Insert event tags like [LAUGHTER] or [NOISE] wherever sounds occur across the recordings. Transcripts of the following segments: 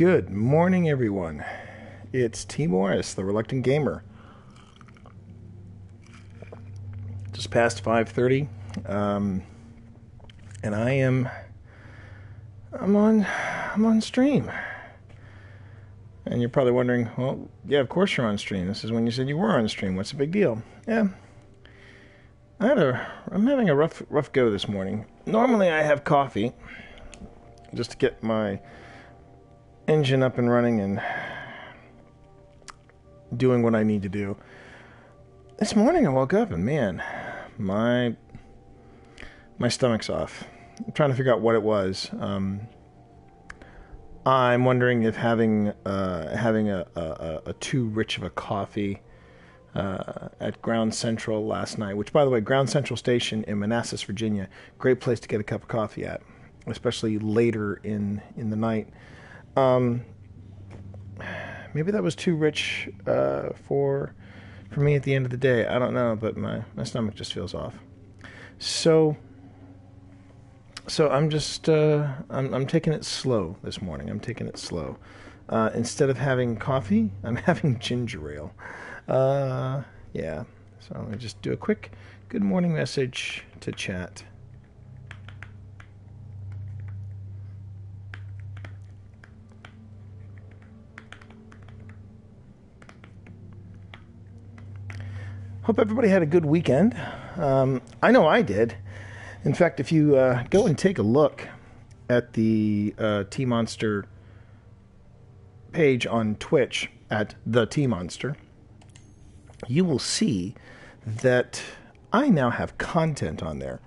Good morning, everyone. It's Tee Morris, the Reluctant Gamer. Just past 5:30, um, and I am I'm on I'm on stream. And you're probably wondering, well, yeah, of course you're on stream. This is when you said you were on stream. What's the big deal? Yeah, I had a I'm having a rough rough go this morning. Normally I have coffee just to get my engine up and running and doing what I need to do. This morning I woke up and man, my my stomach's off. I'm trying to figure out what it was. Um, I'm wondering if having uh, having a, a, a, too rich of a coffee uh, at Ground Central last night, which by the way, Ground Central Station in Manassas, Virginia, great place to get a cup of coffee at, especially later in in the night. Um, maybe that was too rich uh, for for me at the end of the day. I don't know, but my, my stomach just feels off. So so I'm just uh, I'm I'm taking it slow this morning. I'm taking it slow. Uh, instead of having coffee, [LAUGHS] I'm having ginger ale. Uh, yeah. So let me just do a quick good morning message to chat. Hope everybody had a good weekend. Um, I know I did. In fact, if you uh, go and take a look at the uh, Tee Monster page on Twitch at the Tee Monster, you will see that I now have content on there.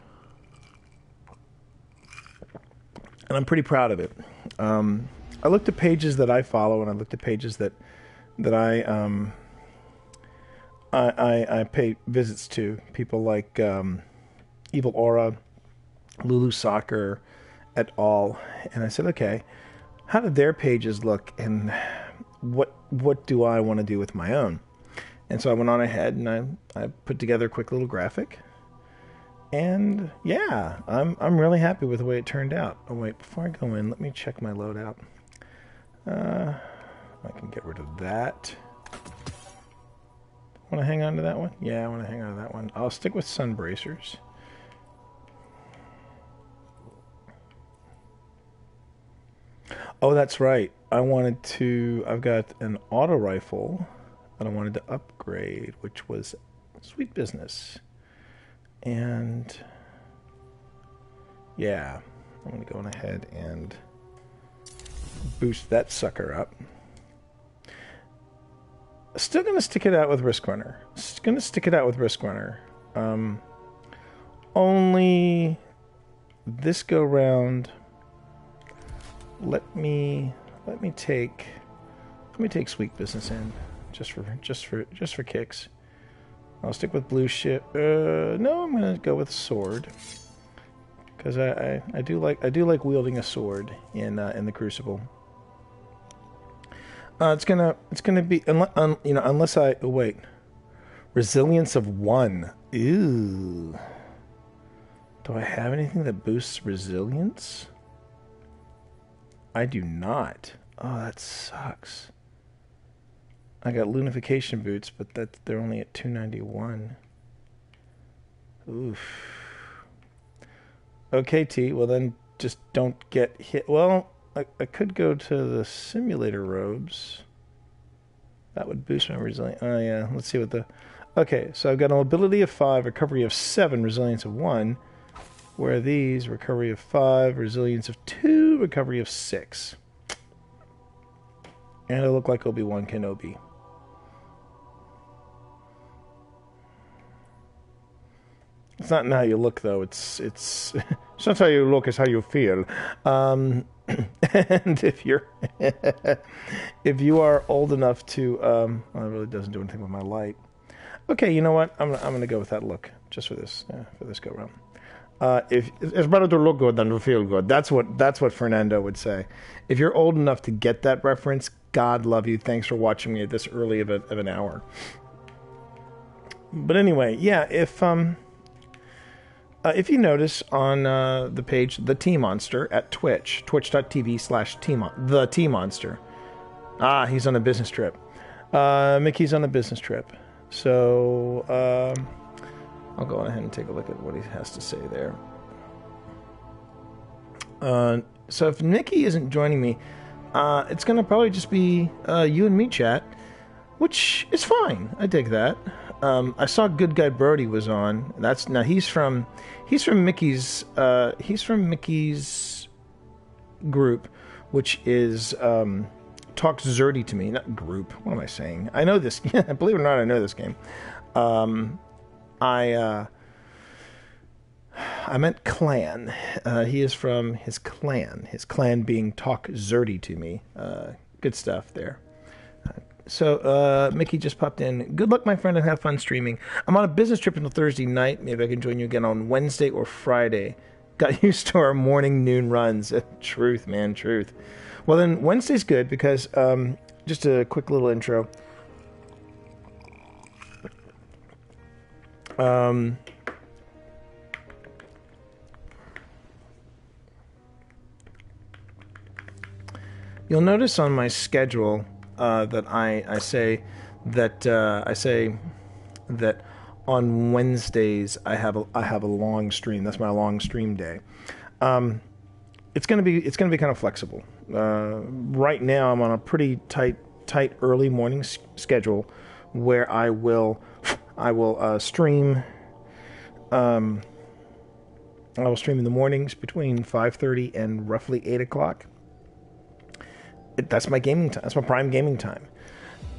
And I'm pretty proud of it. Um, I looked at pages that I follow and I looked at pages that that I um, I, I, I pay visits to people like um, Evil Aura, Lulu Soccer, et al. And I said, okay, how do their pages look, and what what do I want to do with my own? And so I went on ahead and I I put together a quick little graphic. And yeah, I'm I'm really happy with the way it turned out. Oh wait, before I go in, let me check my loadout. Uh, I can get rid of that. Want to hang on to that one? Yeah, I want to hang on to that one. I'll stick with sun bracers. Oh, that's right. I wanted to. I've got an auto rifle that I wanted to upgrade, which was sweet business. And yeah, I'm going to go ahead and boost that sucker up. Still gonna stick it out with Risk Runner. Gonna stick it out with Risk Runner. Um, only this go round. Let me let me take let me take Sweet Business in just for just for just for kicks. I'll stick with blue ship. Uh, no, I'm gonna go with sword because I, I, I do like I do like wielding a sword in uh, in the Crucible. Uh, it's gonna it's gonna be un, you know unless I oh, wait resilience of one. Ooh. Do I have anything that boosts resilience? I do not. Oh, that sucks. I got Lunafaction boots, but that they're only at 291. Oof. Okay, Tee. Well, then just don't get hit. Well, I, I could go to the simulator robes. That would boost my resilience. Oh, yeah. Let's see what the. Okay, so I've got a mobility of 5, recovery of 7, resilience of 1. Where these, recovery of 5, resilience of 2, recovery of 6. And I look like Obi Wan Kenobi. It's not how you look, though. It's it's [LAUGHS] it's not how you look. It's how you feel. Um, [LAUGHS] and if you're [LAUGHS] if you are old enough to, um, well, it really doesn't do anything with my light. Okay, you know what? I'm I'm gonna go with that look just for this uh, for this go round. Uh, if it's better to look good than to feel good. That's what that's what Fernando would say. If you're old enough to get that reference, God love you. Thanks for watching me at this early of, a, of an hour. But anyway, yeah. If um, uh, if you notice on uh, the page, the Tee Monster at Twitch, twitch.tv slash the Tee Monster. Ah, he's on a business trip. Uh, Mickey's on a business trip. So um, I'll go ahead and take a look at what he has to say there. Uh, so if Mickey isn't joining me, uh, it's going to probably just be uh, you and me chat, which is fine. I dig that. Um, I saw Good Guy Brody was on. That's now he's from he's from Mickey's uh, he's from Mickey's group, which is um, talks Zerdy to me. Not group. What am I saying? I know this. [LAUGHS] believe it or not, I know this game. Um, I uh, I meant clan. Uh, he is from his clan. His clan being talk Zerdy to me. Uh, good stuff there. So uh, Mickey just popped in. Good luck, my friend, and have fun streaming. I'm on a business trip until Thursday night. Maybe I can join you again on Wednesday or Friday. Got [LAUGHS] used to our morning noon runs. [LAUGHS] truth, man, truth. Well, then Wednesday's good because um, just a quick little intro. Um, you'll notice on my schedule uh, that I, I say that uh, I say that on Wednesdays I have a, I have a long stream. That's my long stream day. Um, it's gonna be it's gonna be kind of flexible. Uh, right now I'm on a pretty tight tight early morning s- schedule where I will I will uh, stream. Um, I will stream in the mornings between 5:30 and roughly 8 o'clock that's my gaming time. That's my prime gaming time.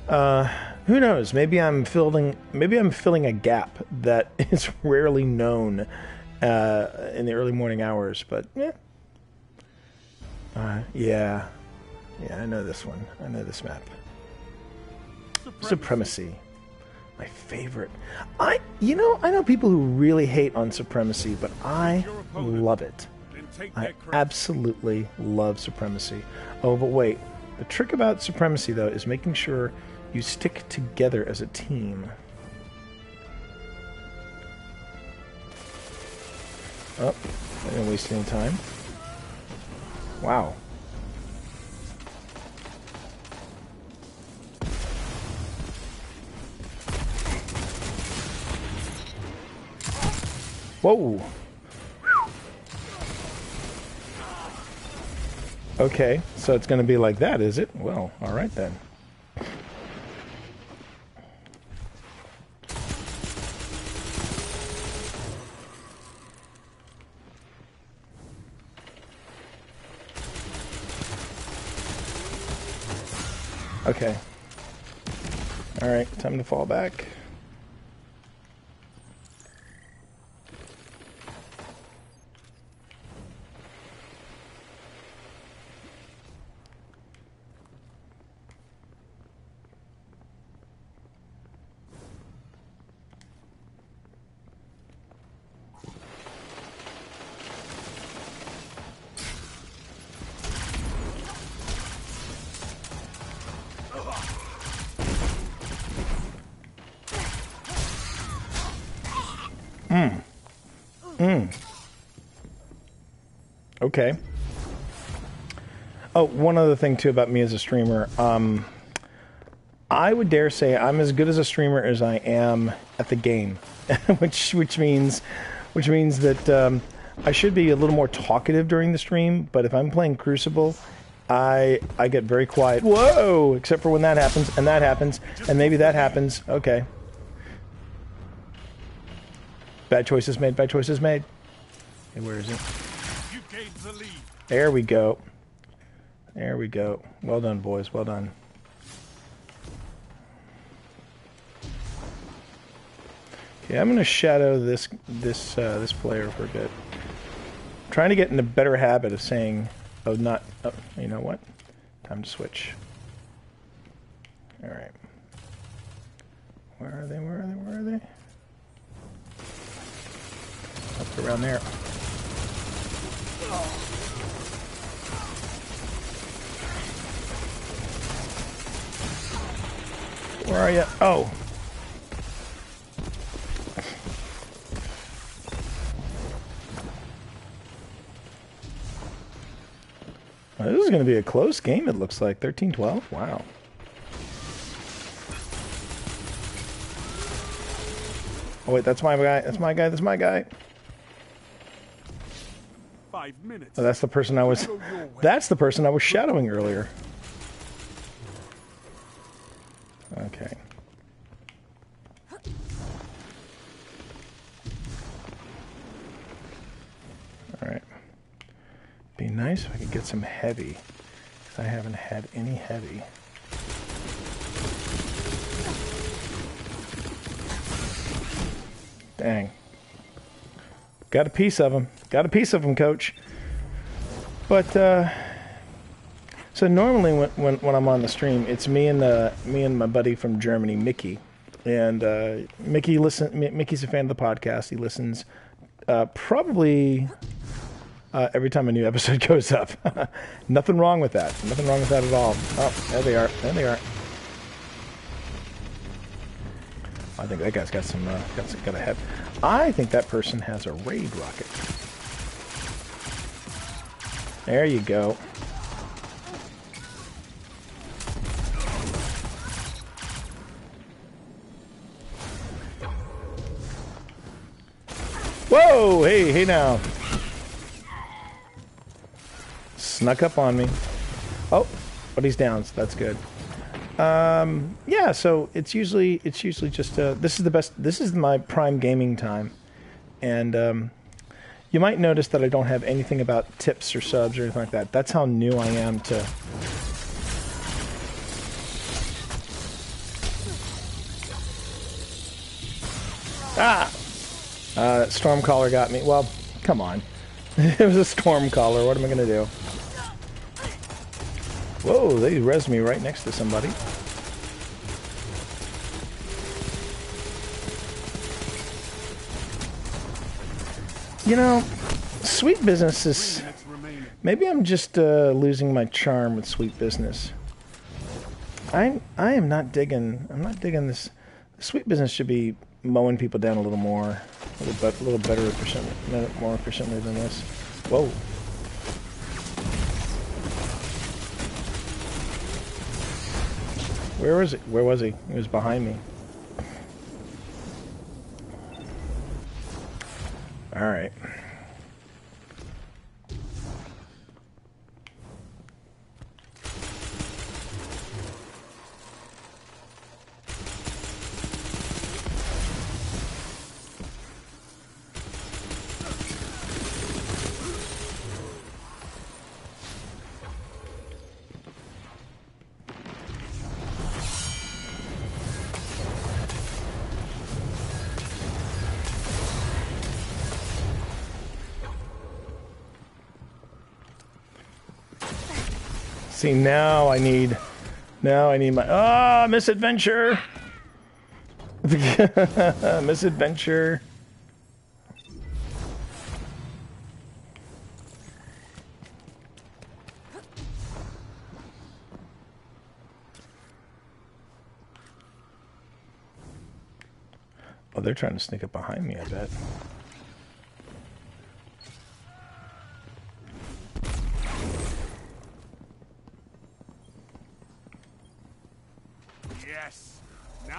Uh, who knows? Maybe I'm filling. Maybe I'm filling a gap that [LAUGHS] is rarely known uh, in the early morning hours. But yeah, uh, yeah, yeah. I know this one. I know this map. Supremacy. Supremacy. My favorite. I, you know, I know people who really hate on Supremacy, but I love it. I absolutely love Supremacy. Oh, but wait. The trick about Supremacy, though, is making sure you stick together as a team. Oh, I didn't waste any time. Wow. Whoa! Okay, so it's going to be like that, is it? Well, all right then. Okay. All right, time to fall back. Okay. Oh, one other thing too about me as a streamer. Um, I would dare say I'm as good as a streamer as I am at the game, [LAUGHS] which which means which means that um, I should be a little more talkative during the stream. But if I'm playing Crucible, I I get very quiet. Whoa! Except for when that happens, and that happens, and maybe that happens. Okay. Bad choices made. Bad choices made. Hey, where is it? The lead. There we go. There we go. Well done, boys. Well done. Okay, I'm gonna shadow this this uh, this player for a bit. I'm trying to get in a better habit of saying, "Oh, not." Oh, you know what? Time to switch. All right. Where are they? Where are they? Where are they? Up around there. Where are you? Oh. Well, this is going to be a close game, it looks like. 13-12? Wow. Oh, wait, that's my guy. That's my guy. That's my guy. Five minutes. Oh, that's the person I was... That's the person I was shadowing earlier. Okay. Alright. Be nice if I could get some heavy. Because I haven't had any heavy. Dang. Got a piece of him. Got a piece of him, coach. But, uh... So normally when, when, when I'm on the stream, it's me and uh, me and my buddy from Germany, Mickey, and uh, Mickey listen. Mickey's a fan of the podcast. He listens uh, probably uh, every time a new [LAUGHS] episode goes up. [LAUGHS] Nothing wrong with that. Nothing wrong with that at all. Oh, there they are. There they are. I think that guy's got some uh, got some, got a head. I think that person has a raid rocket. There you go. Whoa! Hey, hey now. Snuck up on me. Oh, but he's down, so that's good. Um, yeah, so it's usually it's usually just uh, this is the best. This is my prime gaming time, and um, you might notice that I don't have anything about tips or subs or anything like that. That's how new I am to. Ah, uh, Stormcaller got me. Well, come on. [LAUGHS] it was a Stormcaller. What am I to do? Whoa, they res me right next to somebody. You know, sweet business is... Maybe I'm just uh, losing my charm with sweet business. I I am not digging. I'm not digging this. Sweet business should be mowing people down a little more, a little, bit, a little better efficient, more efficiently than this. Whoa. Where was it? Where was he? He was behind me. All right. See, now I need, now I need my, ah, oh, misadventure. [LAUGHS] misadventure. Oh, they're trying to sneak up behind me, I bet.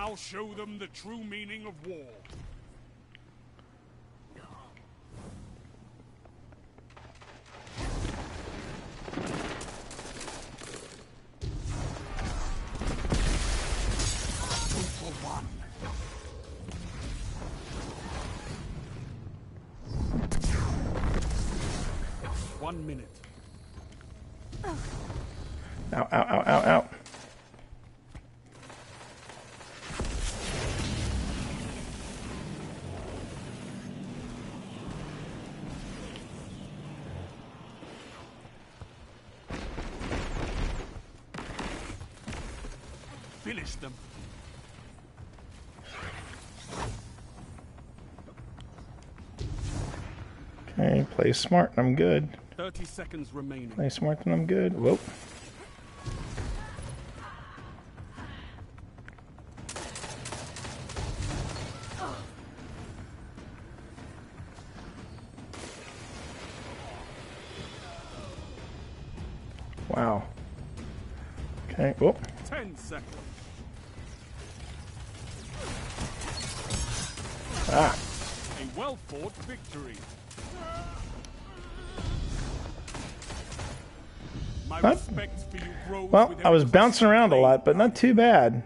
I'll show them the true meaning of war. One minute. Ow, ow, ow, ow, ow. Smart and I'm good. 30 seconds remaining. Play smart and I'm good. Whoa. Well, I was bouncing around a lot, but not too bad.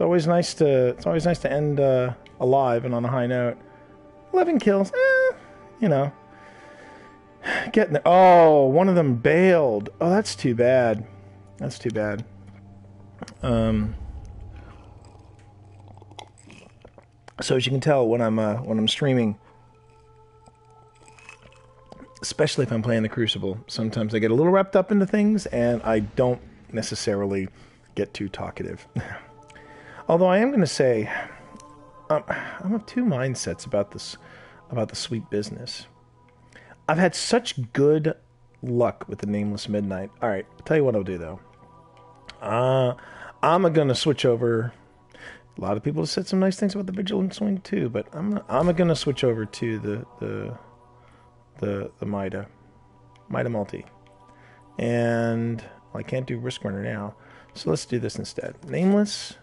It's always nice to it's always nice to end uh, alive and on a high note. Eleven kills, eh, you know. [SIGHS] Getting. Oh, one of them bailed. Oh, that's too bad. That's too bad. Um. So as you can tell, when I'm uh, when I'm streaming, especially if I'm playing the Crucible, sometimes I get a little wrapped up into things, and I don't necessarily get too talkative. [LAUGHS] Although I am going to say, um, I'm of two mindsets about this, about the sweet business. I've had such good luck with the Nameless Midnight. All right, I'll tell you what I'll do though. Uh, I'm going to switch over. A lot of people have said some nice things about the Vigilance Wing too, but I'm I'm going to switch over to the the the the Mida, Mida Multi, and well, I can't do Risk Runner now, so let's do this instead. Nameless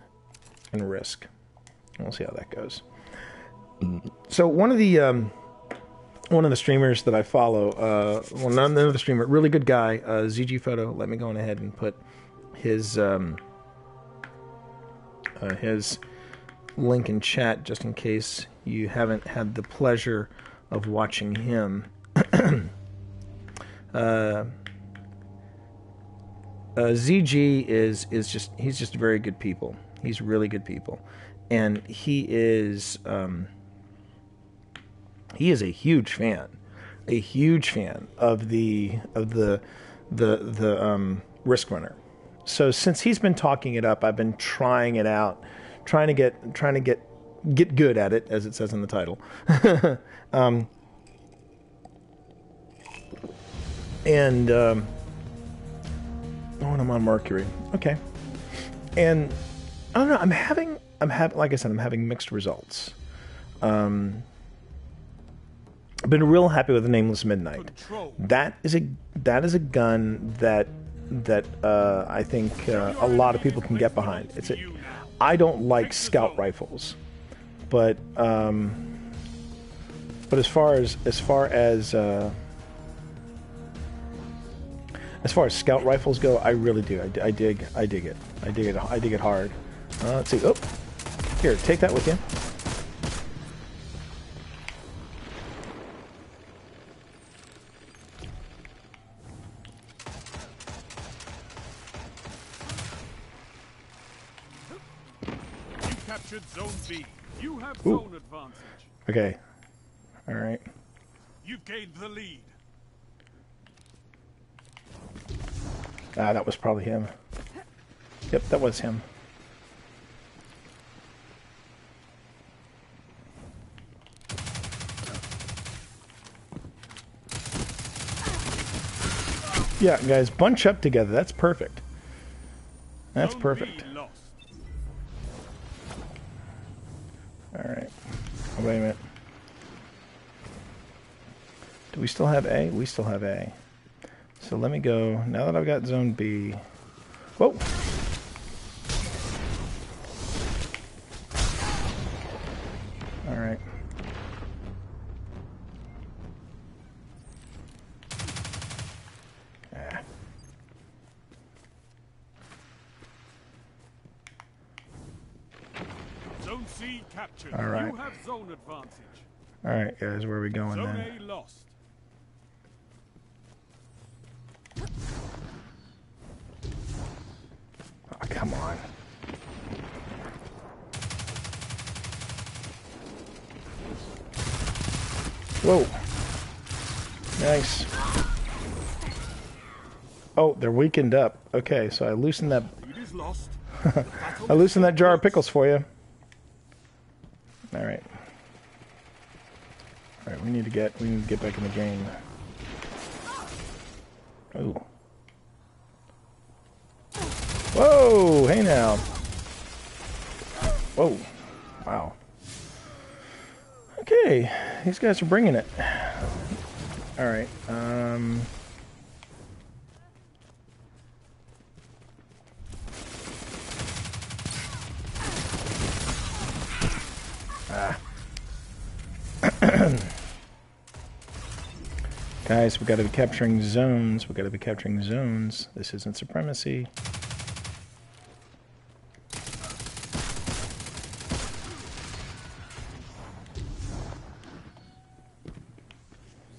and Risk. We'll see how that goes. So one of the um, one of the streamers that I follow, uh, well, not another streamer, really good guy, uh, ZG Photo. Let me go on ahead and put his um, uh, his link in chat just in case you haven't had the pleasure of watching him. Uh, uh, ZG is is just he's just very good people. He's really good people, and he is um, he is a huge fan, a huge fan of the of the the the um, Risk Runner. So since he's been talking it up, I've been trying it out, trying to get trying to get get good at it, as it says in the title. [LAUGHS] um, and um, oh, and I'm on Mercury. Okay, and I don't know. I'm having I'm having like I said, I'm having mixed results. Um, I've been real happy with the Nameless Midnight. Control. That is a that is a gun that that uh, I think uh, a lot of people can get behind. It's a I don't like scout rifles, but um, but as far as as far as uh, as far as scout rifles go, I really do. I, I dig I dig it. I dig it. I dig it hard. Uh, let's see. Oh, here, take that with you. You captured Zone B. You have Ooh. zone advantage. Okay. All right. You've gained the lead. Ah, that was probably him. Yep, that was him. Yeah, guys, bunch up together. That's perfect. That's perfect. All right. Oh, wait a minute. Do we still have A? We still have A. So let me go. Now that I've got zone B. Whoa! All right. Ah. Zone C captured. All right. You have zone advantage. All right, guys, where are we going Zone then? A lost. Oh, come on. Whoa. Nice. Oh, they're weakened up. Okay, so I loosened that. Lead is lost. [LAUGHS] I loosened that jar of pickles for you. All right. All right, we need to get we need to get back in the game. Ooh. Whoa! Hey now! Whoa. Wow. Okay, these guys are bringing it. Alright, um... Ah. [CLEARS THROAT] Guys, we've got to be capturing zones. We've got to be capturing zones. This isn't supremacy.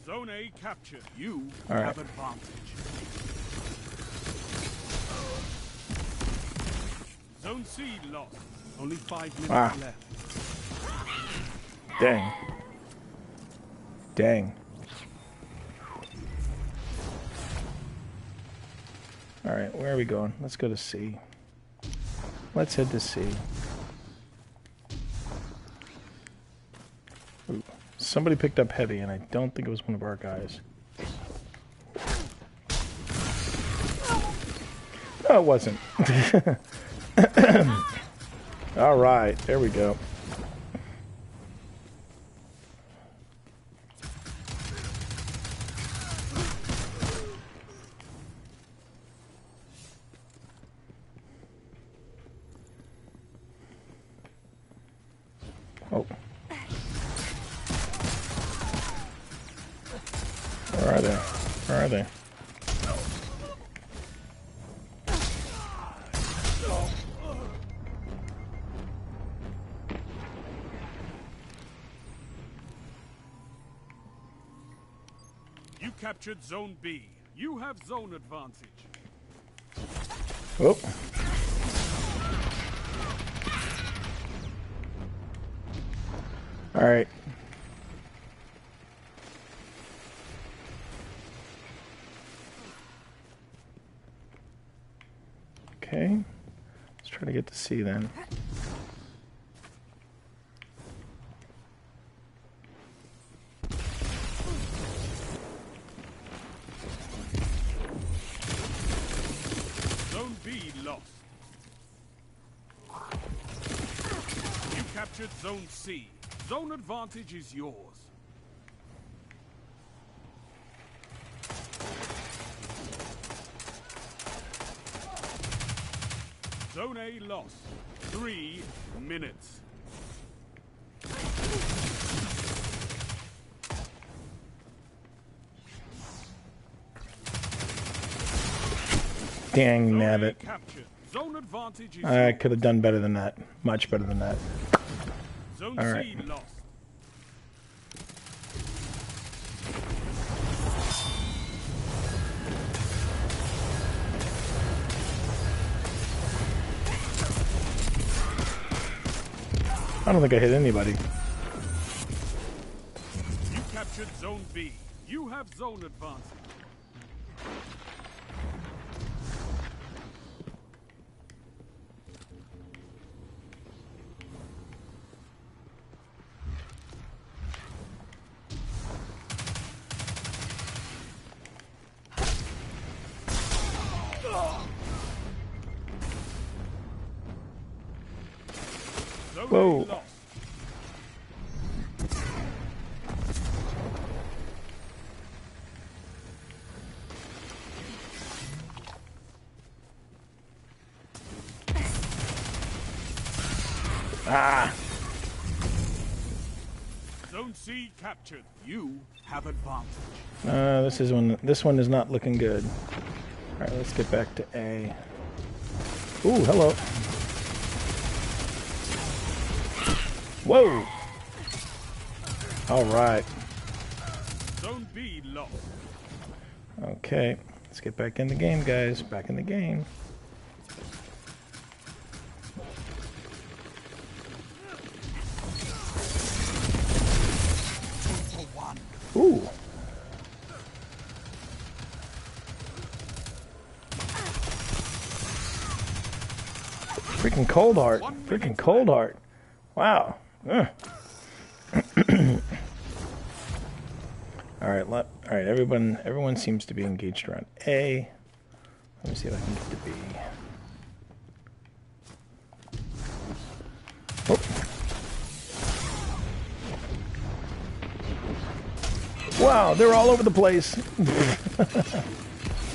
Zone A captured. You All right. have advantage. Zone C lost. Only five minutes Ah. left. Dang. Dang. All right, where are we going? Let's go to C. Let's head to C. Ooh, somebody picked up heavy, and I don't think it was one of our guys. No, it wasn't. [LAUGHS] All right, there we go. Captured Zone B. You have zone advantage. Oh. All right. Okay. Let's try to get to C then. Zone B lost. You captured Zone C. Zone advantage is yours. Zone A lost. Three minutes. Dang nabbit. captured. Zone advantage is I could have done better than that. Much better than that. Zone all C lost. I don't think I hit anybody. You captured Zone B. You have zone advantage. Captured. You have advantage. Uh, this is one. This one is not looking good. All right, let's get back to A. Ooh, hello. Whoa. All right. Zone B lost. Okay, let's get back in the game, guys. Back in the game. Cold heart. Freaking cold heart. Wow. All right, let, all right. Everyone, everyone seems to be engaged around A. Let me see if I can get to B. Oh. Wow, they're all over the place. [LAUGHS]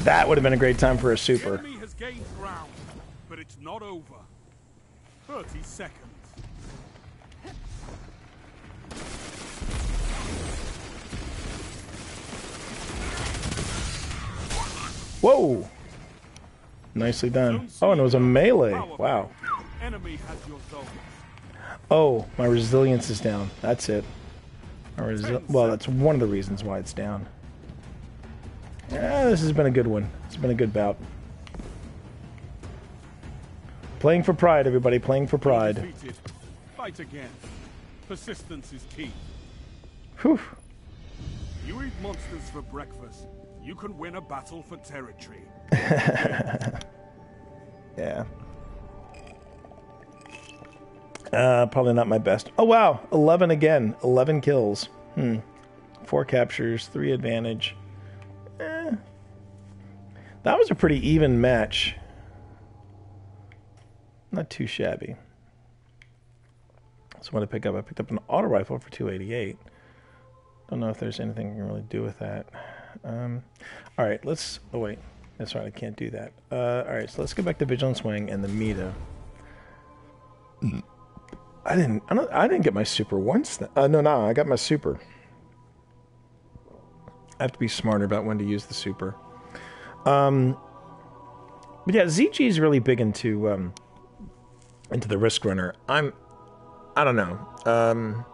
that would have been a great time for a super. It's not over. 30 seconds. Whoa! Nicely done. Oh, and it was a melee. Wow. Enemy has your zone. Oh, my resilience is down. That's it. Well, that's one of the reasons why it's down. Yeah, this has been a good one. It's been a good bout. Playing for pride, everybody. Playing for pride. Fight again. Persistence is key. Whew. You eat monsters for breakfast. You can win a battle for territory. [LAUGHS] Yeah. Uh, probably not my best. Oh wow, eleven again. Eleven kills. Hmm. Four captures, three advantage. Eh. That was a pretty even match. Not too shabby. So what did I pick up? I picked up an auto rifle for 288. Don't know if there's anything I can really do with that. Um, all right, let's. Oh wait, that's right. I can't do that. Uh, all right, so let's go back to Vigilance Wing and the MIDA. I didn't. I, don't, I didn't get my super once. Th- uh, no, no, I got my super. I have to be smarter about when to use the super. Um, but yeah, ZG is really big into um, into the Riskrunner. I'm. I don't know. Um,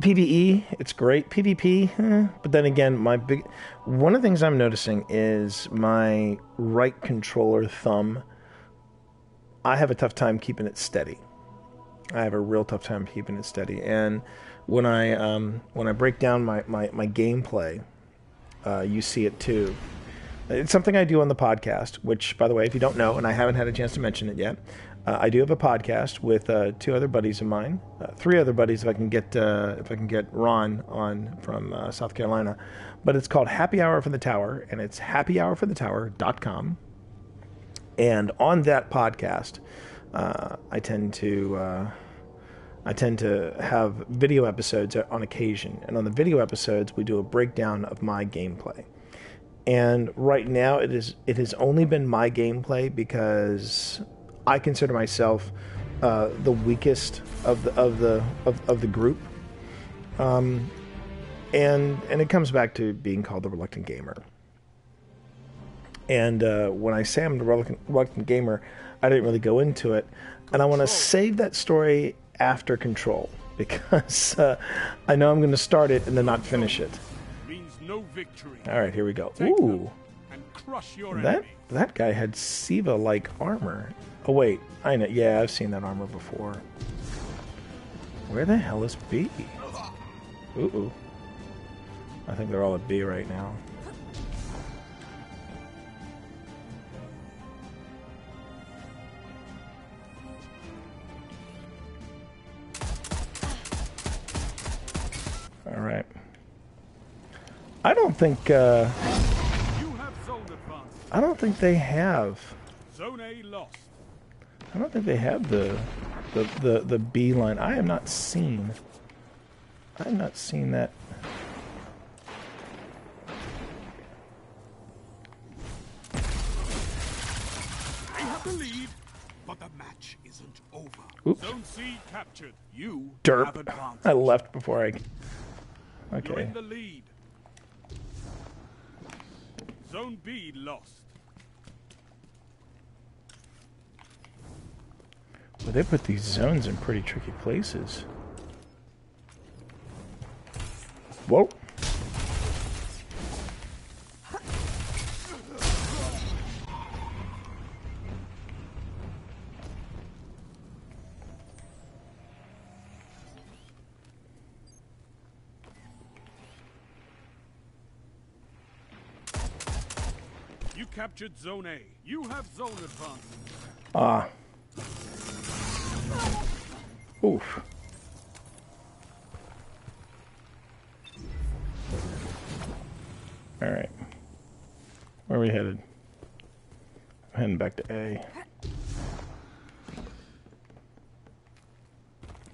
PVE, it's great. PvP, eh, but then again, my big one of the things I'm noticing is my right controller thumb. I have a tough time keeping it steady. I have a real tough time keeping it steady, and when I um, when I break down my my, my gameplay, uh, you see it too. It's something I do on the podcast, which, by the way, if you don't know, and I haven't had a chance to mention it yet, uh, I do have a podcast with uh, two other buddies of mine, uh, three other buddies if I can get uh, if I can get Ron on from uh, South Carolina. But it's called Happy Hour from the Tower, and it's happyhourforthetower.com. And on that podcast, uh, I tend to I tend to have video episodes on occasion, and on the video episodes, we do a breakdown of my gameplay. And right now, it is it has only been my gameplay because I consider myself uh, the weakest of the of the of, of the group. Um, and and it comes back to being called the reluctant gamer. And uh, when I say I'm the reluctant, reluctant gamer, I didn't really go into it, and I want to save that story after Control [LAUGHS] because uh, I know I'm going to start it and then not finish it. Means no victory. All right, here we go. Ooh, and crush your that enemy. That guy had Siva like armor. Oh wait, I know. Yeah, I've seen that armor before. Where the hell is B? Ooh. I think they're all at B right now. All right. I don't think. Uh, I don't think they have. Zone A lost. I don't think they have the the the, the B line. I have not seen. I have not seen that. They have the lead, but the match isn't over. Oops. Zone C captured. You have Derp. I left before I. Okay. You're in the lead. Zone B lost. Well, they put these zones in pretty tricky places. Whoa. You captured Zone A. You have zone advantage. Ah. Oof. All right. Where are we headed? I'm heading back to A.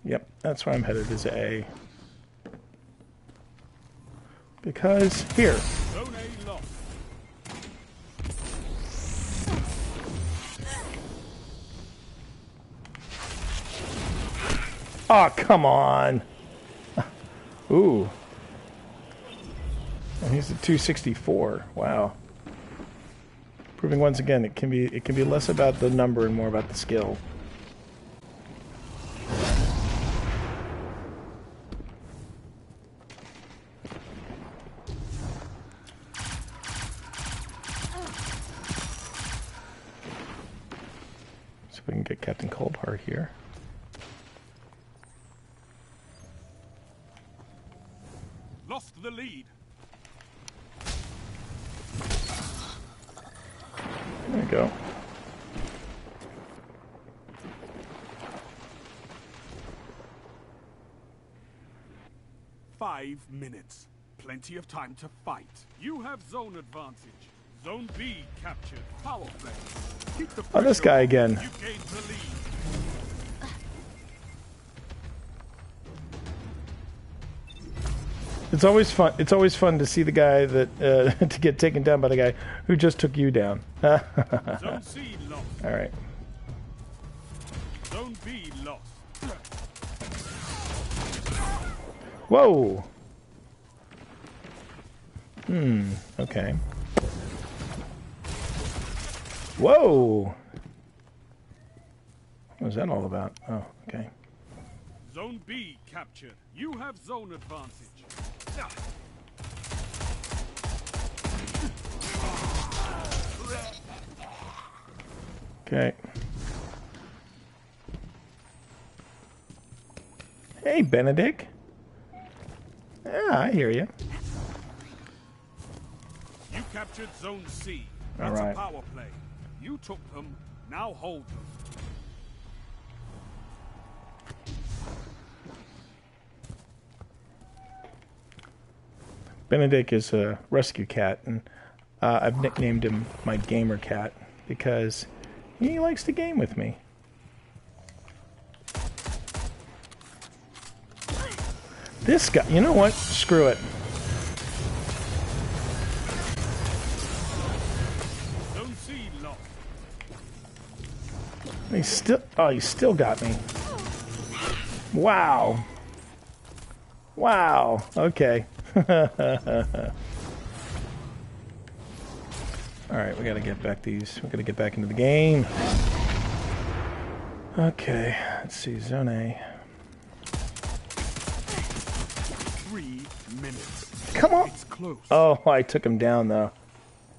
Yep, that's where I'm headed is A. Because here. Oh, come on. [LAUGHS] Ooh. And he's at 264. Wow. proving once again it can be it can be less about the number and more about the skill. So we can get Captain Coldheart here. Lost the lead. There we go. Five minutes. Plenty of time to fight. You have zone advantage. Zone B captured. Power play. Keep the Oh, this guy again. You gained the lead. It's always fun. It's always fun to see the guy that uh, [LAUGHS] to get taken down by the guy who just took you down. All [LAUGHS] Zone C lost. right. Zone B lost. Whoa. Hmm. Okay. Whoa. What was that all about? Oh, okay. Zone B captured. You have zone advantage. Okay. Hey, Benedict. Yeah, I hear you. Captured Zone C. All That's right. a power play. You took them. Now hold them. Benedict is a rescue cat, and uh, I've nicknamed him my gamer cat because he likes to game with me. This guy, you know what? Screw it. He still, oh, he still got me. Wow. Wow. Okay. [LAUGHS] All right, we gotta get back these. We gotta get back into the game. Okay, let's see. Zone A. Three minutes. Come on. It's close. Oh, I took him down though.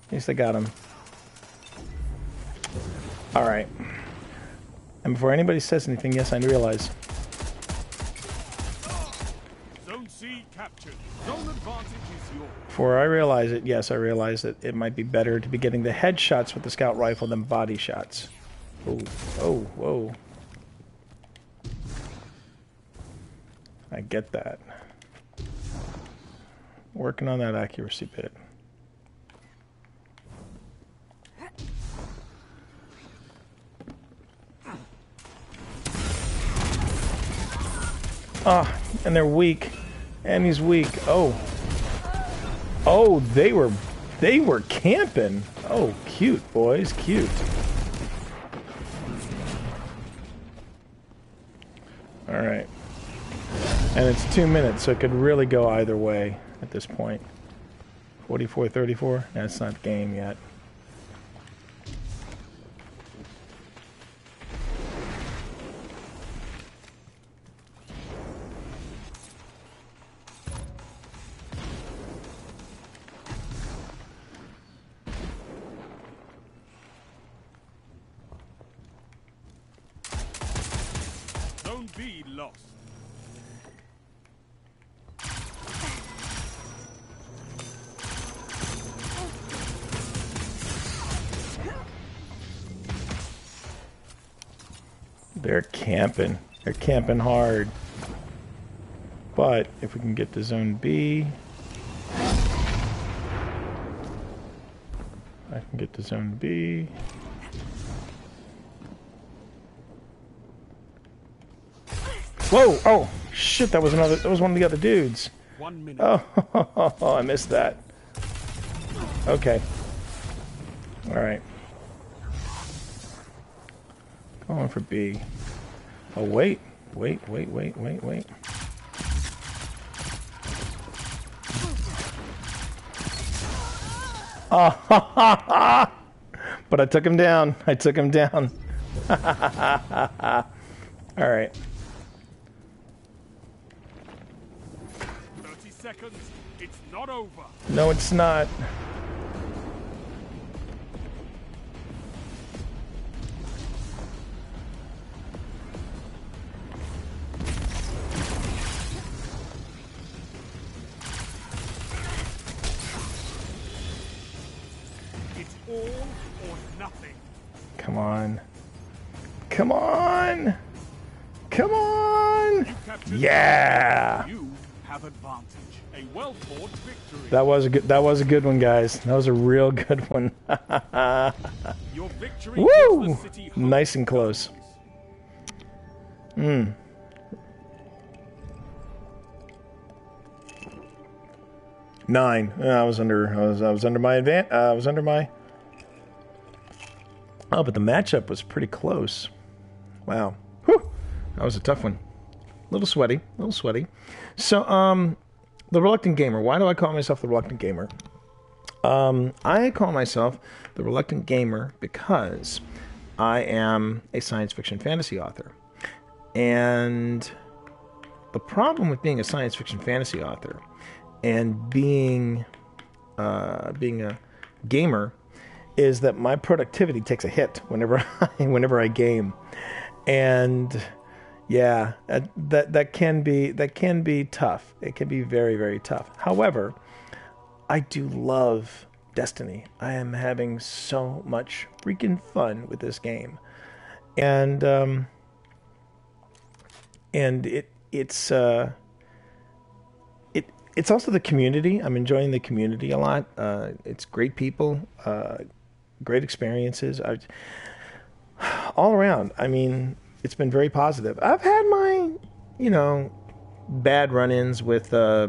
At least I got him. All right. And before anybody says anything, yes, I realize. Zone C captured. Zone advantage is yours. Before I realize it, yes, I realize that it might be better to be getting the headshots with the scout rifle than body shots. Oh, oh, whoa. I get that. Working on that accuracy bit. Ah, and they're weak. And he's weak. Oh. Oh, they were they were camping. Oh, cute boys, cute. All right. And it's 2 minutes, so it could really go either way at this point. 44-34. That's not game yet. Camping. Hard. But if we can get to zone B, I can get to zone B. Whoa! Oh shit! That was another. That was one of the other dudes. One minute. Oh, [LAUGHS] I missed that. Okay. All right. Going for B. Oh wait, wait, wait, wait, wait, wait. Oh, [LAUGHS] but I took him down. I took him down. [LAUGHS] All right. 30 seconds. It's not over. No, it's not. Yeah. You have advantage. A well-fought victory. That was a good that was a good one, guys. That was a real good one. [LAUGHS] Your victory Woo! gives the city hope. Nice and close. Hmm. Nine. I was under. I was. I was under my advan. Uh, I was under my. Oh, but the matchup was pretty close. Wow. Whew. That was a tough one. Little sweaty. A little sweaty. So, um, the reluctant gamer. Why do I call myself the reluctant gamer? Um, I call myself the reluctant gamer because I am a science fiction fantasy author. And the problem with being a science fiction fantasy author and being uh, being a gamer is that my productivity takes a hit whenever [LAUGHS] I, whenever I game, and yeah, that, that can be that can be tough. It can be very very tough. However, I do love Destiny. I am having so much freaking fun with this game, and um, and it it's uh, it it's also the community. I'm enjoying the community a lot. Uh, it's great people, uh, great experiences. I, [SIGHS] all around. I mean, it's been very positive. I've had my, you know, bad run-ins with uh,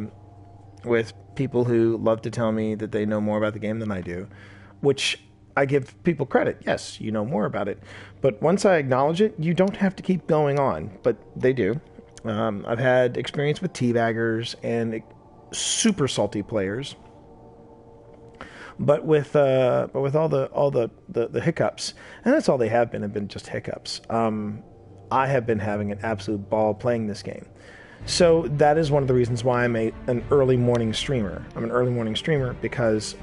with people who love to tell me that they know more about the game than I do, which I give people credit. Yes, you know more about it. But once I acknowledge it, you don't have to keep going on. But they do. Um, I've had experience with teabaggers and super salty players. But with uh, but with all the all the, the, the hiccups, and that's all they have been have been just hiccups. Um, I have been having an absolute ball playing this game. So that is one of the reasons why I'm a, an early morning streamer. I'm an early morning streamer because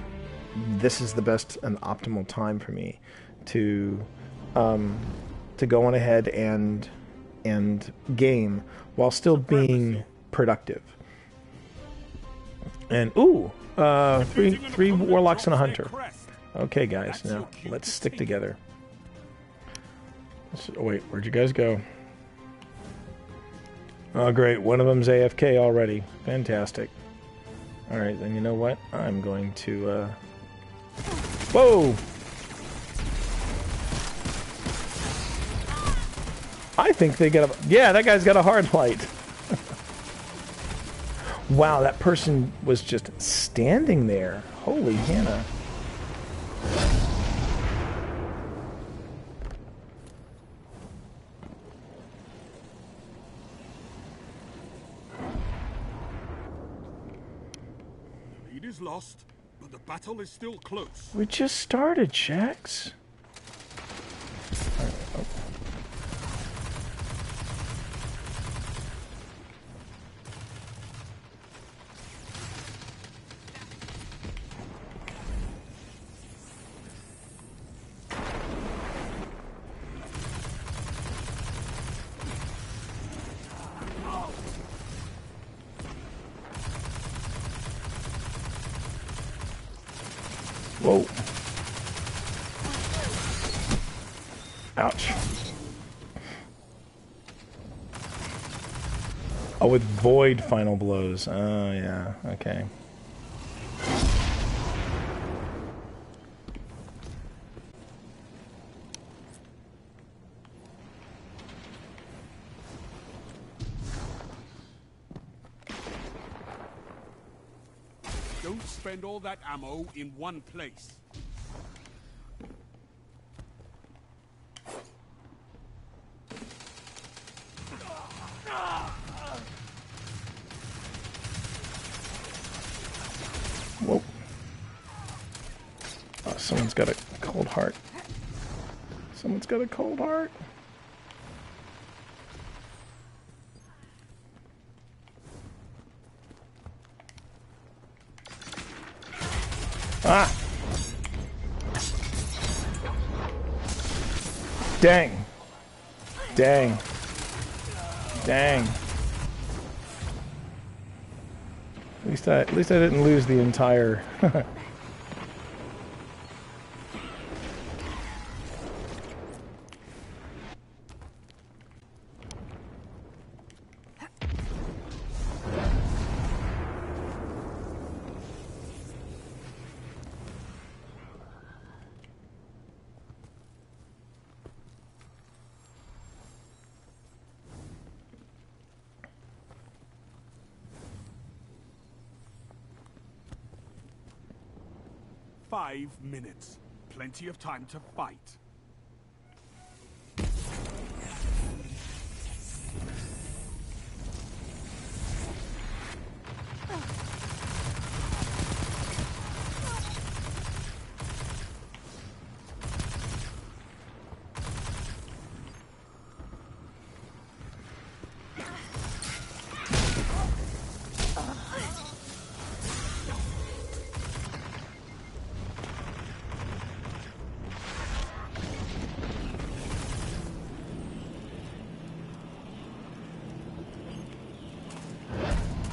this is the best and optimal time for me to um, to go on ahead and and game while still being productive. And ooh, uh, three three warlocks and a hunter. Okay, guys, now let's stick together. Let's- oh, wait, where'd you guys go? Oh, great. One of them's AFK already. Fantastic. All right, then you know what? I'm going to. Uh... Whoa! I think they got a. Yeah, that guy's got a hard light. [LAUGHS] wow, that person was just standing there. Holy Hannah. Lead is lost, but the battle is still close. We just started, Shaxx. Whoa. Ouch. Oh, with void final blows. Oh, yeah. Okay. Don't spend all that ammo in one place. Whoa. Oh, someone's got a cold heart. Someone's got a cold heart. Ah! Dang. Dang. Dang. At least I at least I didn't lose the entire [LAUGHS] Five minutes. Plenty of time to fight.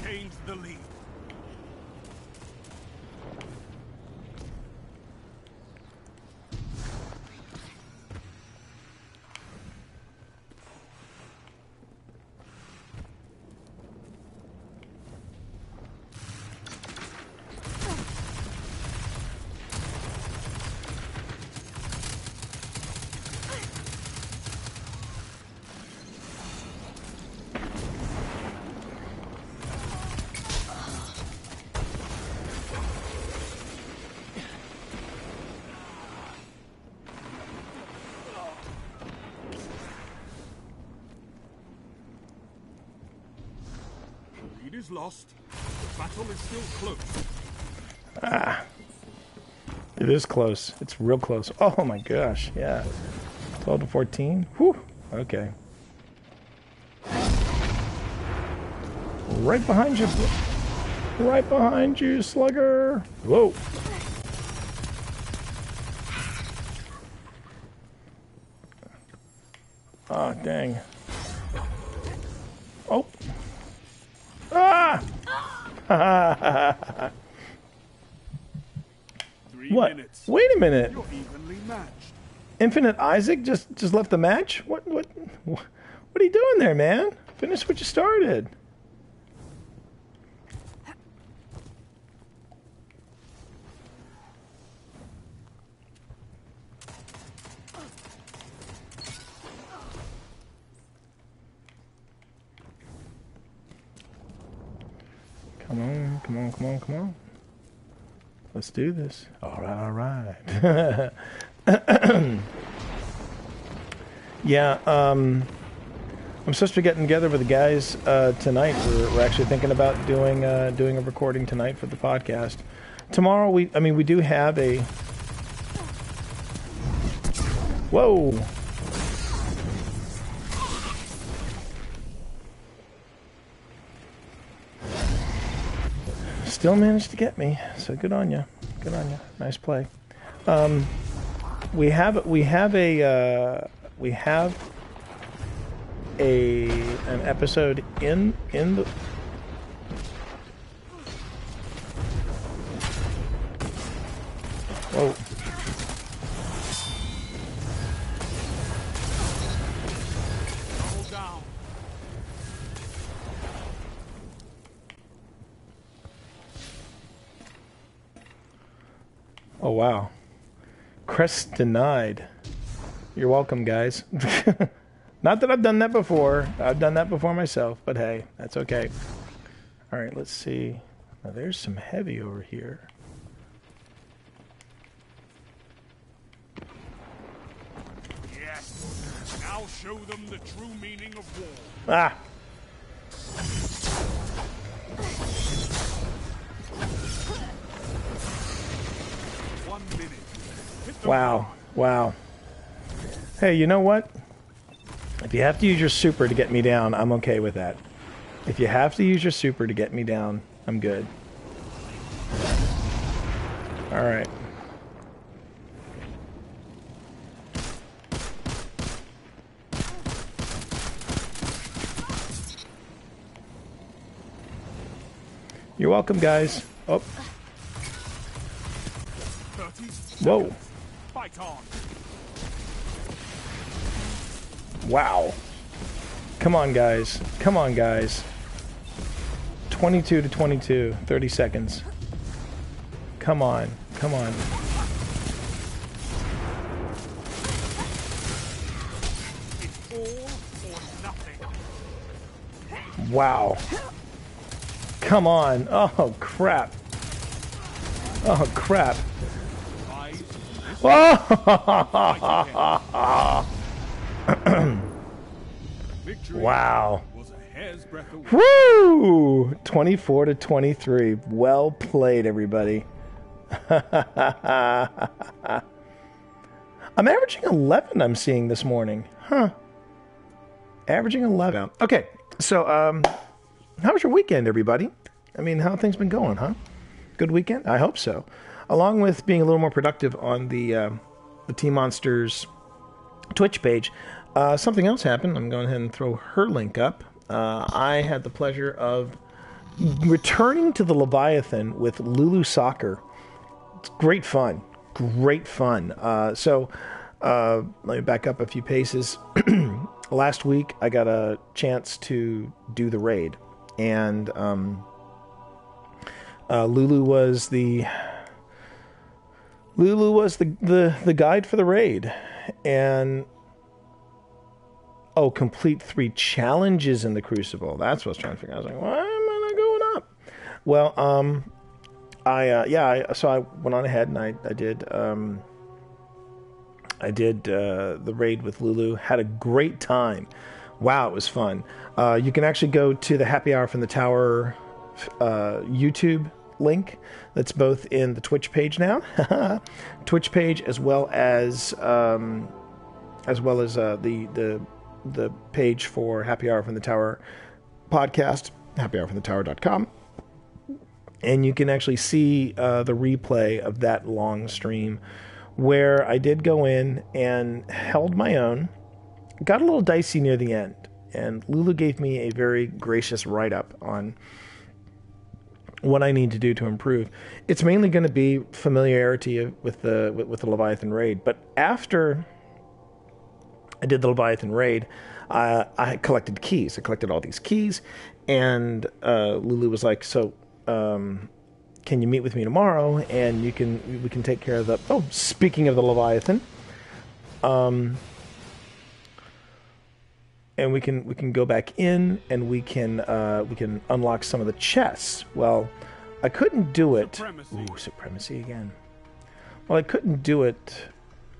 Gains the lead. Lead is lost. The battle is still close. Ah. It is close. It's real close. Oh my gosh, yeah. 12 to 14? Whew. Okay. Right behind you. Right behind you, slugger. Whoa. Oh, dang. [LAUGHS] what? minutes. Wait a minute. You're. Infinite Isaac just just left the match. What what what are you doing there, man? Finish what you started. Come on, come on, come on, come on. Do this. All right, all right. [COUGHS] Yeah, um, I'm supposed to be getting together with the guys uh, tonight. We're, we're actually thinking about doing uh, doing a recording tonight for the podcast. Tomorrow, we I mean we do have a. Whoa. Still managed to get me, so good on you. Good on you. Nice play. Um, we have we have a uh, we have a an episode in in the wow. Crest denied. You're welcome, guys. [LAUGHS] Not that I've done that before. I've done that before myself, but hey, that's okay. All right, let's see. Now there's some heavy over here. Yes. Now show them the true meaning of war. Ah. Wow. Wow. Hey, you know what? If you have to use your super to get me down, I'm okay with that. If you have to use your super to get me down, I'm good. Alright. You're welcome, guys. Oh. 30 Whoa. Fight on. Wow. Come on, guys. Come on, guys. 22 to 22. 30 seconds. Come on. Come on. Wow. Come on. Oh, crap. Oh, crap. [LAUGHS] Wow. Woo! 24 to 23. Well played, everybody. [LAUGHS] I'm averaging 11, I'm seeing this morning. Huh. Averaging 11. Okay, so, um, how was your weekend, everybody? I mean, how things been going, huh? Good weekend? I hope so. Along with being a little more productive on the, uh, the Tee Monster's Twitch page, uh, something else happened. I'm going ahead and throw her link up. Uh, I had the pleasure of returning to the Leviathan with Lulu Soccer. It's great fun. Great fun. Uh, so, uh, let me back up a few paces. [CLEARS THROAT] Last week, I got a chance to do the raid, and um, uh, Lulu was the Lulu was the, the the guide for the raid, and oh, complete three challenges in the Crucible. That's what I was trying to figure. out. I was like, why am I not going up? Well, um, I uh, yeah, I, so I went on ahead and I I did um, I did uh, the raid with Lulu. Had a great time. Wow, it was fun. Uh, you can actually go to the Happy Hour from the Tower uh, YouTube link. That's both in the Twitch page now, [LAUGHS] Twitch page as well as um, as well as uh, the the the page for Happy Hour from the Tower podcast, happyhourfromthetower.com. And you can actually see uh, the replay of that long stream where I did go in and held my own. Got a little dicey near the end, and Lulu gave me a very gracious write up on what I need to do to improve. It's mainly going to be familiarity with the with, the Leviathan raid, but after I did the Leviathan raid, uh, I collected keys. I collected all these keys, and uh, Lulu was like, "So, um, can you meet with me tomorrow? And you can we can take care of the." Oh, speaking of the Leviathan, um, and we can we can go back in and we can uh, we can unlock some of the chests. Well, I couldn't do it. Supremacy. Ooh, supremacy again. Well, I couldn't do it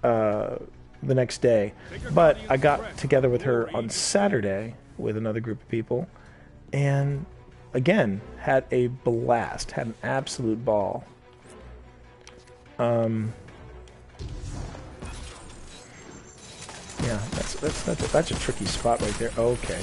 uh, the next day, but I got together with her on Saturday with another group of people, and again had a blast. Had an absolute ball. Um. Yeah, that's that's that's a, that's a tricky spot right there. Okay.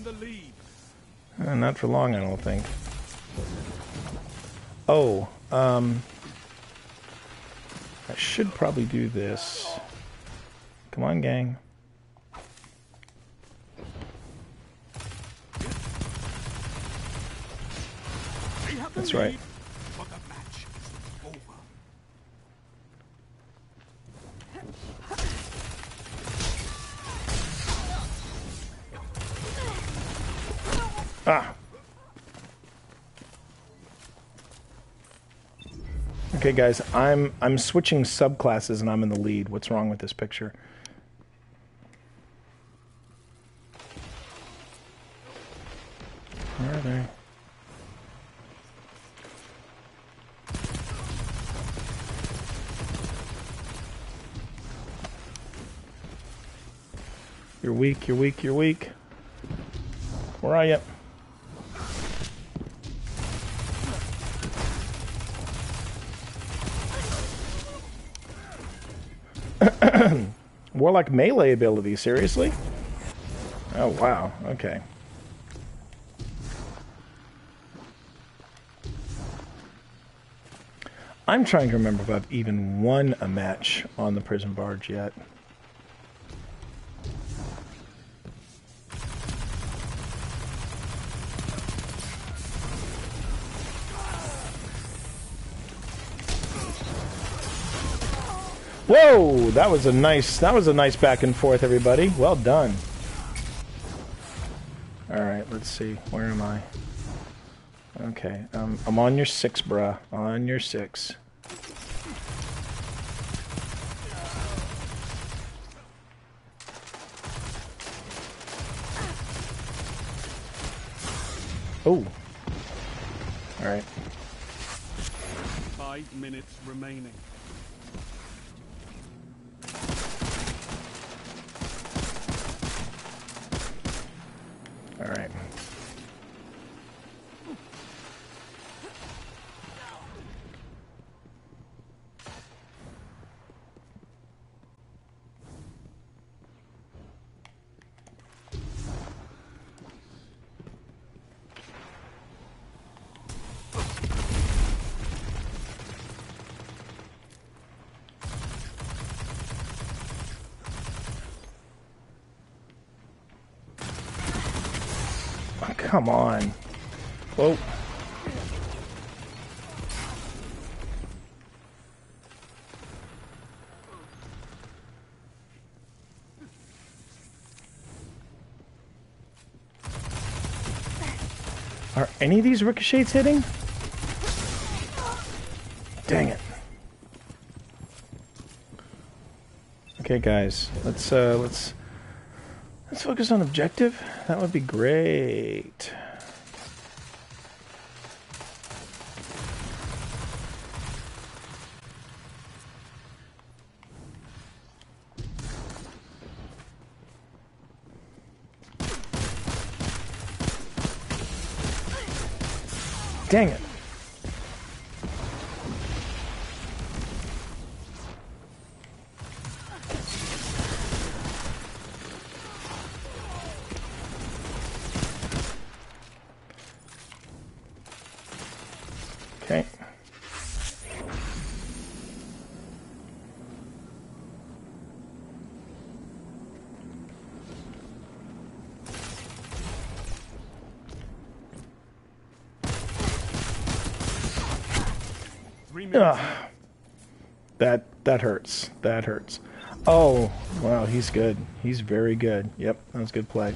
In the lead. uh, not for long, I don't think. Oh, um, I should probably do this. Come on, gang. They have the That's right. lead, But the match is over. Ah. Okay, guys, I'm I'm switching subclasses and I'm in the lead. What's wrong with this picture? Where are they? You're weak, you're weak, you're weak. Where are you? More like melee ability, seriously? Oh, wow, okay. I'm trying to remember if I've even won a match on the prison barge yet. That was a nice that was a nice back and forth everybody. Well done. All right, let's see. Where am I? Okay, um, I'm on your six, bruh. On your six. Oh. All right. Five minutes remaining. All right. Oh, come on. Whoa. Are any of these ricochets hitting? Dang it. Okay, guys, let's uh, let's let's focus on objective. That would be great. Dang it. Okay. Three minutes. Ugh. That hurts. That hurts. Oh, wow, he's good. He's very good. Yep, that was good play.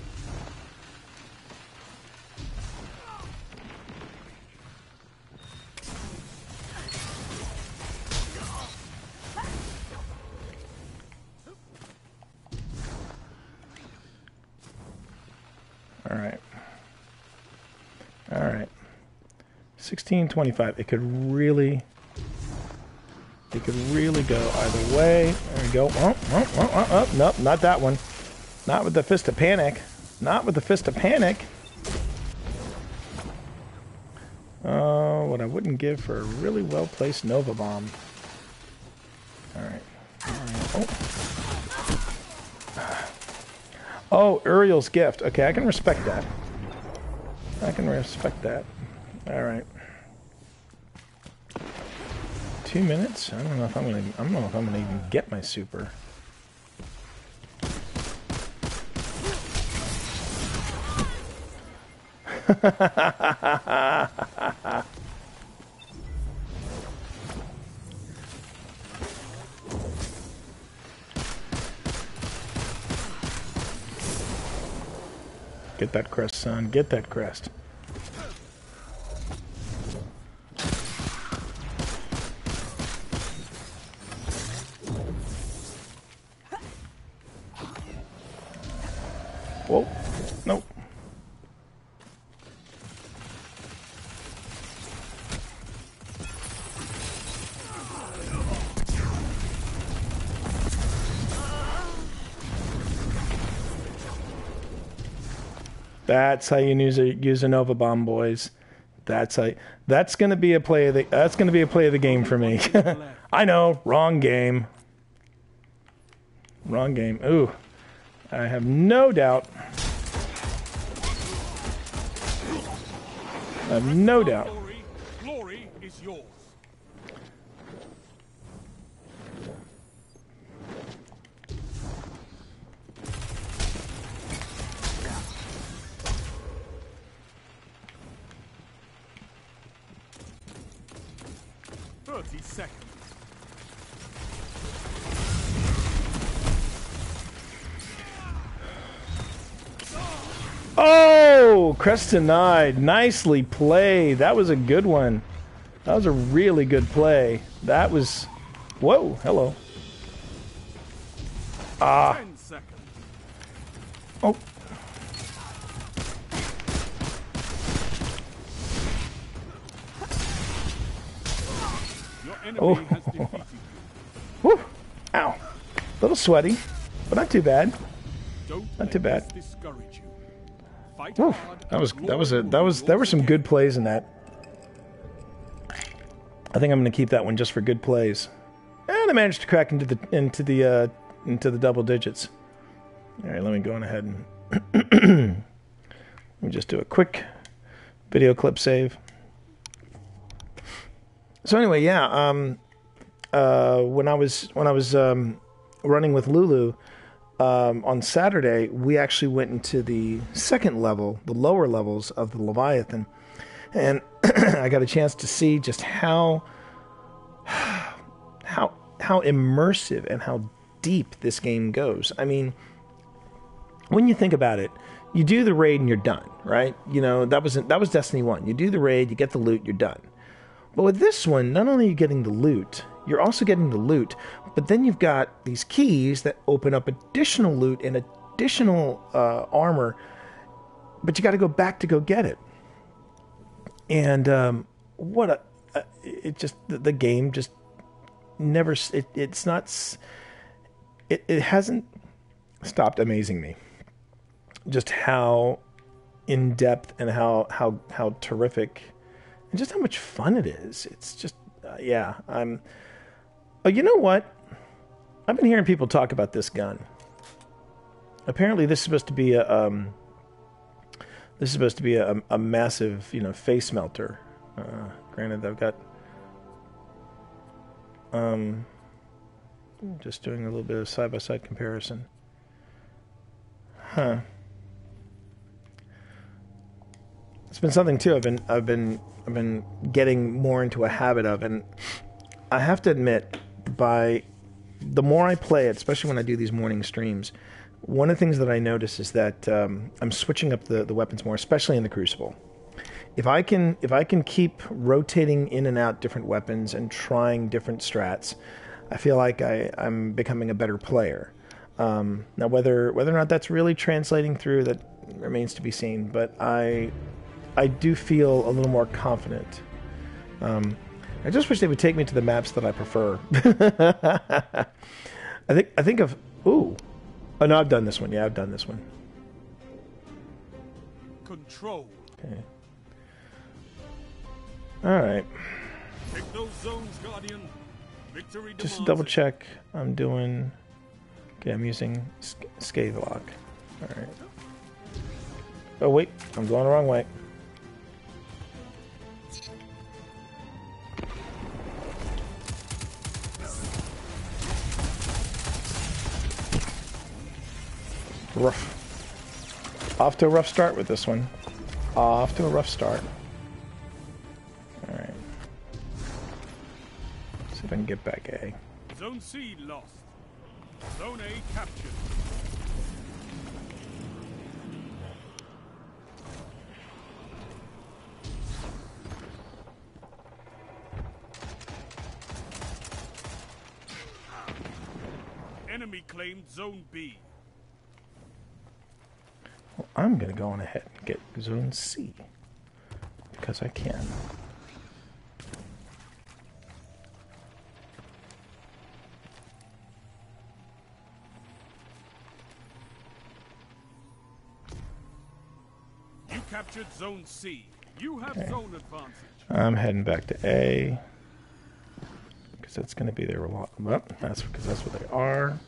All right. All right. 1625. It could really could really go either way. There we go. Oh, oh, oh, oh, oh. Nope, not that one. Not with the fist of panic. Not with the fist of panic. Oh, what I wouldn't give for a really well placed Nova Bomb. Alright. Oh. oh, Uriel's gift. Okay, I can respect that. I can respect that. Alright. Two minutes? I don't know if I'm gonna I don't know if I'm gonna even get my super. [LAUGHS] Get that crest, son. Get that crest. That's how you use a use a Nova Bomb, boys. That's how. That's gonna be a play of the. That's gonna be a play of the game for me. [LAUGHS] I know, wrong game. Wrong game. Ooh, I have no doubt. I have no doubt. Glory, glory is yours. Thirty seconds. Oh, Crest denied. Nicely played. That was a good one. That was a really good play. That was. Whoa, hello. Ah. Oh. Oh. has defeated you. Whew. Ow. A little sweaty, but not too bad. Don't too bad. Whew. That was that was a that was there were some good plays in that. I think I'm going to keep that one just for good plays. And I managed to crack into the into the uh, into the double digits. All right, let me go on ahead and [CLEARS THROAT] let me just do a quick video clip save. So anyway, yeah, um, uh, when I was when I was um, running with Lulu um, on Saturday, we actually went into the second level, the lower levels of the Leviathan, and [CLEARS THROAT] I got a chance to see just how [SIGHS] how how immersive and how deep this game goes. I mean, when you think about it, you do the raid and you're done, right? You know that was that was Destiny One. You do the raid, you get the loot, you're done. But with this one, not only are you getting the loot, you're also getting the loot, but then you've got these keys that open up additional loot and additional uh, armor, but you got to go back to go get it. And um, what a, uh, it just the, the game just never it, it's not it, it hasn't stopped amazing me just how in depth and how how how terrific and just how much fun it is. It's just, uh, yeah. I'm. Oh, you know what? I've been hearing people talk about this gun. Apparently, this is supposed to be a. Um, this is supposed to be a, a massive, you know, face melter. Uh, granted, I've got. Um, just doing a little bit of side by side comparison. Huh. it's been something too. I've been I've been I've been getting more into a habit of, and I have to admit, by the more I play it, especially when I do these morning streams, one of the things that I notice is that um, I'm switching up the, the weapons more, especially in the Crucible. If I can if I can keep rotating in and out different weapons and trying different strats, I feel like I, I'm becoming a better player. Um, now, whether whether or not that's really translating through, that remains to be seen. But I I do feel a little more confident. Um, I just wish they would take me to the maps that I prefer. [LAUGHS] I think I think of ooh, oh no, I've done this one. Yeah, I've done this one. Control. Okay. All right, Take those zones, Guardian. Victory just to double check, I'm doing. Okay, I'm using sc- Scathelocke. All right. Oh wait, I'm going the wrong way. Rough. Off to a rough start with this one. Off to a rough start. Alright. See if I can get back A. Zone C lost. Zone A captured. Enemy claimed Zone B. I'm gonna go on ahead and get Zone C. Because I can. You captured Zone C. You have zone advantage. I'm heading back to A. Because that's going to be their lot. Well, that's because that's where they are.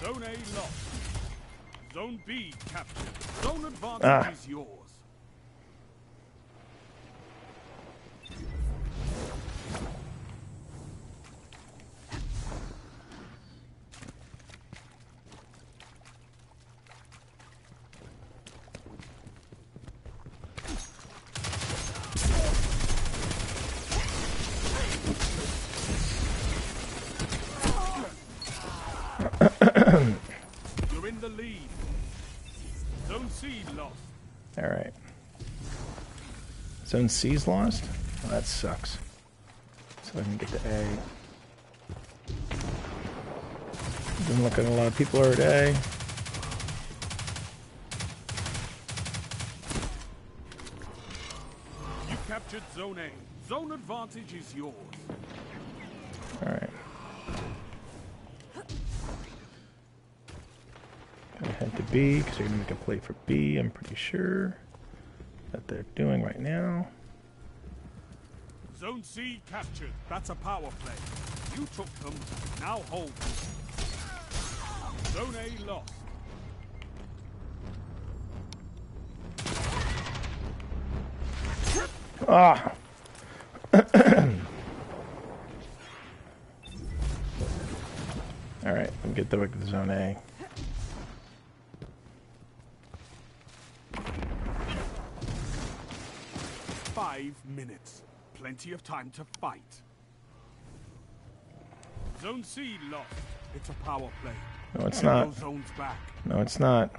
Zone A lost. Zone B captured. Zone advantage Ah. is yours. Zone C's lost? Well, that sucks. So I can get to A. Doesn't look like a lot of people are at A. You captured Zone A. Zone advantage is yours. All right. Gotta head to B because they're gonna make a play for B. I'm pretty sure they're doing right now. Zone C captured. That's a power play. You took them. Now hold. Zone A lost. Ah. [COUGHS] All right, let me get the zone A. Five minutes. Plenty of time to fight. Zone C lost. It's a power play. No, it's not. Those zones back. No, it's not.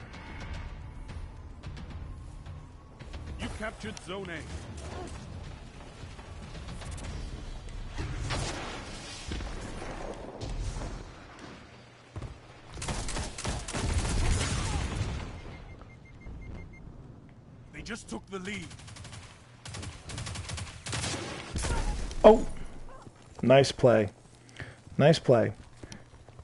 You captured Zone A. They just took the lead. Nice play. Nice play.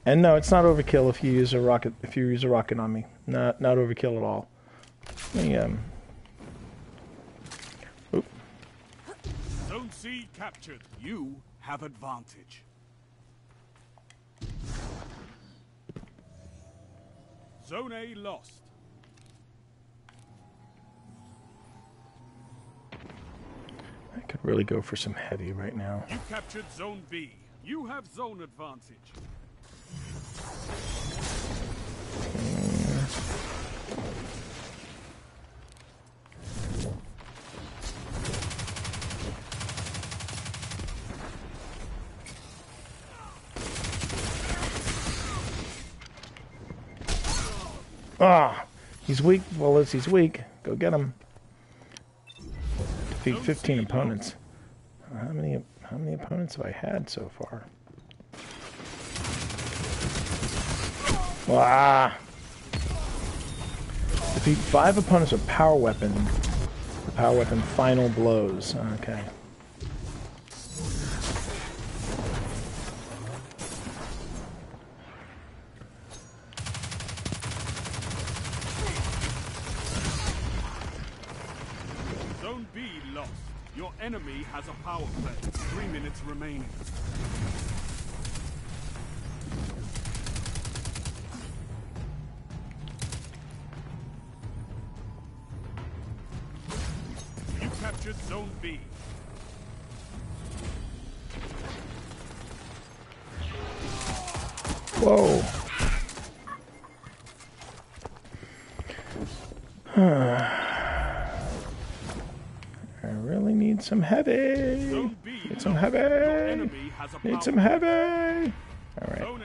And no, it's not overkill if you use a rocket. If you use a rocket on me, not not overkill at all. Me um. Oop. Zone C captured. You have advantage. Zone A lost. I could really go for some heavy right now. You captured Zone B. You have zone advantage. Ah, he's weak. Well, as he's weak, go get him. Defeat 15 opponents. How many? How many opponents have I had so far? Ah. Defeat five opponents with power weapon. The power weapon final blows. Okay. Zone B lost. Your enemy has a power play. Three minutes remaining. Some heavy. Need some heavy. Your enemy has a power Need some heavy. All right.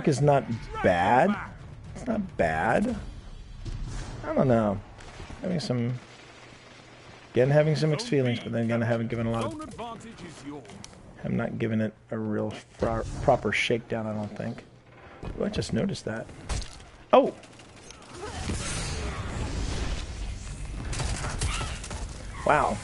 Back. is not bad. It's not bad. I don't know. Having some. Again, having some mixed feelings, but then again, I haven't given a lot of. I'm not giving it a real proper shakedown, I don't think. Oh, I just noticed that. Oh! Wow.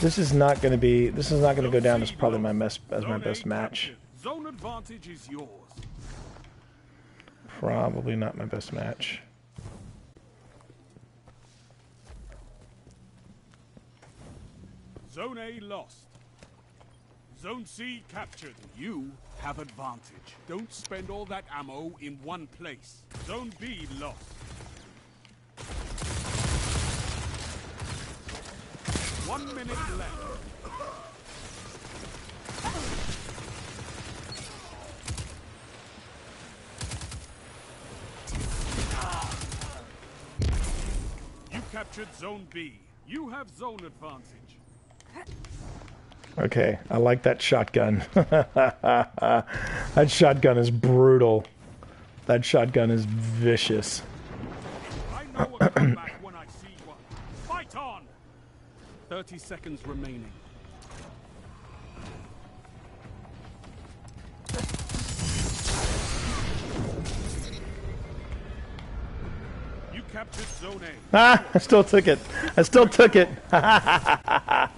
This is not going to be. This is not going to go down as probably my best as my best match. Zone advantage is yours. Probably not my best match. Zone A lost. Zone C captured. You have advantage. Don't spend all that ammo in one place. Zone B lost. One minute left. You captured Zone B. You have zone advantage. Okay, I like that shotgun. [LAUGHS] that shotgun is brutal. That shotgun is vicious. 30 seconds remaining. You captured Zone A. Ah, [LAUGHS] I still took it. I still took it. [LAUGHS] I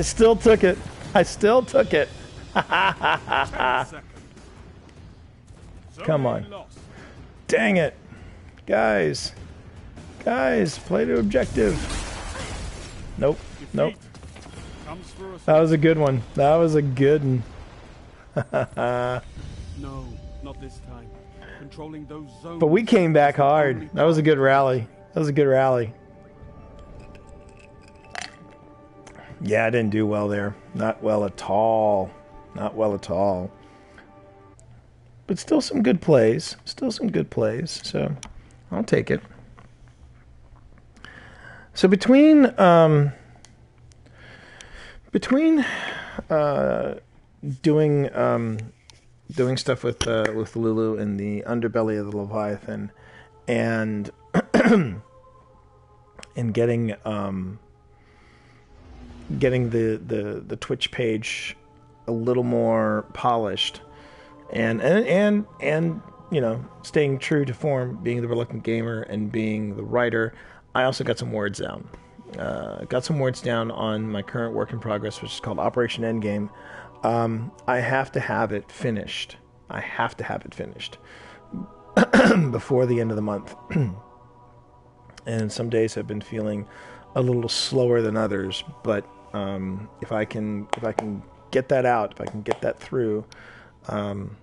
still took it. I still took it. 10 seconds. Zone Come on. Dang it. Guys. Guys, play to objective. Nope. Nope. Comes for us. That was a good one. That was a good one. [LAUGHS] No, not this time. Controlling those zones. But we came back hard. That was a good rally. That was a good rally. Yeah, I didn't do well there. Not well at all. Not well at all. But still some good plays. Still some good plays. So I'll take it. So between um, between uh, doing um, doing stuff with uh, with Lulu in the underbelly of the Leviathan, and [CLEARS THROAT] and getting um, getting the, the the Twitch page a little more polished, and and and and you know staying true to form, being the reluctant gamer and being the writer. I also got some words down. Uh, got some words down on my current work in progress, which is called Operation Endgame. Um, I have to have it finished. I have to have it finished [CLEARS THROAT] before the end of the month. [CLEARS THROAT] and some days I've been feeling a little slower than others, but um, if I can if I can get that out, if I can get that through, um,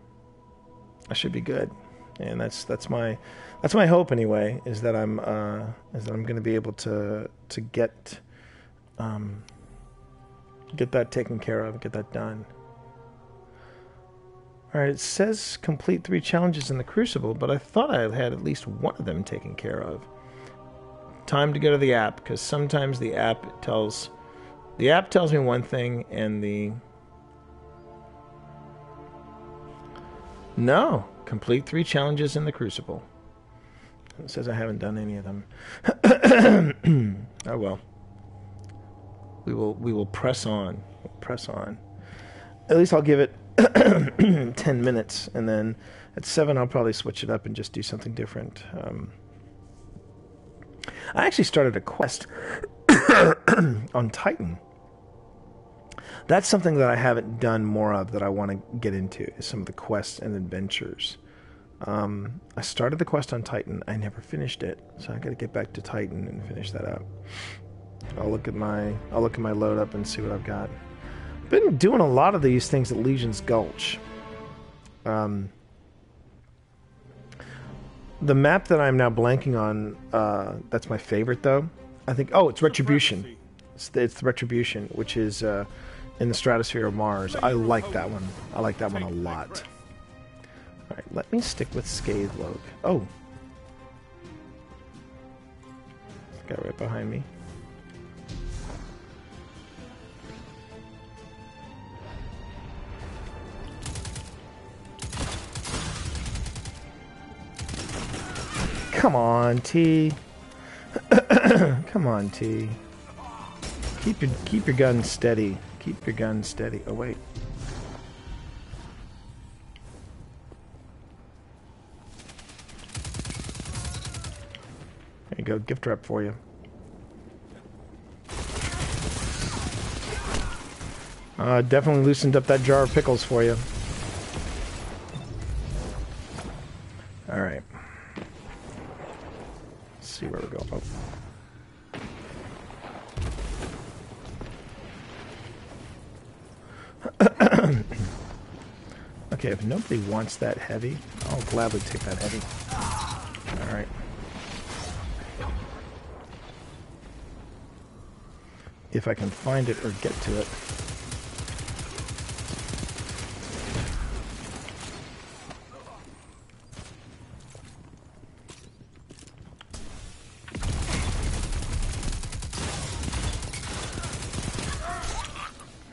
I should be good. And that's that's my that's my hope anyway. Is that I'm uh, is that I'm going to be able to to get um, get that taken care of, get that done. All right, it says complete three challenges in the Crucible, but I thought I had at least one of them taken care of. Time to go to the app because sometimes the app tells the app tells me one thing and the no complete three challenges in the Crucible. It says I haven't done any of them. [COUGHS] oh well. We will we will press on. We'll press on. At least I'll give it [COUGHS] 10 minutes and then at 7 I'll probably switch it up and just do something different. Um, I actually started a quest [COUGHS] on Titan. That's something that I haven't done more of that I want to get into is some of the quests and adventures. Um, I started the quest on Titan. I never finished it, so I got to get back to Titan and finish that up. I'll look at my I'll look at my load up and see what I've got. Been doing a lot of these things at Legion's Gulch. Um, the map that I'm now blanking on, uh, that's my favorite though. I think oh, it's Retribution. It's the, it's the Retribution, which is uh, in the stratosphere of Mars. I like that one. I like that one a lot. Breath. All right, let me stick with Scathelocke. Oh, this guy right behind me. come on, Tee. [COUGHS] come on, Tee. Keep your keep your gun steady. Keep your gun steady. Oh wait. There you go, gift wrap for you. Uh, definitely loosened up that jar of pickles for you. Alright. Let's see where we go. Oh. [COUGHS] okay, if nobody wants that heavy, I'll gladly take that heavy. Alright. If I can find it or get to it.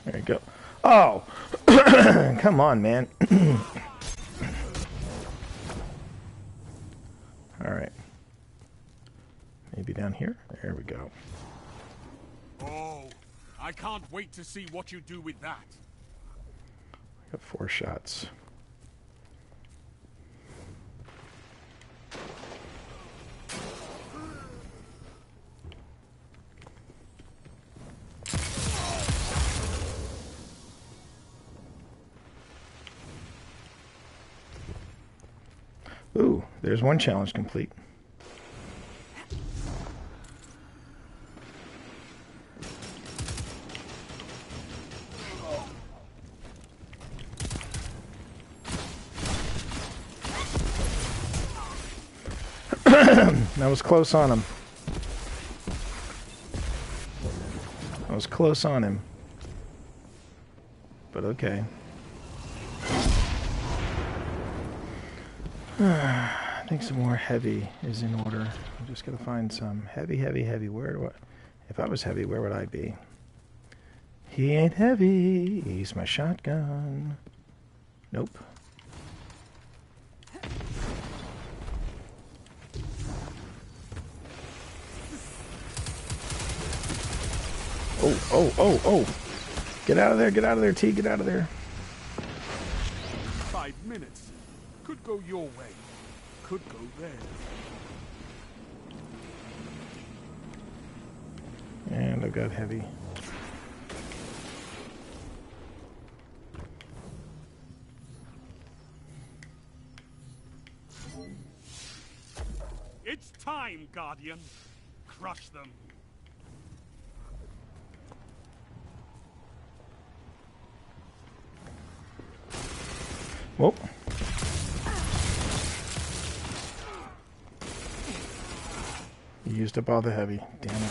There you go. Oh! [COUGHS] Come on, man. [COUGHS] Alright. Maybe down here? There we go. I can't wait to see what you do with that. I Got four shots. Ooh, there's one challenge complete. That was close on him. I was close on him. But okay. [SIGHS] I think some more heavy is in order. I'm just gonna find some heavy, heavy, heavy. Where I? If I was heavy, where would I be? He ain't heavy. He's my shotgun. Nope. Oh, oh, oh. Get out of there, get out of there, Tee, get out of there. Five minutes. Could go your way. Could go theirs. And I've got heavy. It's time, Guardian. Crush them. Whoa. He used up all the heavy. Damn it.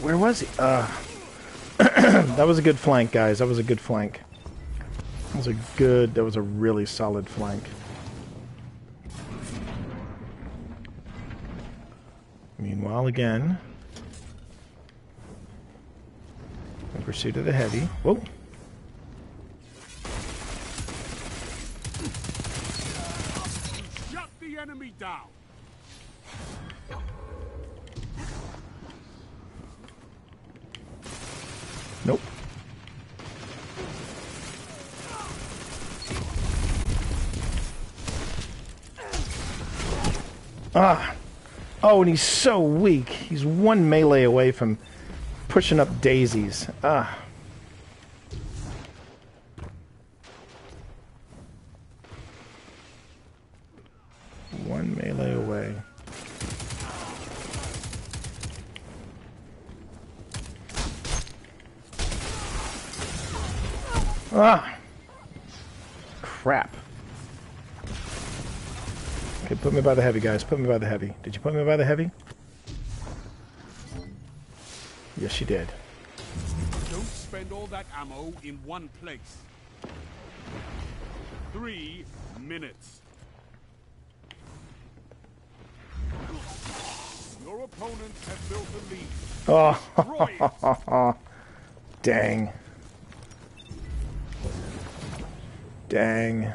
Where was he? Uh, [CLEARS THROAT] that was a good flank, guys. That was a good flank. That was a good, that was a really solid flank. Meanwhile, again, in pursuit of the heavy. Whoa. Shut the enemy down. Nope. Ah. Oh, and he's so weak. He's one melee away from pushing up daisies. Ah. One melee away. Ah! Crap. Okay, put me by the heavy, guys. Put me by the heavy. Did you put me by the heavy? Yes, you did. Don't spend all that ammo in one place. Three minutes. Your opponents have built a lead. Oh, [LAUGHS] dang. Dang.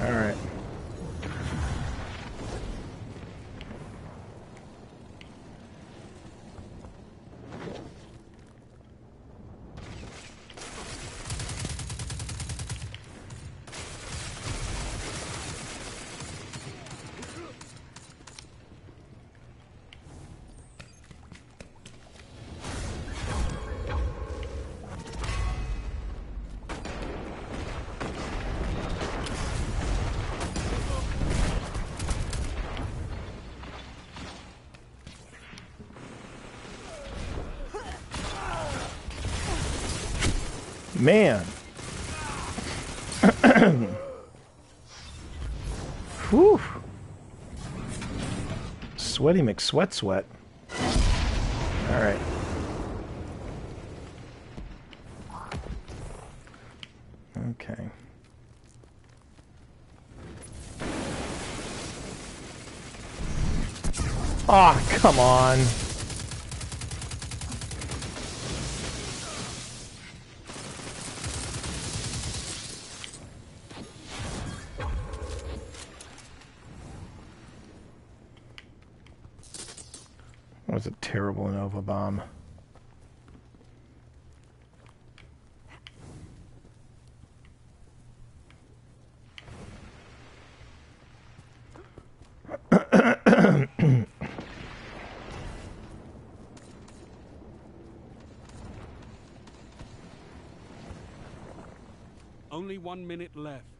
All right. Man. [COUGHS] Whew. Sweaty McSweat sweat. All right. Okay. Aw, oh, come on. Terrible Nova bomb. Only one minute left.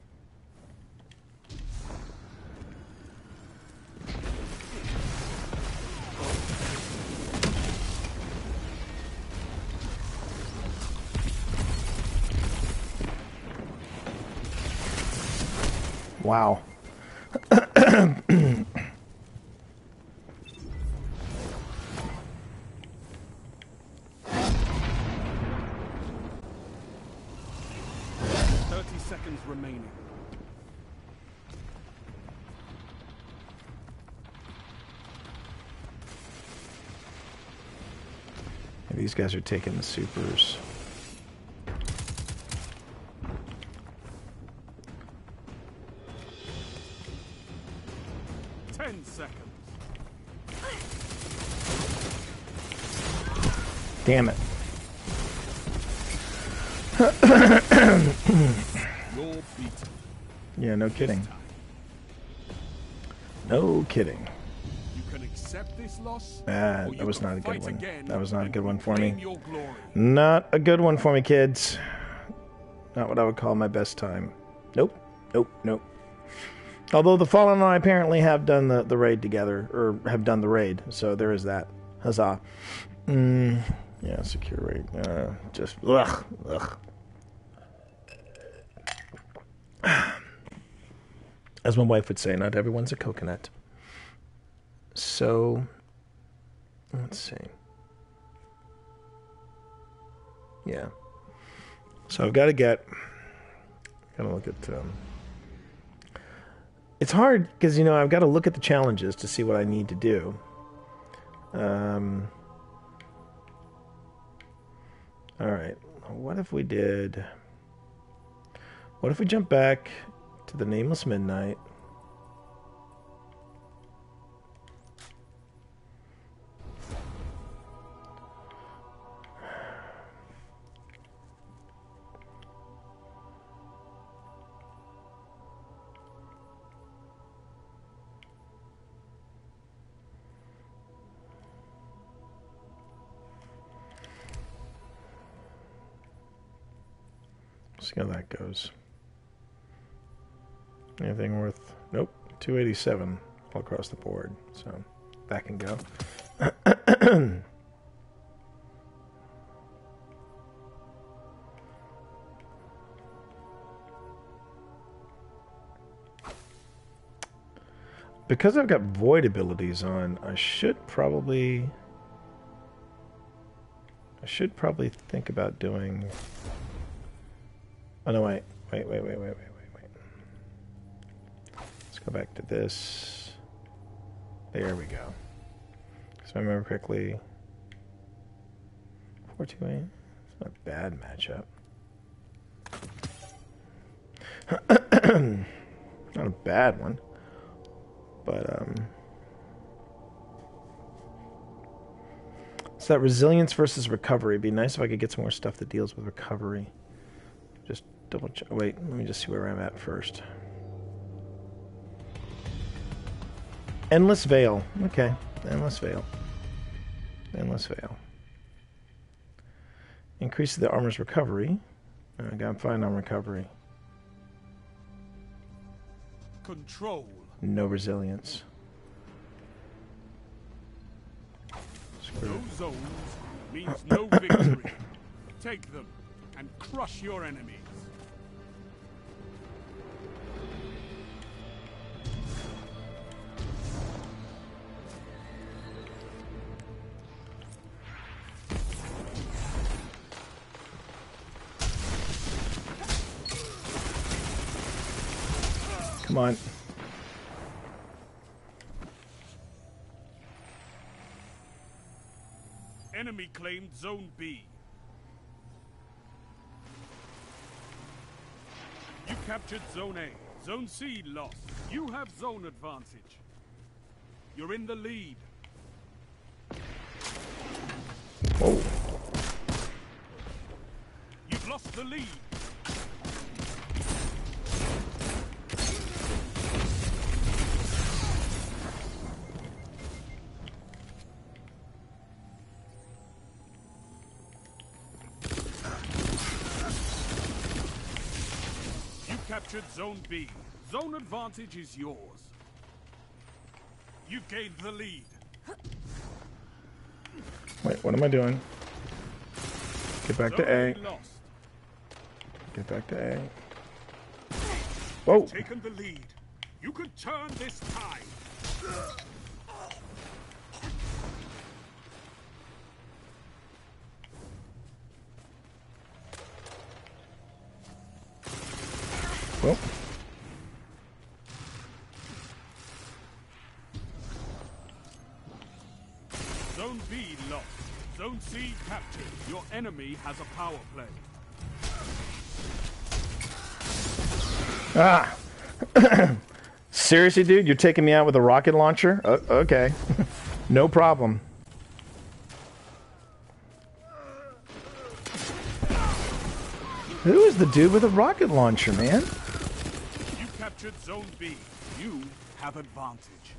Wow. Thirty seconds remaining. These guys are taking the supers. Damn it. [COUGHS] Yeah, no kidding. No kidding. Ah, that was not a good one. That was not a good one for me. Not a good one for me, kids. Not what I would call my best time. Nope. Nope. Nope. Although the Fallen and I apparently have done the, the raid together, or have done the raid, so there is that. Huzzah. Mm, yeah, secure raid. Uh, just, ugh, ugh. As my wife would say, not everyone's a coconut. So, let's see. Yeah. So I've got to get. Gotta look at. Um, it's hard because you know I've got to look at the challenges to see what I need to do. Um. All right. What if we did? What if we jump back to the Nameless Midnight? See how that goes. Anything worth? Nope. 287 all across the board. So that can go. [COUGHS] because I've got void abilities on, I should probably. I should probably think about doing. Oh no! Wait! Wait! Wait! Wait! Wait! Wait! Wait! Wait! Let's go back to this. There we go. If I remember correctly, four two eight. It's not a bad matchup. [CLEARS THROAT] not a bad one, but um. So that resilience versus recovery. It'd be nice if I could get some more stuff that deals with recovery. Double check. Wait, let me just see where I'm at first. Endless Veil. Okay, Endless Veil. Endless Veil. Increase the armor's recovery. I got fine on recovery. Control. No resilience. Screw No zones means no victory. Take them. and crush your enemies. Come on. Enemy claimed Zone B. You captured Zone A. Zone C lost. You have zone advantage. You're in the lead. Whoa. You've lost the lead. Captured Zone B. Zone advantage is yours. You gained the lead. Wait, what am I doing? Get back to A. Lost. Get back to A. Whoa. Taken the lead. You can turn this tide. Well, Zone B lost. Zone C captured. Your enemy has a power play. ah. [COUGHS] Seriously, dude, you're taking me out with a rocket launcher? Uh, okay. [LAUGHS] no problem. Who is the dude with a rocket launcher, man? You captured Zone B. You have advantage.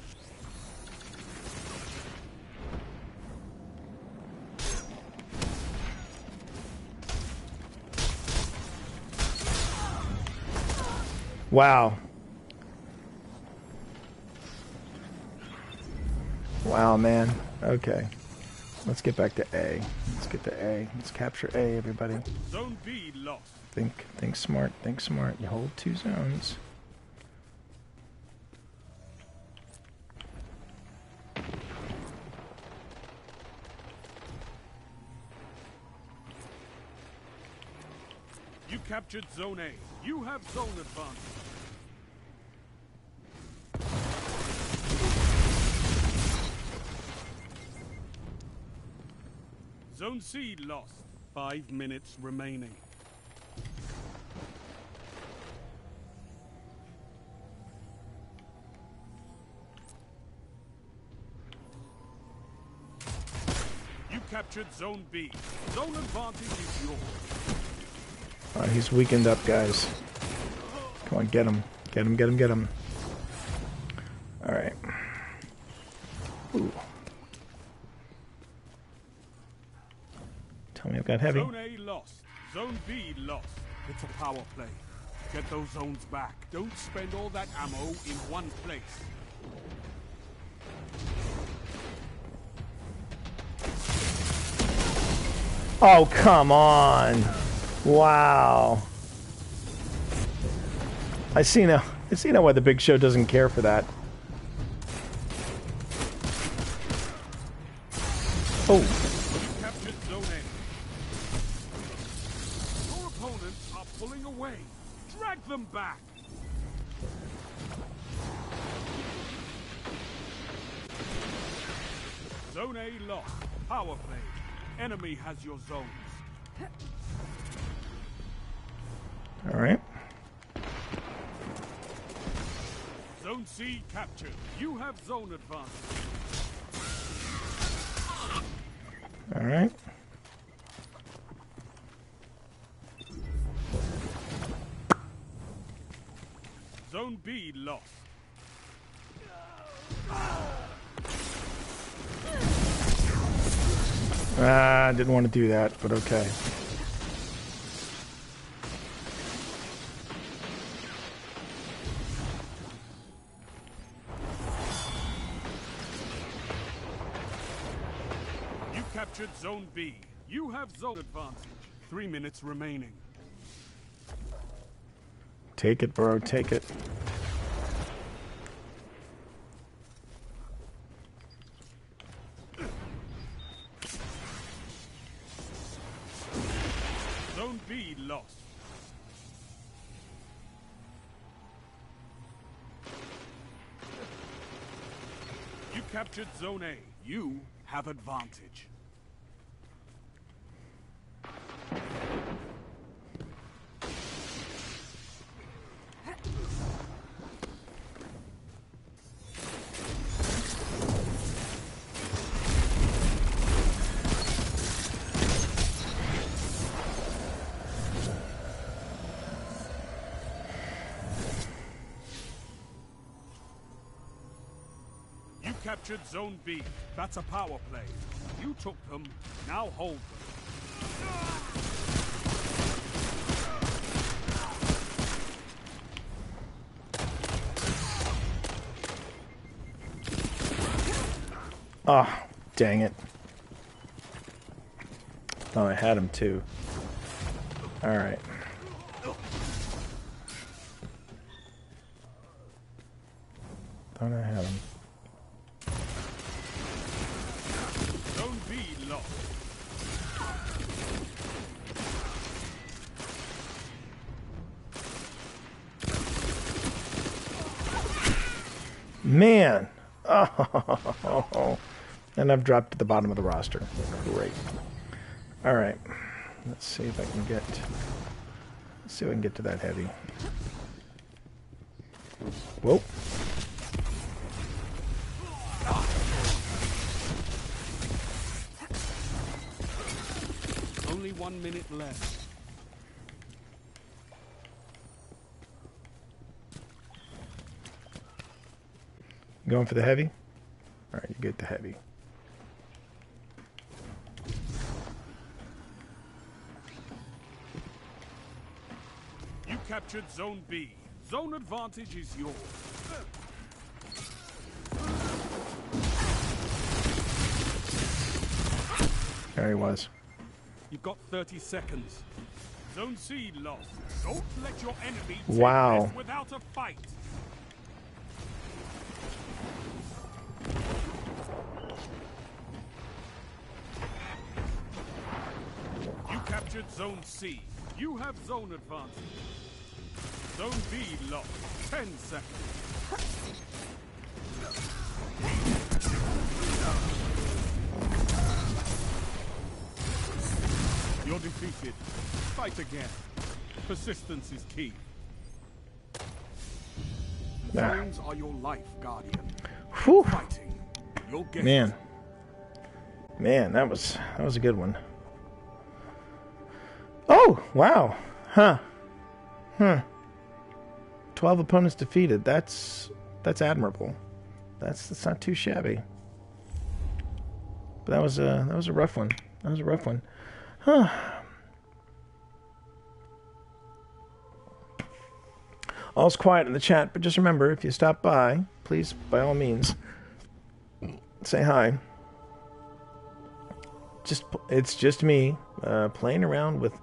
Wow. Wow, man. Okay. Let's get back to A. Let's get to A. Let's capture A, everybody. Zone B lost. Think think smart, think smart. You hold two zones. You captured Zone A. You have zone advantage. Zone C lost. Five minutes remaining. You captured Zone B. Zone advantage is yours. Uh, he's weakened up, guys. Come on, get him. Get him, get him, get him. Alright. Ooh. I've got heavy. Zone A lost. Zone B lost. It's a power play. Get those zones back. Don't spend all that ammo in one place. Oh, come on. Wow. I see now. I see now why the big show doesn't care for that. Oh, them back. Zone A lost. Power play. Enemy has your zones. all right. Zone C captured. You have zone advantage. All right. Zone B lost. Ah, didn't want to do that, but okay. You captured Zone B. You have zone advantage. Three minutes remaining. Take it, bro. Take it. Zone B lost. You captured Zone A. You have advantage. Captured Zone B. That's a power play. You took them. Now hold them. Oh, dang it. Oh, I had him too. Alright. Thought I had him. Zone B lost. Man! Oh, and I've dropped to the bottom of the roster. Great. Alright. Let's see if I can get. Let's see if I can get to that heavy. Whoa. Only one minute left. Going for the heavy? Alright, you get the heavy. Captured Zone B. Zone advantage is yours. There he was. You've got 30 seconds. Zone C lost. Don't let your enemy Wow. without a fight. You captured Zone C. You have zone advantage. Zone B lost. 10 seconds. You're defeated. Fight again. Persistence is key. Zones are your life, Guardian. Whew. Fighting. You'll get Man. it. Man, that was that was a good one. Oh, wow. Huh. Huh. 12 opponents defeated. That's that's admirable. That's that's not too shabby. But that was a that was a rough one. That was a rough one. Huh. All's quiet in the chat, but just remember if you stop by, please by all means say hi just it's just me uh, playing around with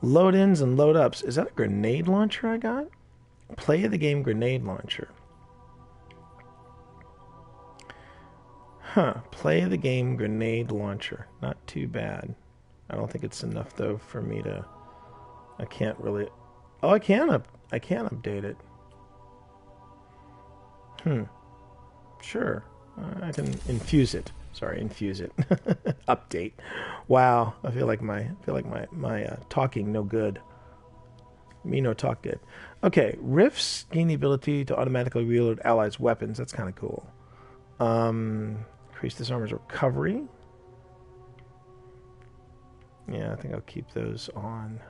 load ins and load ups. Is that a grenade launcher I got? Play the game grenade launcher. Huh. Play the game grenade launcher. Not too bad. I don't think it's enough though for me to. I can't really. Oh, I can up. I can update it. Hmm. Sure. I can infuse it. Sorry, infuse it. [LAUGHS] Update. Wow, I feel like my I feel like my my uh, talking no good. Me no talk good. Okay, rifts gain the ability to automatically reload allies' weapons. That's kind of cool. Um, increase this armor's recovery. Yeah, I think I'll keep those on.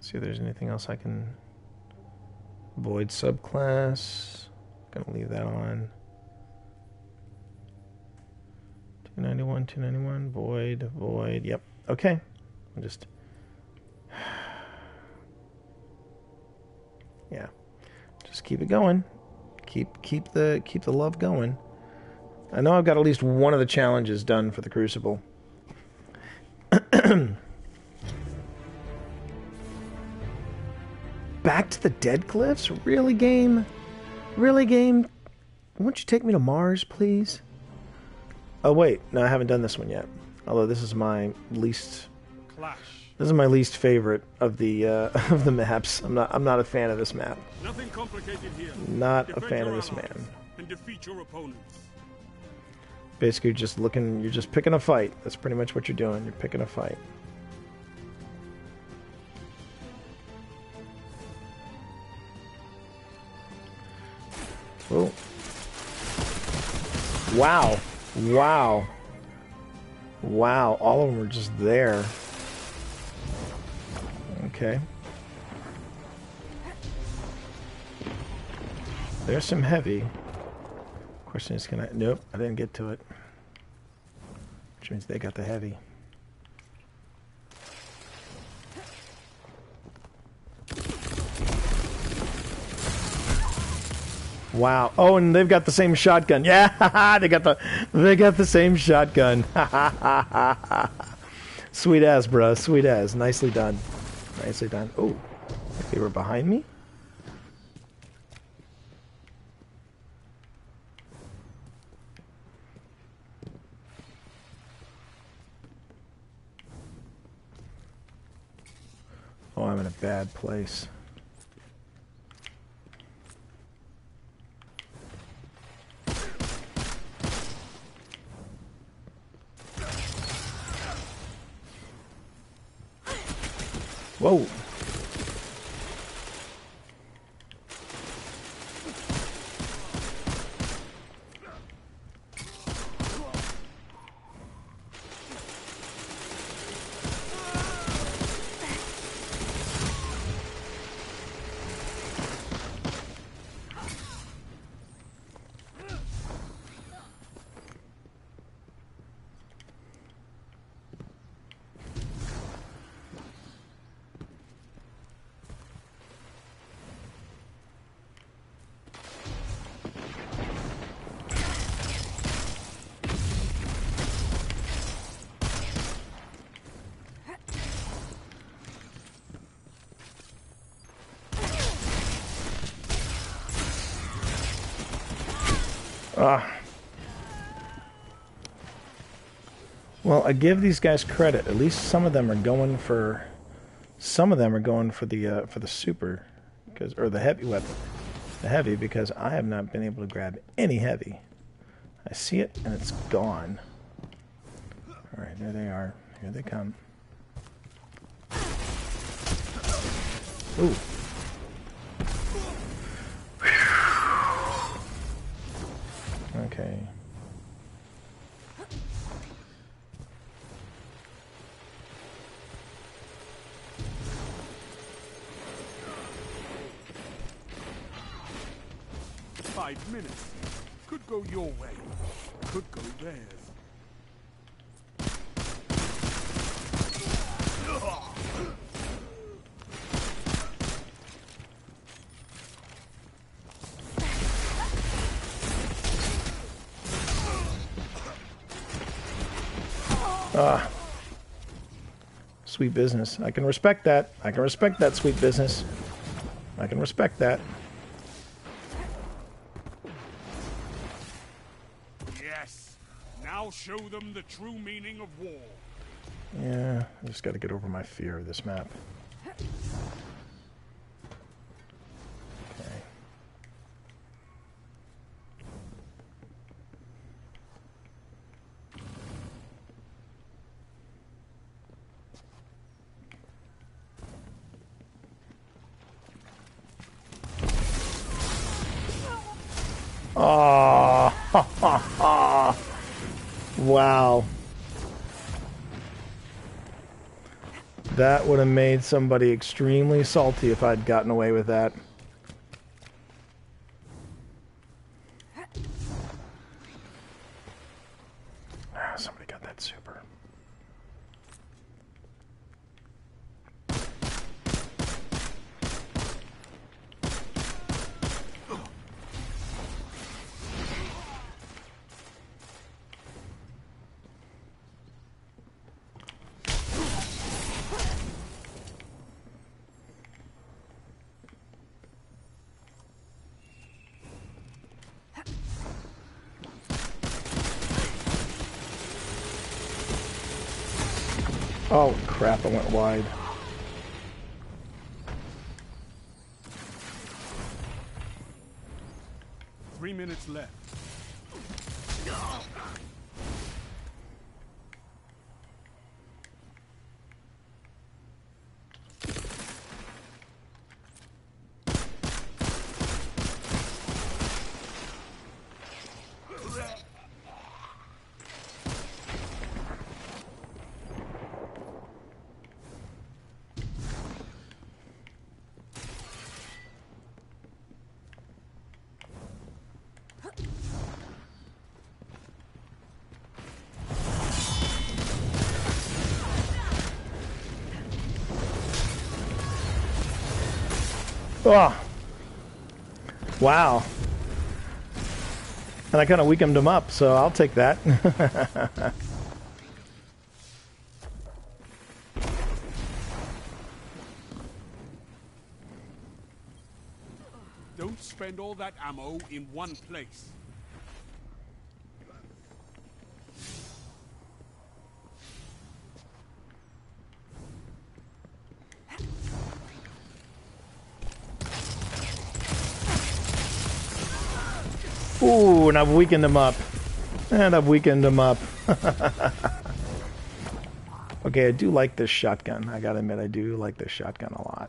See if there's anything else I can void subclass. Gonna leave that on. 291, 291, void, void. Yep. Okay. I'll just [SIGHS] Yeah. Just keep it going. Keep keep the keep the love going. I know I've got at least one of the challenges done for the Crucible. [CLEARS THROAT] Back to the Dead Cliffs? Really, game? Really, game? Won't you take me to Mars, please? Oh wait, no, I haven't done this one yet. Although this is my least Clash. this is my least favorite of the uh, [LAUGHS] of the maps. I'm not I'm not a fan of this map. Nothing complicated here. Not a Defend fan of this man. And defeat your opponents. Basically, just looking. You're just picking a fight. That's pretty much what you're doing. You're picking a fight. Oh. Wow. Wow. Wow. All of them are just there. Okay. There's some heavy. Question is, can I? Nope, I didn't get to it. Which means they got the heavy. Wow. Oh, and they've got the same shotgun. [LAUGHS] Yeah, they got the they got the same shotgun. [LAUGHS] Sweet ass, bruh. Sweet ass. Nicely done. Nicely done. Oh, they were behind me. Oh, I'm in a bad place. Whoa. Ah. I give these guys credit. At least some of them are going for. Some of them are going for the uh, for the super, because or the heavy weapon, the heavy because I have not been able to grab any heavy. I see it and it's gone. All right, there they are. Here they come. Ooh. Ah. Sweet business. I can respect that. I can respect that sweet business. I can respect that. Yes. Now show them the true meaning of war. Yeah, I just got to get over my fear of this map. Would have made somebody extremely salty if I'd gotten away with that. Ah, Somebody got that super. I went wide. Oh. Wow. And I kind of weakened him up, so I'll take that. Don't spend all that ammo in one place. Ooh, and I've weakened him up. And I've weakened him up. [LAUGHS] okay, I do like this shotgun. I gotta admit, I do like this shotgun a lot.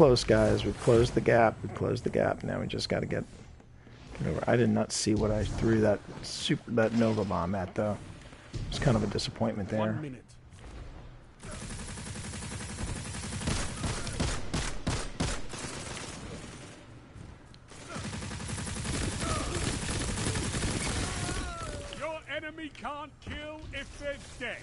Close, guys. We've closed the gap. We've closed the gap. Now we just got to get, get over. I did not see what I threw that super that Nova bomb at, though. It's kind of a disappointment there. One minute. Your enemy can't kill if they're dead.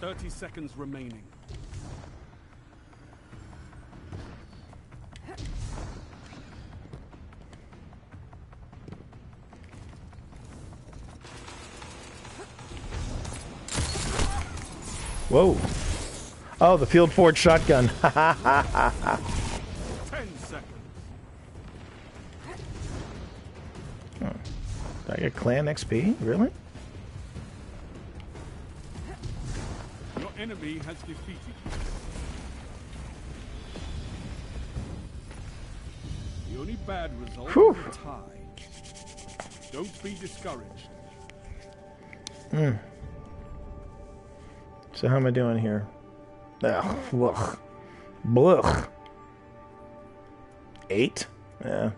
Thirty seconds remaining. Whoa. Oh, the field forge shotgun. [LAUGHS] Ten seconds. Did I get clan XP? Really? Enemy has defeated you. The only bad result Whew. is a tie. Don't be discouraged. Hmm. So how am I doing here? Ah, ugh, ugh. Blech. Eight? Yeah.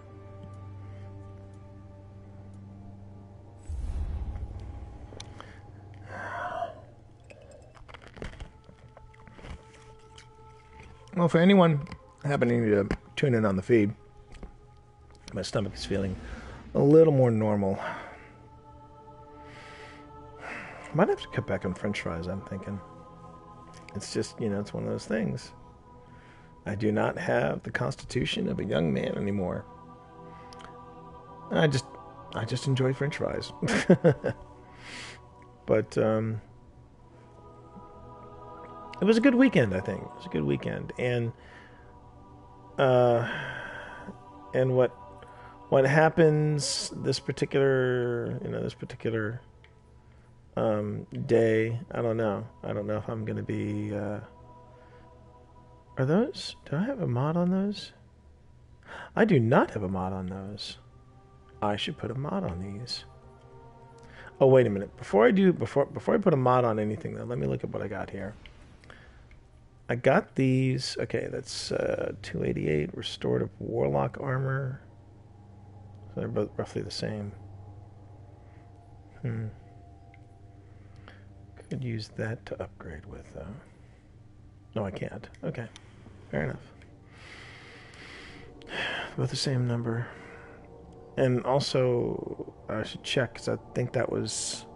For anyone happening to tune in on the feed, my stomach is feeling a little more normal. Might have to cut back on french fries, I'm thinking. It's just, you know, it's one of those things. I do not have the constitution of a young man anymore. I just I just enjoy french fries. [LAUGHS] but um it was a good weekend, I think. It was a good weekend. And uh and what what happens this particular, you know, this particular um, day. I don't know. I don't know if I'm going to be. Uh, are those? Do I have a mod on those? I do not have a mod on those. I should put a mod on these. Oh wait a minute. Before I do, before before I put a mod on anything, though, let me look at what I got here. I got these. Okay, that's uh, 288 restorative warlock armor. So they're both roughly the same. Hmm. Could use that to upgrade with, though. No, I can't. Okay, fair enough. [SIGHS] Both the same number. And also, I should check because I think that was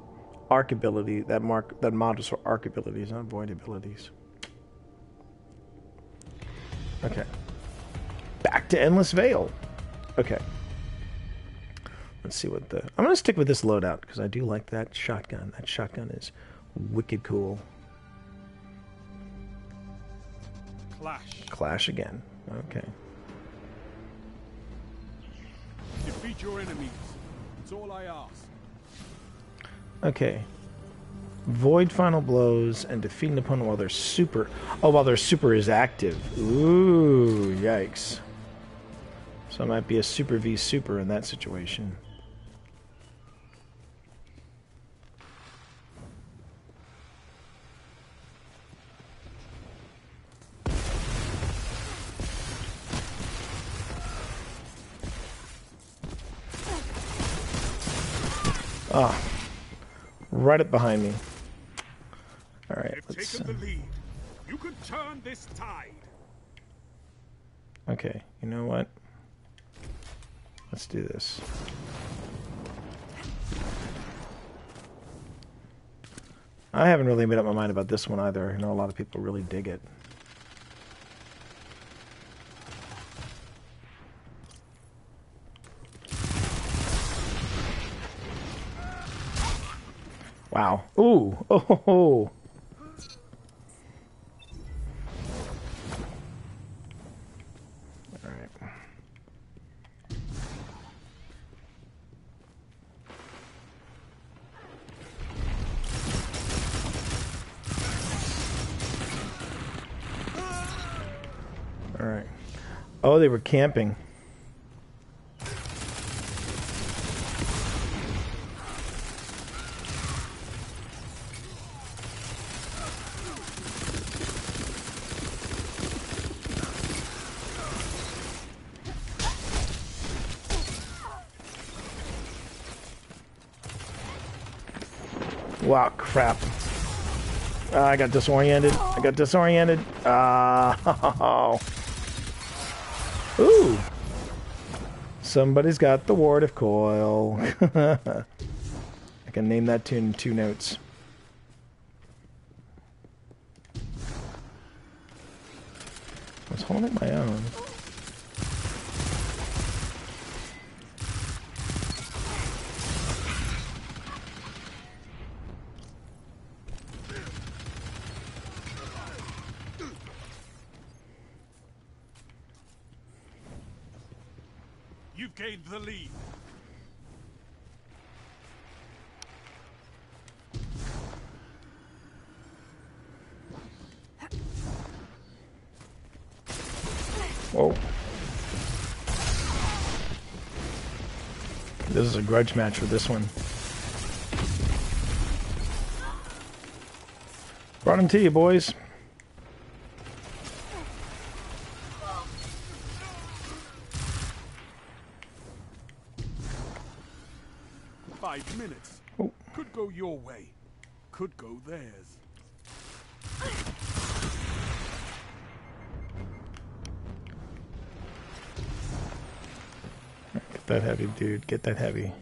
arc ability. That mark that mod was for arc abilities, not void abilities. Okay. Back to Endless Vale. Okay. Let's see what the. I'm gonna stick with this loadout because I do like that shotgun. That shotgun is wicked cool. Clash. Clash again. Okay. Defeat your enemies. That's all I ask. Okay. Void final blows and defeat an opponent while their super. Oh, while their super is active. Ooh, yikes. So it might be a super v super in that situation. Ah, right up behind me. All right, They've let's. taken uh, the lead. You can turn this tide. Okay, you know what? Let's do this. I haven't really made up my mind about this one either. I know a lot of people really dig it. Wow. Ooh. [LAUGHS] Oh. Ho, ho. Oh, they were camping. Wow, crap. Ah, I got disoriented. I got disoriented. Ah. [LAUGHS] Ooh. Somebody's got the Wardcliff Coil. [LAUGHS] I can name that tune in two notes. I was holding my own. You've gained the lead. Whoa. This is a grudge match for this one. Brought him to you, boys. Five minutes. Oh. Could go your way. Could go theirs. Get that heavy, dude. Get that heavy.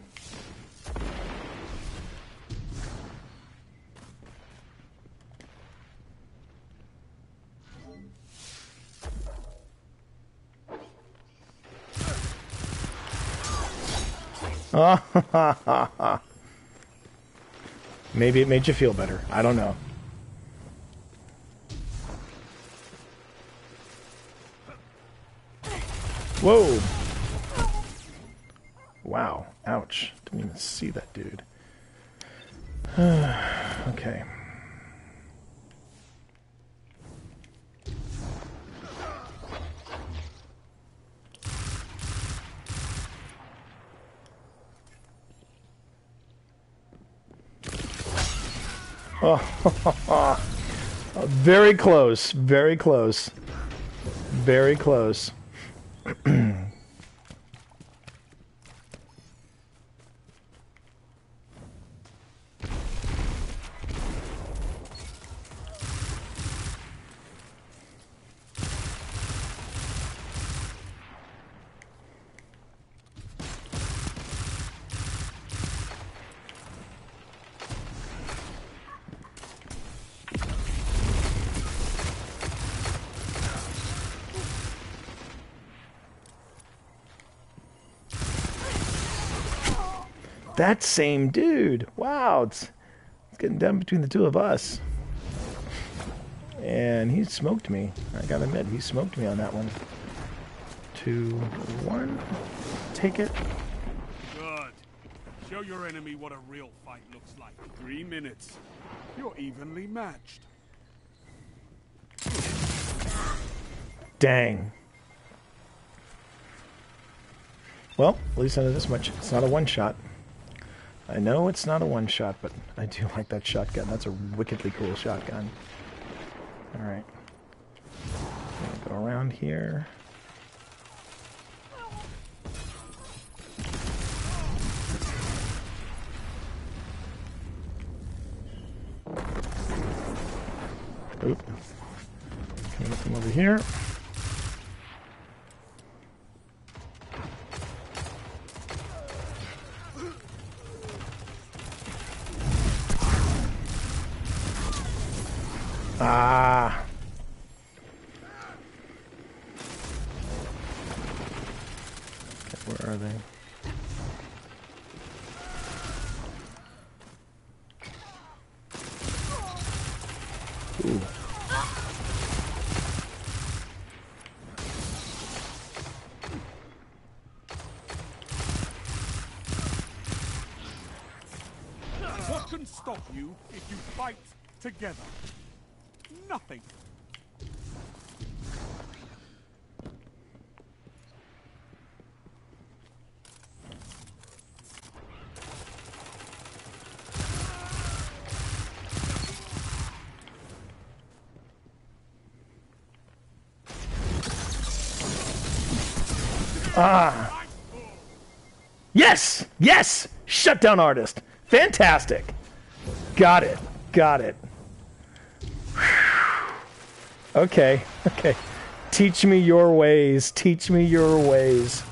[LAUGHS] Maybe it made you feel better. I don't know. Whoa. Wow. Ouch. Didn't even see that dude. okay. Oh, very close. Very close. Very close. That same dude. Wow, it's, it's getting down between the two of us. And he smoked me. I gotta admit, he smoked me on that one. Two, one. Take it. Good. Show your enemy what a real fight looks like. Three minutes. You're evenly matched. Dang. Well, at least I know this much. It's not a one shot. I know it's not a one shot, but I do like that shotgun. That's a wickedly cool shotgun. Alright. Go around here. Oop. From over here. Fight together? Nothing. Ah. Yes! Yes! Shutdown artist. Fantastic. Got it. Got it. Okay. Okay. Teach me your ways. Teach me your ways.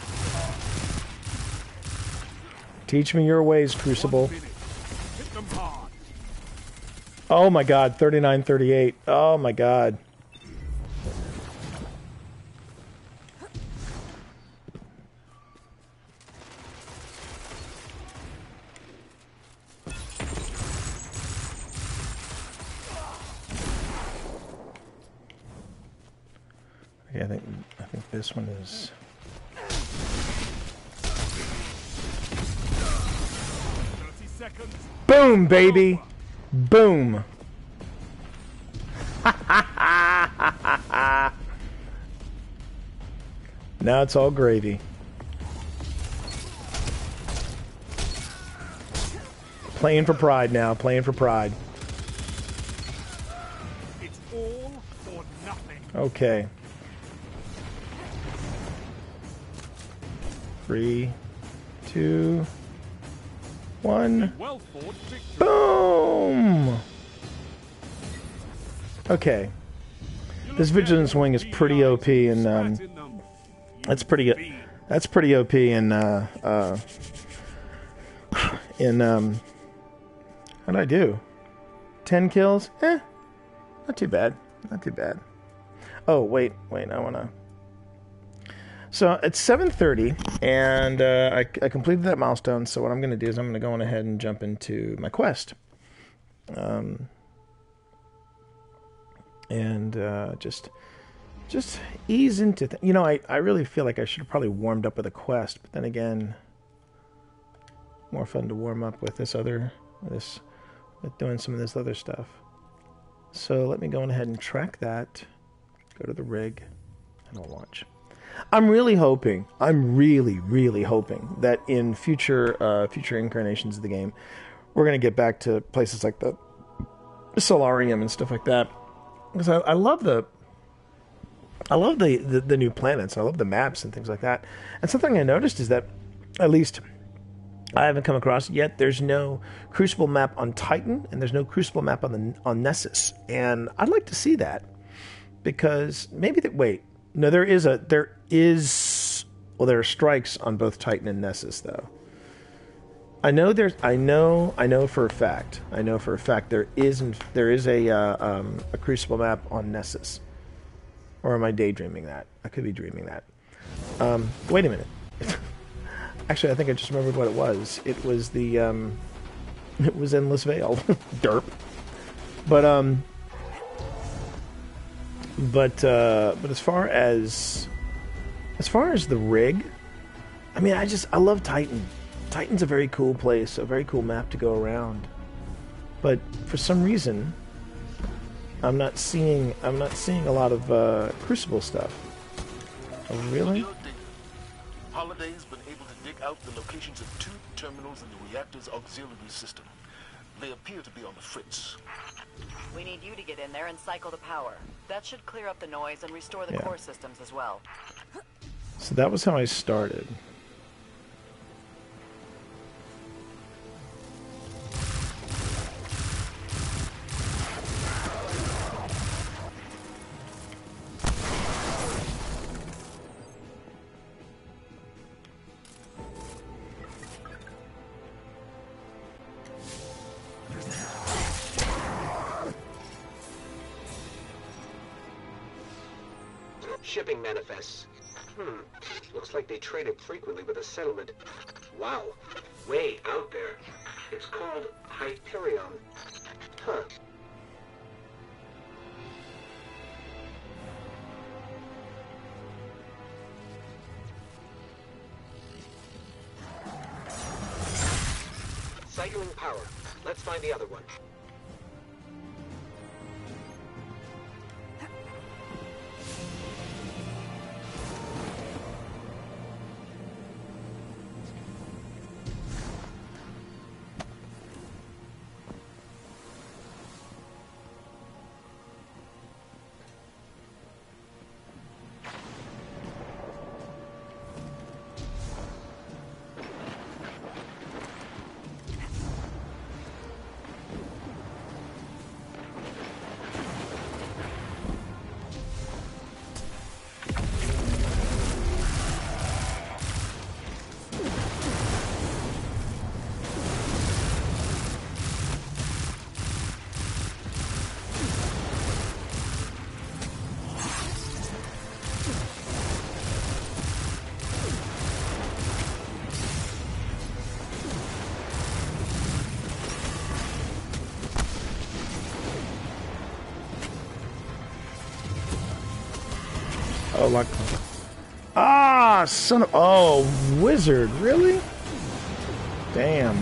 Teach me your ways, Crucible. Oh my god, 3938. Oh my god. Boom, baby. Boom. [LAUGHS] now it's all gravy. Playing for pride now, playing for pride. It's all or nothing. Okay. Three, two, one. Well fought victory. Boom! Okay. This Vigilance Wing is pretty OP and um, that's pretty good. That's pretty OP in uh, uh, in um, how did I do? Ten kills? Eh, not too bad. Not too bad. Oh wait, wait, I wanna. So it's seven thirty, and uh, I, I completed that milestone. So what I'm gonna do is I'm gonna go on ahead and jump into my quest. Um, and uh, just just ease into th- you know I, I really feel like i should have probably warmed up with a quest but then again more fun to warm up with this other this with doing some of this other stuff so let me go on ahead and track that go to the rig and i'll launch i'm really hoping i'm really really hoping that in future uh, future incarnations of the game we're going to get back to places like the solarium and stuff like that because I, I love the I love the, the, the new planets. I love the maps and things like that. And something I noticed is that, at least I haven't come across it yet. There's no Crucible map on Titan, and there's no Crucible map on the on Nessus. And I'd like to see that because maybe that. Wait, no, there is a there is well, there are strikes on both Titan and Nessus though. I know there's. I know. I know for a fact. I know for a fact there isn't. There is a uh, um, a Crucible map on Nessus. Or am I daydreaming that? I could be dreaming that. Um, wait a minute. [LAUGHS] Actually, I think I just remembered what it was. It was the um, [LAUGHS] it was Endless Vale, [LAUGHS] derp. But um, but uh, but as far as as far as the rig, I mean, I just I love Titan. Titan's a very cool place, a very cool map to go around. But for some reason, I'm not seeing I'm not seeing a lot of uh, Crucible stuff. Oh, really? Holliday's been able to dig out the locations of two terminals in the reactor's auxiliary system. They appear to be on the fritz. We need you to get in there and cycle the power. That should clear up the noise and restore the Yeah. core systems as well. So that was how I started. Manifests. Hmm. Looks like they traded frequently with a settlement. Wow. Way out there. It's called Hyperion. Huh. Cycling power. Let's find the other one. Like. Ah, son of. Oh, wizard, really? Damn.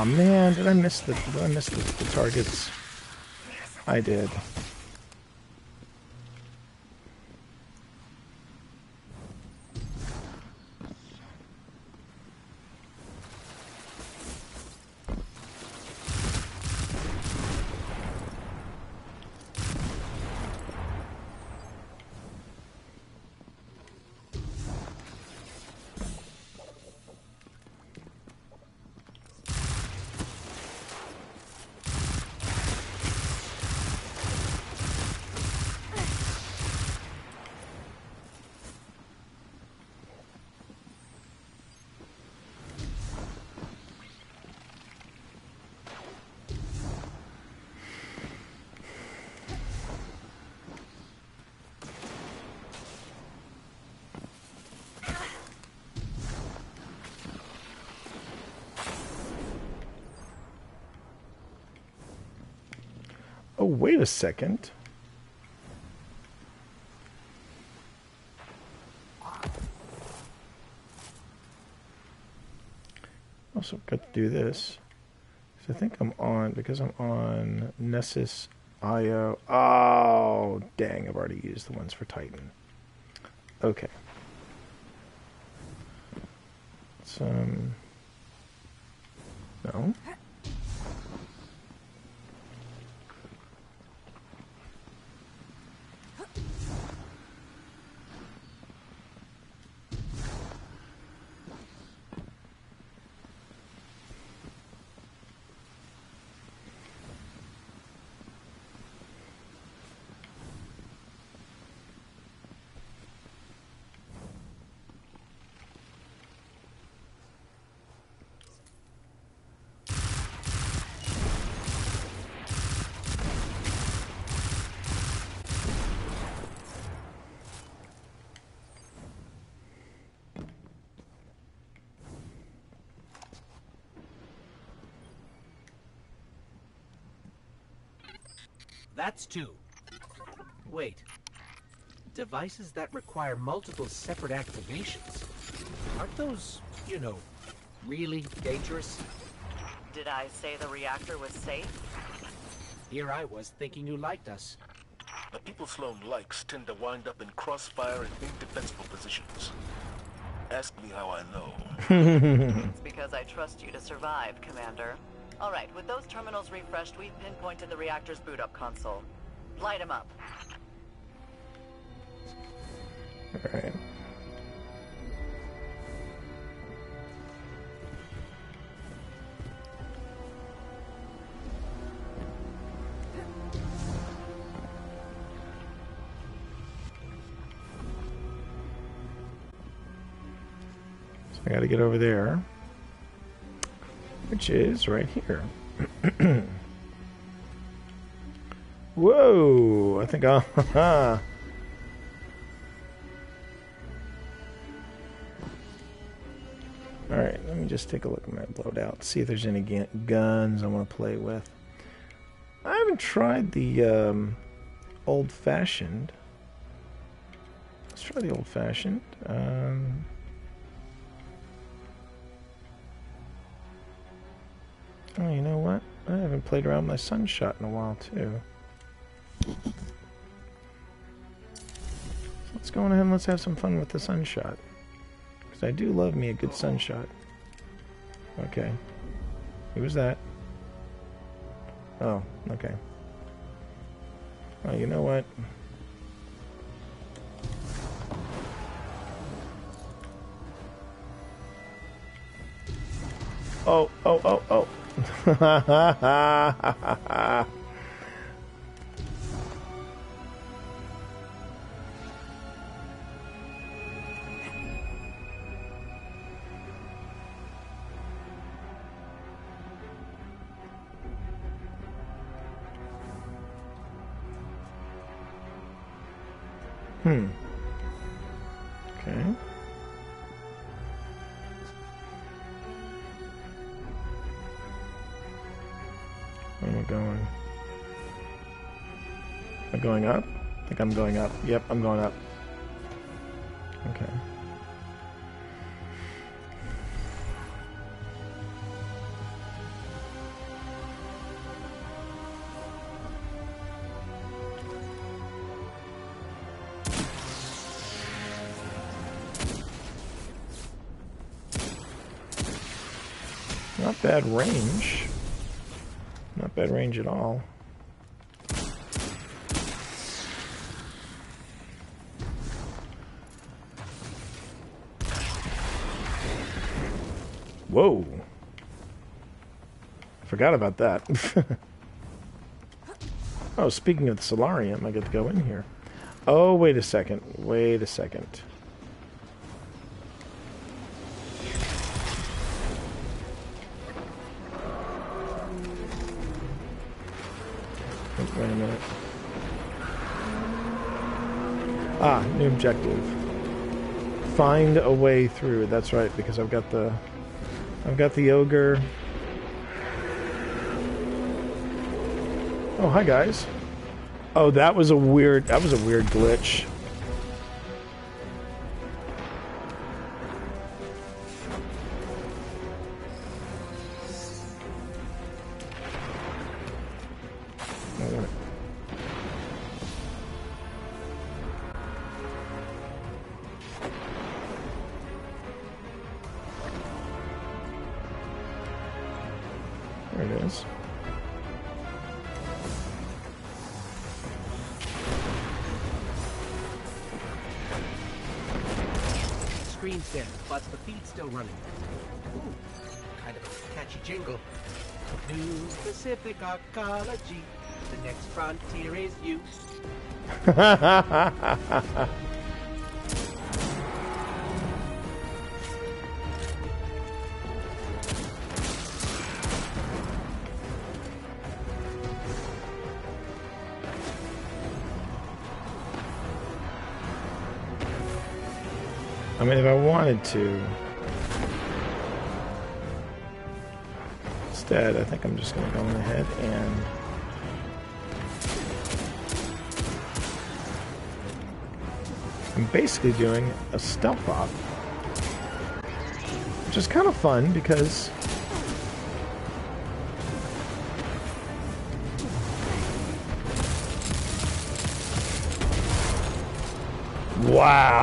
Oh man, did I miss the did I miss the, the targets? I did. A second. Also got to do this. I think I'm on, because I'm on Nessus IO. Oh, dang, I've already used the ones for Titan. Okay. So, um, no. That's two. Wait. Devices that require multiple separate activations. Aren't those, you know, really dangerous? Did I say the reactor was safe? Here I was thinking you liked us. The people Sloane likes tend to wind up in crossfire and indefensible positions. Ask me how I know. [LAUGHS] It's because I trust you to survive, Commander. All right, with those terminals refreshed, we've pinpointed the reactor's boot-up console. Light them up. Alright. So I gotta get over there. Which is right here. [CLEARS THROAT] Whoa! I think I'll. [LAUGHS] Alright, let me just take a look at my loadout, see if there's any guns I want to play with. I haven't tried the um, old fashioned. Let's try the old fashioned. Um, oh, you know what? I haven't played around with my sunshot in a while, too. So let's go on ahead and let's have some fun with the sunshot. Because I do love me a good sunshot. Okay. Who was that? Oh, okay. Well, you know what? Oh, oh, oh, oh. [LAUGHS] Yep, I'm going up. Okay. Not bad range. Not bad range at all. Whoa. Forgot about that. [LAUGHS] oh, speaking of the solarium, I get to go in here. Oh, wait a second. Wait a second. Wait a minute. Ah, new objective. Find a way through. That's right, because I've got the I've got the ogre. Oh, hi guys. Oh, that was a weird. That was a weird glitch. I mean, if I wanted to. Instead, I think I'm just going to go ahead and. I'm basically doing a stealth op. Which is kind of fun because. Wow.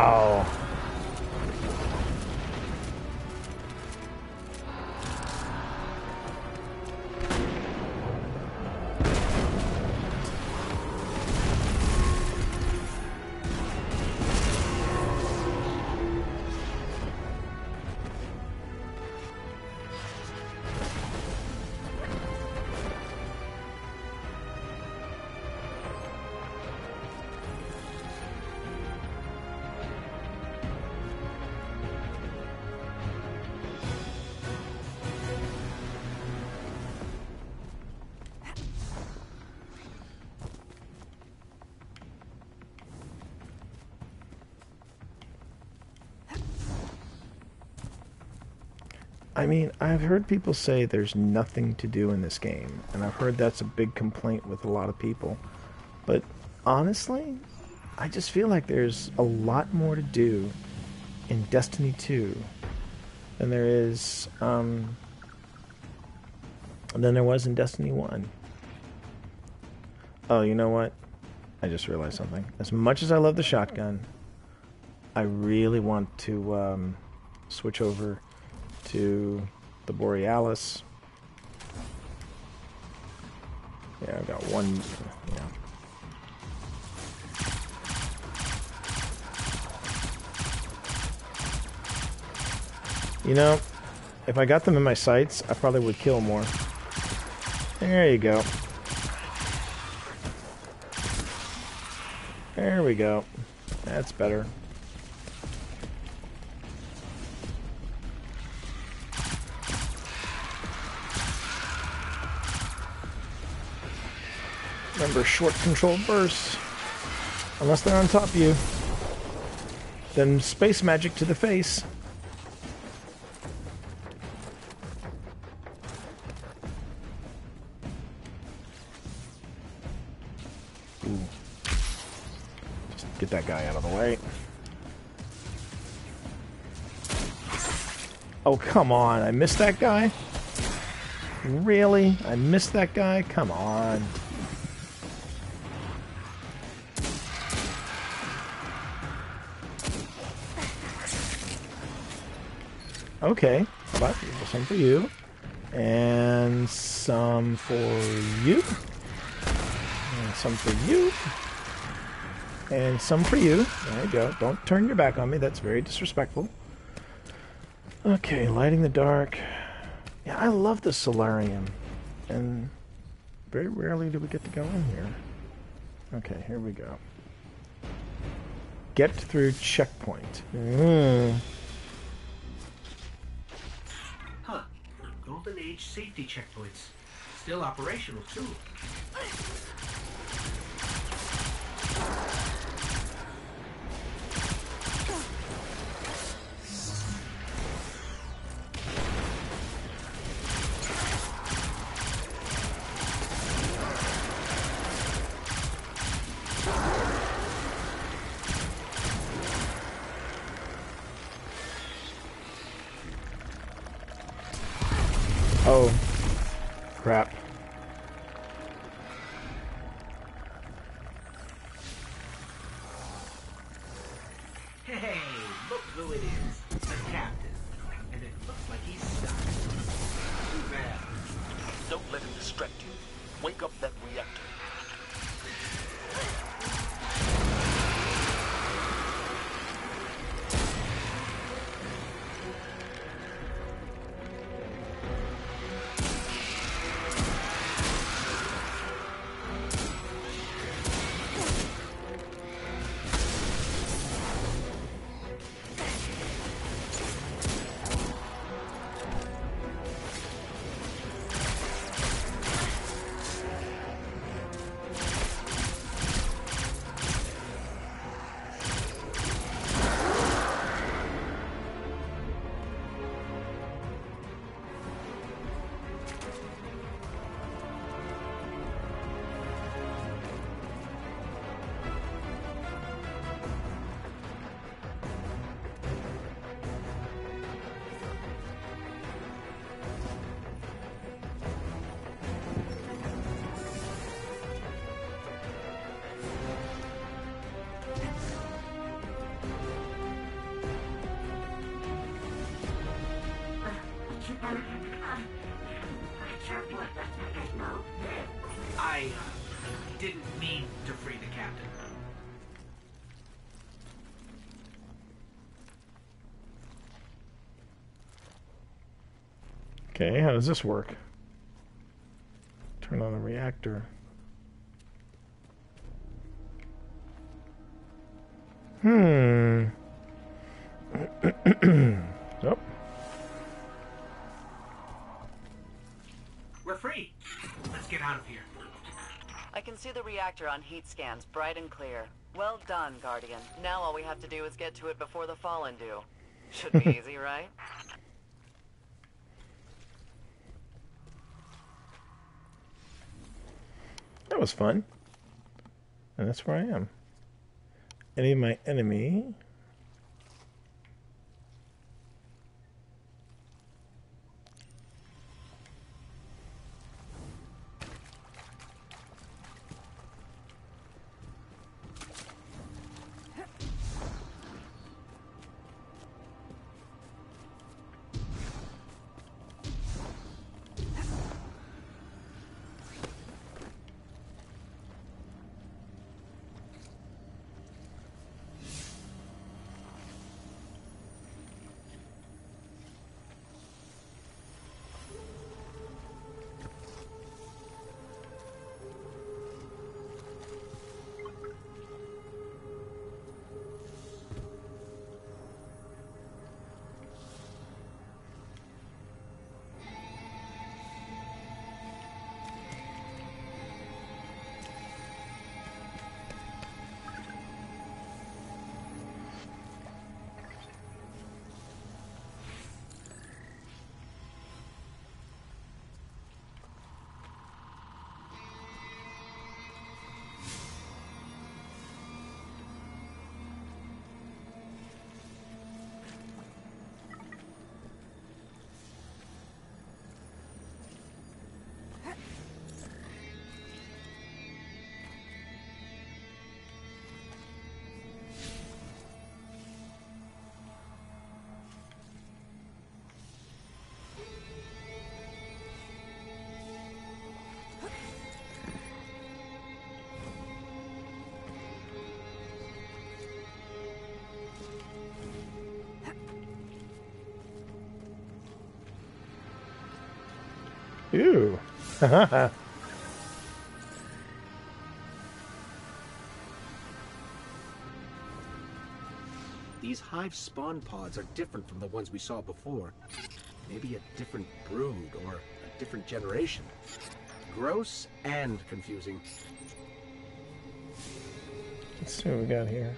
Mean, I've heard people say there's nothing to do in this game, and I've heard that's a big complaint with a lot of people. But honestly, I just feel like there's a lot more to do in Destiny 2 than there is um, than there was in Destiny 1. Oh, you know what? I just realized something. As much as I love the shotgun, I really want to um, switch over to the Borealis. Yeah, I've got one. Yeah. You know, if I got them in my sights, I probably would kill more. There you go. There we go. That's better. Remember, short control bursts. Unless they're on top of you. Then space magic to the face. Ooh. Just get that guy out of the way. Oh, come on. I missed that guy? Really? I missed that guy? Come on. Okay, about some for you, and some for you, and some for you, and some for you. There you go. Don't turn your back on me. That's very disrespectful. Okay, lighting the dark. Yeah, I love the solarium, and very rarely do we get to go in here. Okay, here we go. Get through checkpoint. Mm. Golden Age safety checkpoints. Still operational, too. Okay, how does this work? Turn on the reactor. Hmm. [CLEARS THROAT] oh, We're free. Let's get out of here. I can see the reactor on heat scans, bright and clear. Well done, Guardian. Now all we have to do is get to it before the Fallen do. Should be [LAUGHS] easy, right? That was fun. And that's where I am. Any of my enemy. Ew. [LAUGHS] These hive spawn pods are different from the ones we saw before. Maybe a different brood or a different generation. Gross and confusing. Let's see what we got here.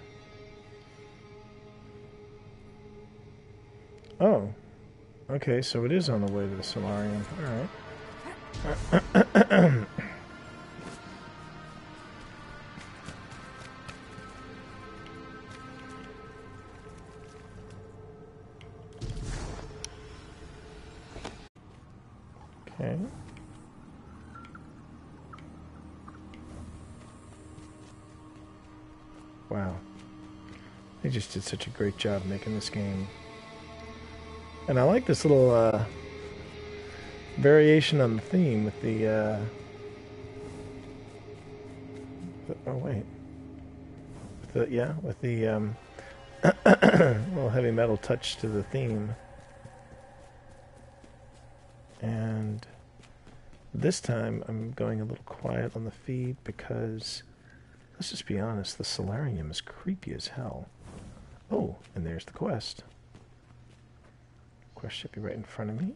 Oh. Okay, so it is on the way to the solarium. Alright. Okay. Wow. They just did such a great job making this game. And I like this little uh, variation on the theme with the, uh, the oh wait. With the yeah, with the um, [COUGHS] little heavy metal touch to the theme. And this time I'm going a little quiet on the feed because let's just be honest, the solarium is creepy as hell. Oh, and there's the quest. Quest should be right in front of me.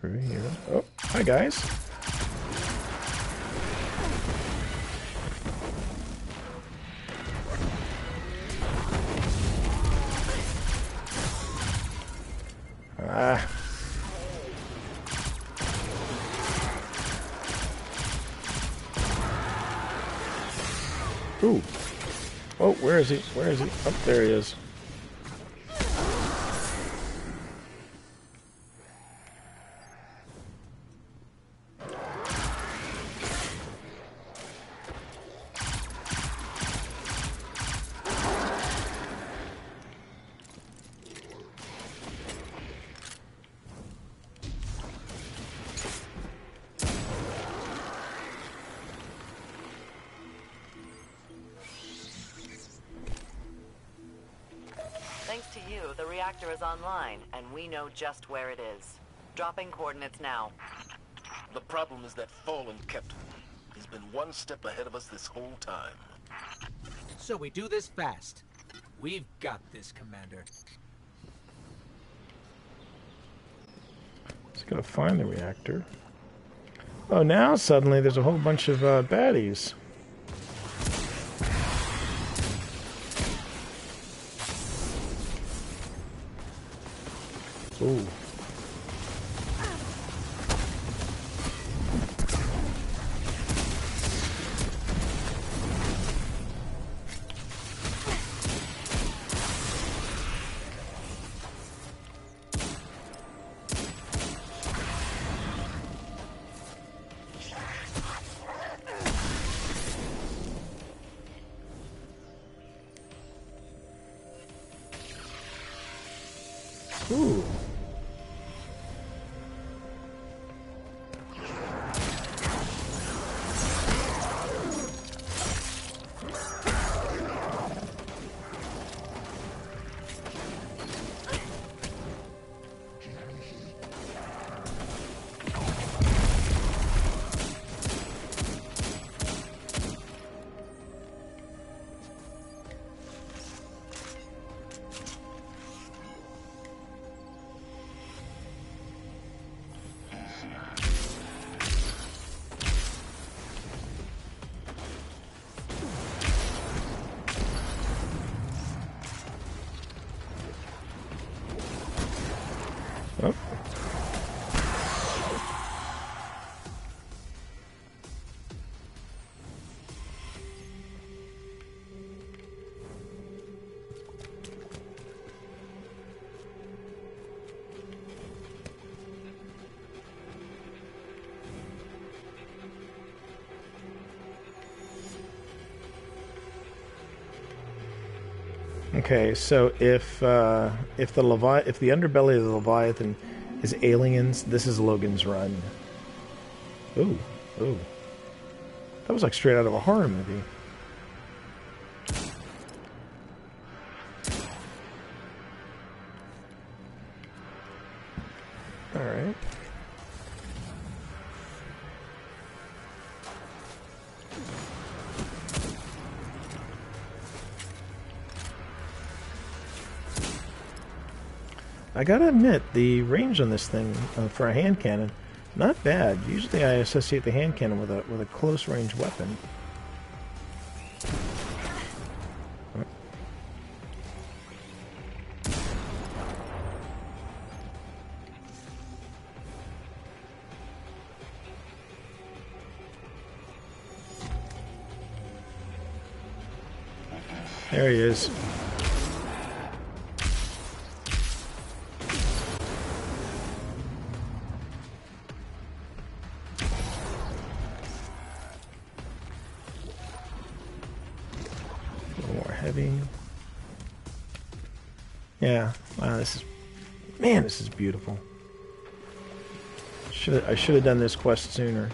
Through here. Oh, hi guys. Ah. Ooh. Oh, where is he? Where is he? Up oh, there he is. Just where it is. Dropping coordinates now. The problem is that Fallen kept him. He's been one step ahead of us this whole time. So we do this fast. We've got this, Commander. Just gotta find the reactor. Oh, now suddenly there's a whole bunch of uh, baddies. Okay, so if uh, if the Levi- if the underbelly of the Leviathan is aliens, this is Logan's Run. Ooh, ooh, that was like straight out of a horror movie. Gotta admit, the range on this thing uh, for a hand cannon, not bad. Usually I associate the hand cannon with a with a close range weapon. Yeah. Wow, this is man, this is beautiful. Should I should have done this quest sooner.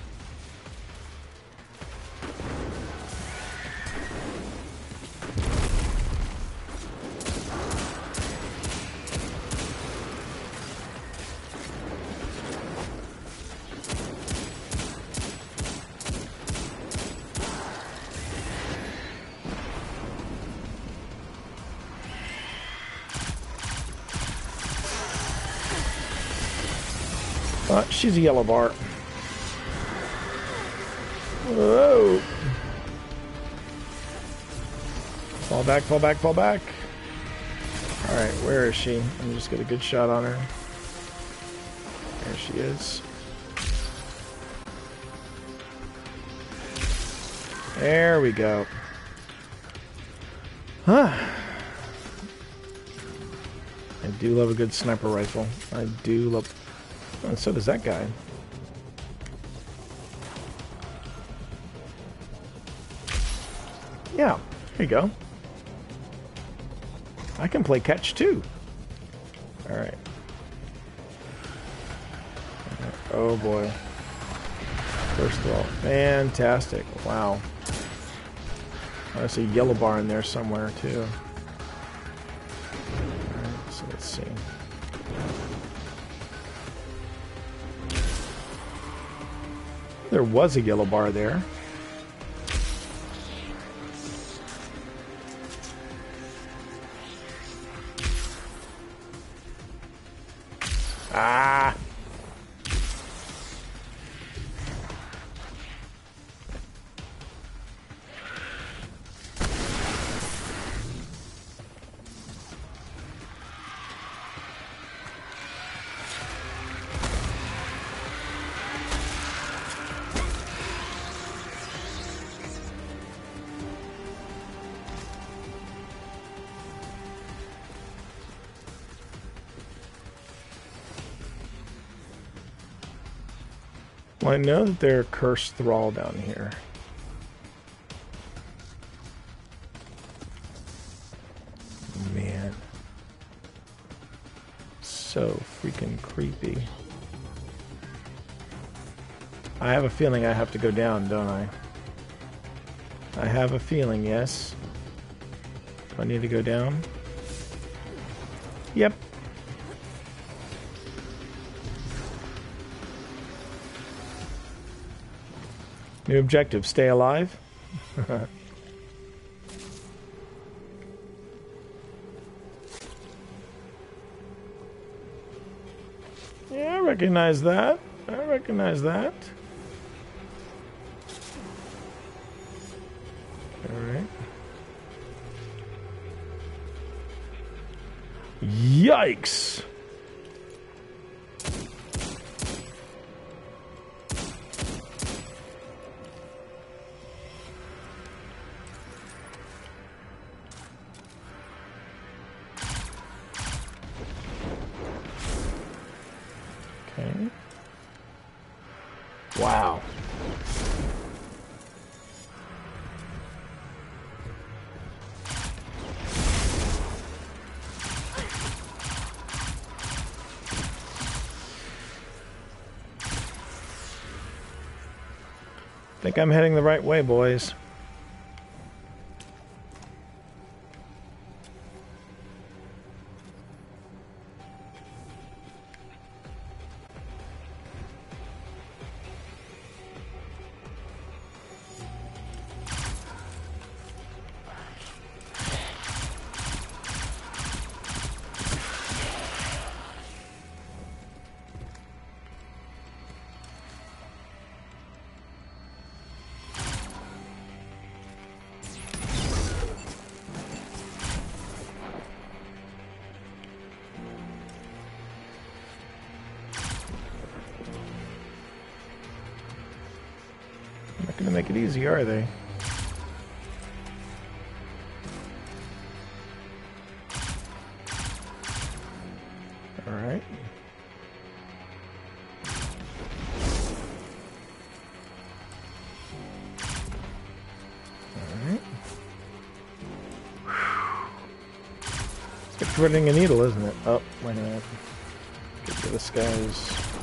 She's a yellow bar. Whoa. Fall back, fall back, fall back. Alright, where is she? Let me just get a good shot on her. There she is. There we go. Huh. I do love a good sniper rifle. I do love... And so does that guy. Yeah, there you go. I can play catch too. Alright. Oh boy. First of all, fantastic. Wow. I see a yellow bar in there somewhere too. Alright, so let's see. There was a yellow bar there. I know that they're cursed thrall down here. Man. So freaking creepy. I have a feeling I have to go down, don't I? I have a feeling, yes. I need to go down? Yep. New objective, stay alive. [LAUGHS] yeah, I recognize that. I recognize that. Alright. Yikes! Think I'm heading the right way, boys. Make are they? All right. All right. It's like threading a needle, isn't it? Oh, wait a minute. Get to.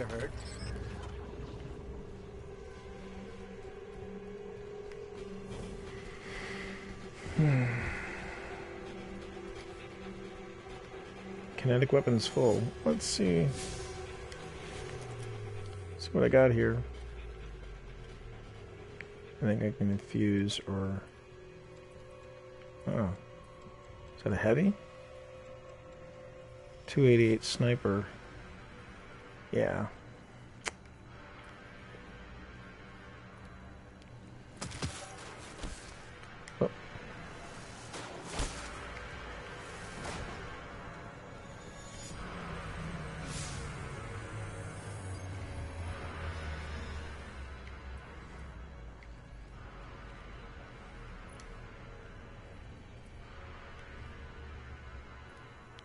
To hurt. Hmm. Kinetic weapons full. Let's see. See what I got here. I think I can infuse or. Oh. Is that a heavy? 288 sniper. Yeah.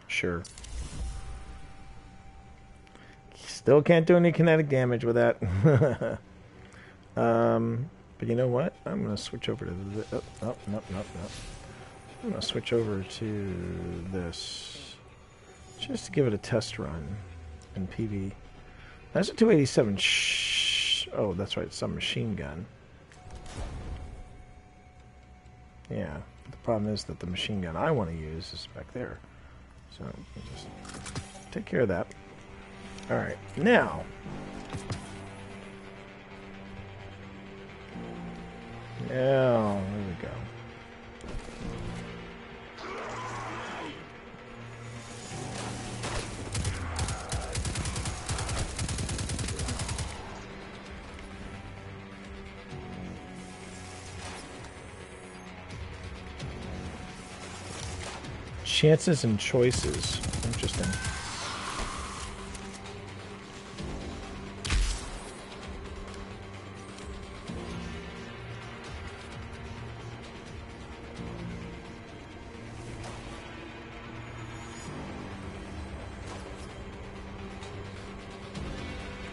Sure. Still can't do any kinetic damage with that. [LAUGHS] um, but you know what? I'm going to switch over to the. Oh, oh, no, no, no. I'm going to switch over to this. Just to give it a test run in PV. That's a 287. Shh. Oh, that's right. Some machine gun. Yeah. The problem is that the machine gun I want to use is back there. So just take care of that. All right, now. Now, there we go. Chances and choices.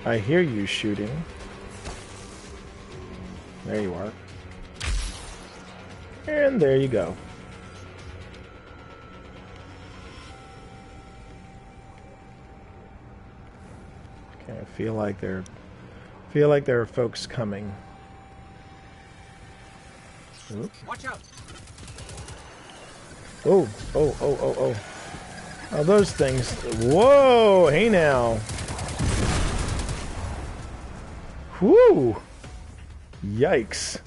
I hear you shooting. There you are. And there you go. Okay, I feel like there feel like there are folks coming. Watch out. Oh, oh, oh, oh, oh. Oh, those things. Whoa, hey now. Whoo! Yikes.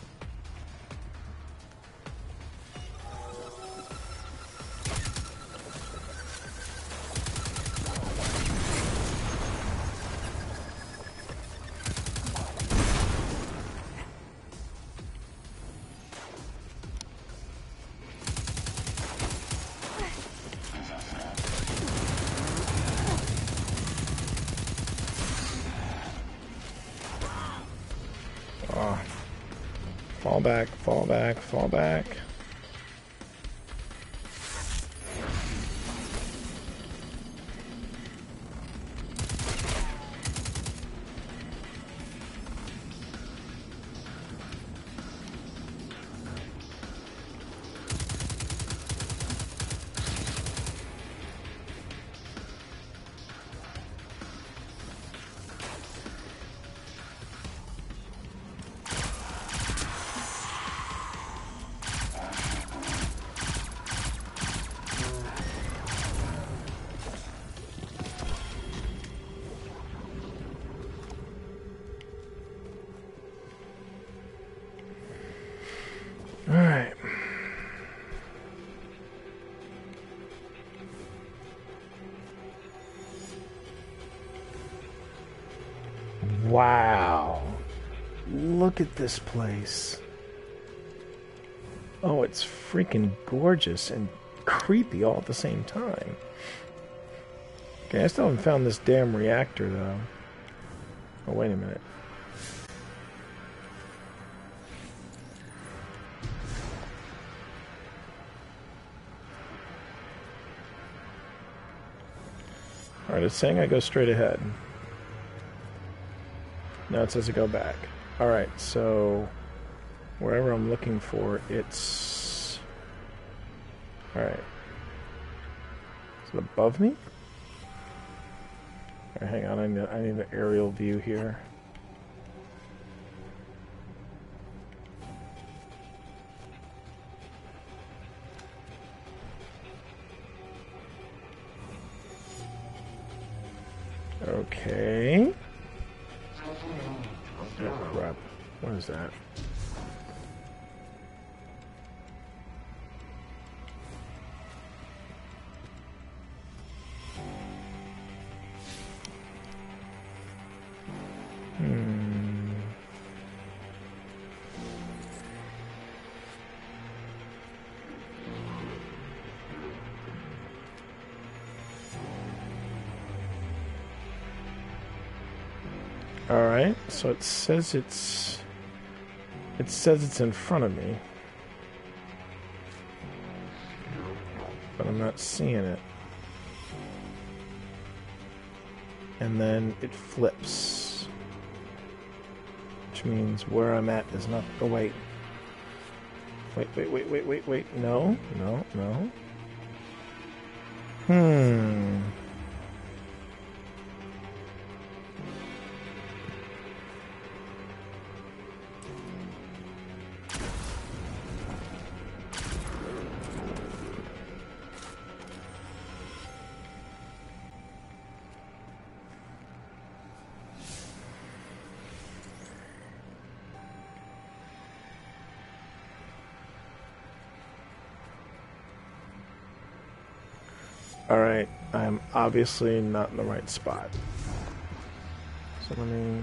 Fall at this place. Oh, it's freaking gorgeous and creepy all at the same time. Okay, I still haven't found this damn reactor, though. Oh, wait a minute. Alright, it's saying I go straight ahead. Now it says to go back. Alright, so wherever I'm looking for, it's... Alright. Is it above me? Right, hang on, I need, I need an aerial view here. So it says it's it says it's in front of me. But I'm not seeing it. And then it flips. Which means where I'm at is not oh wait. Wait, wait, wait, wait, wait, wait. No, no, no. Hmm. Alright, I'm obviously not in the right spot. So let me.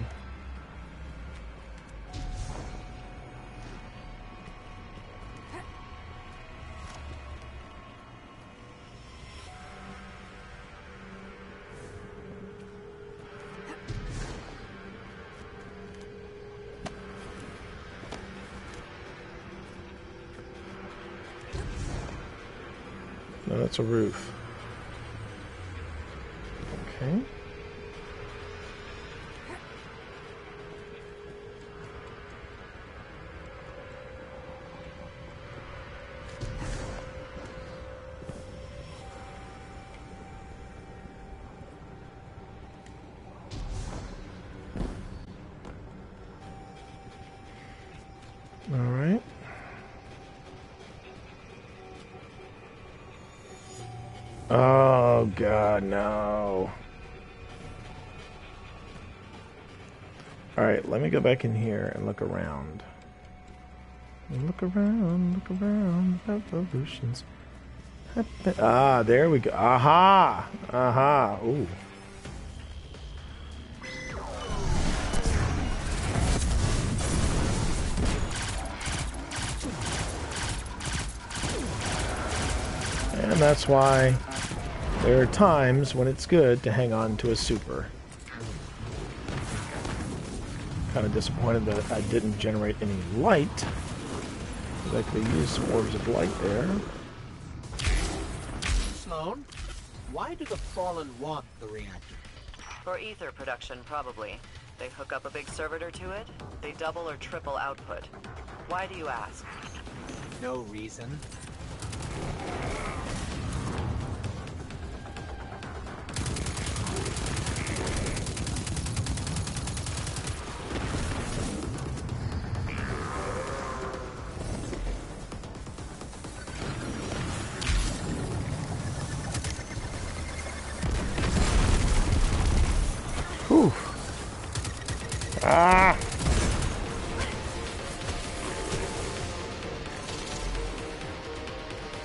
No, that's a roof. Oh god, no. Alright, let me go back in here and look around. Look around, look around, revolutions. Ah, there we go. Aha! Aha! Ooh. And that's why there are times when it's good to hang on to a super. Kind of disappointed that I didn't generate any light. I could have used some orbs of light there. Sloane, why do the Fallen want the reactor? For ether production, probably. They hook up a big servitor to it, they double or triple output. Why do you ask? No reason.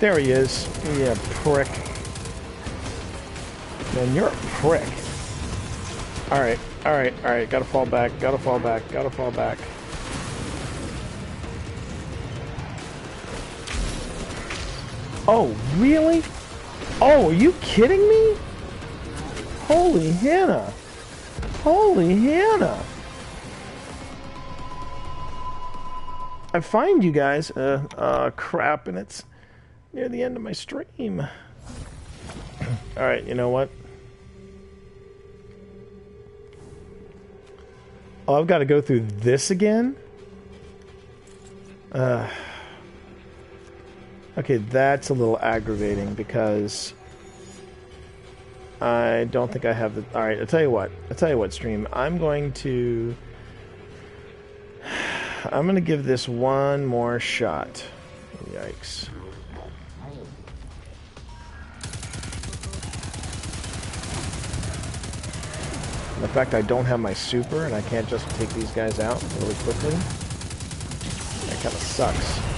There he is. Yeah, prick. Man, you're a prick. Alright. Alright, alright, gotta fall back, gotta fall back, gotta fall back. Oh, really? Oh, are you kidding me? Holy Hannah. Holy Hannah. I find you guys. Uh, uh, crap, and it's near the end of my stream. Alright, you know what? Oh, I've got to go through this again? Uh, okay, that's a little aggravating because I don't think I have the. All right, I'll tell you what. I'll tell you what, stream. I'm going to. I'm going to give this one more shot. Yikes. The fact I don't have my super and I can't just take these guys out really quickly, that kind of sucks.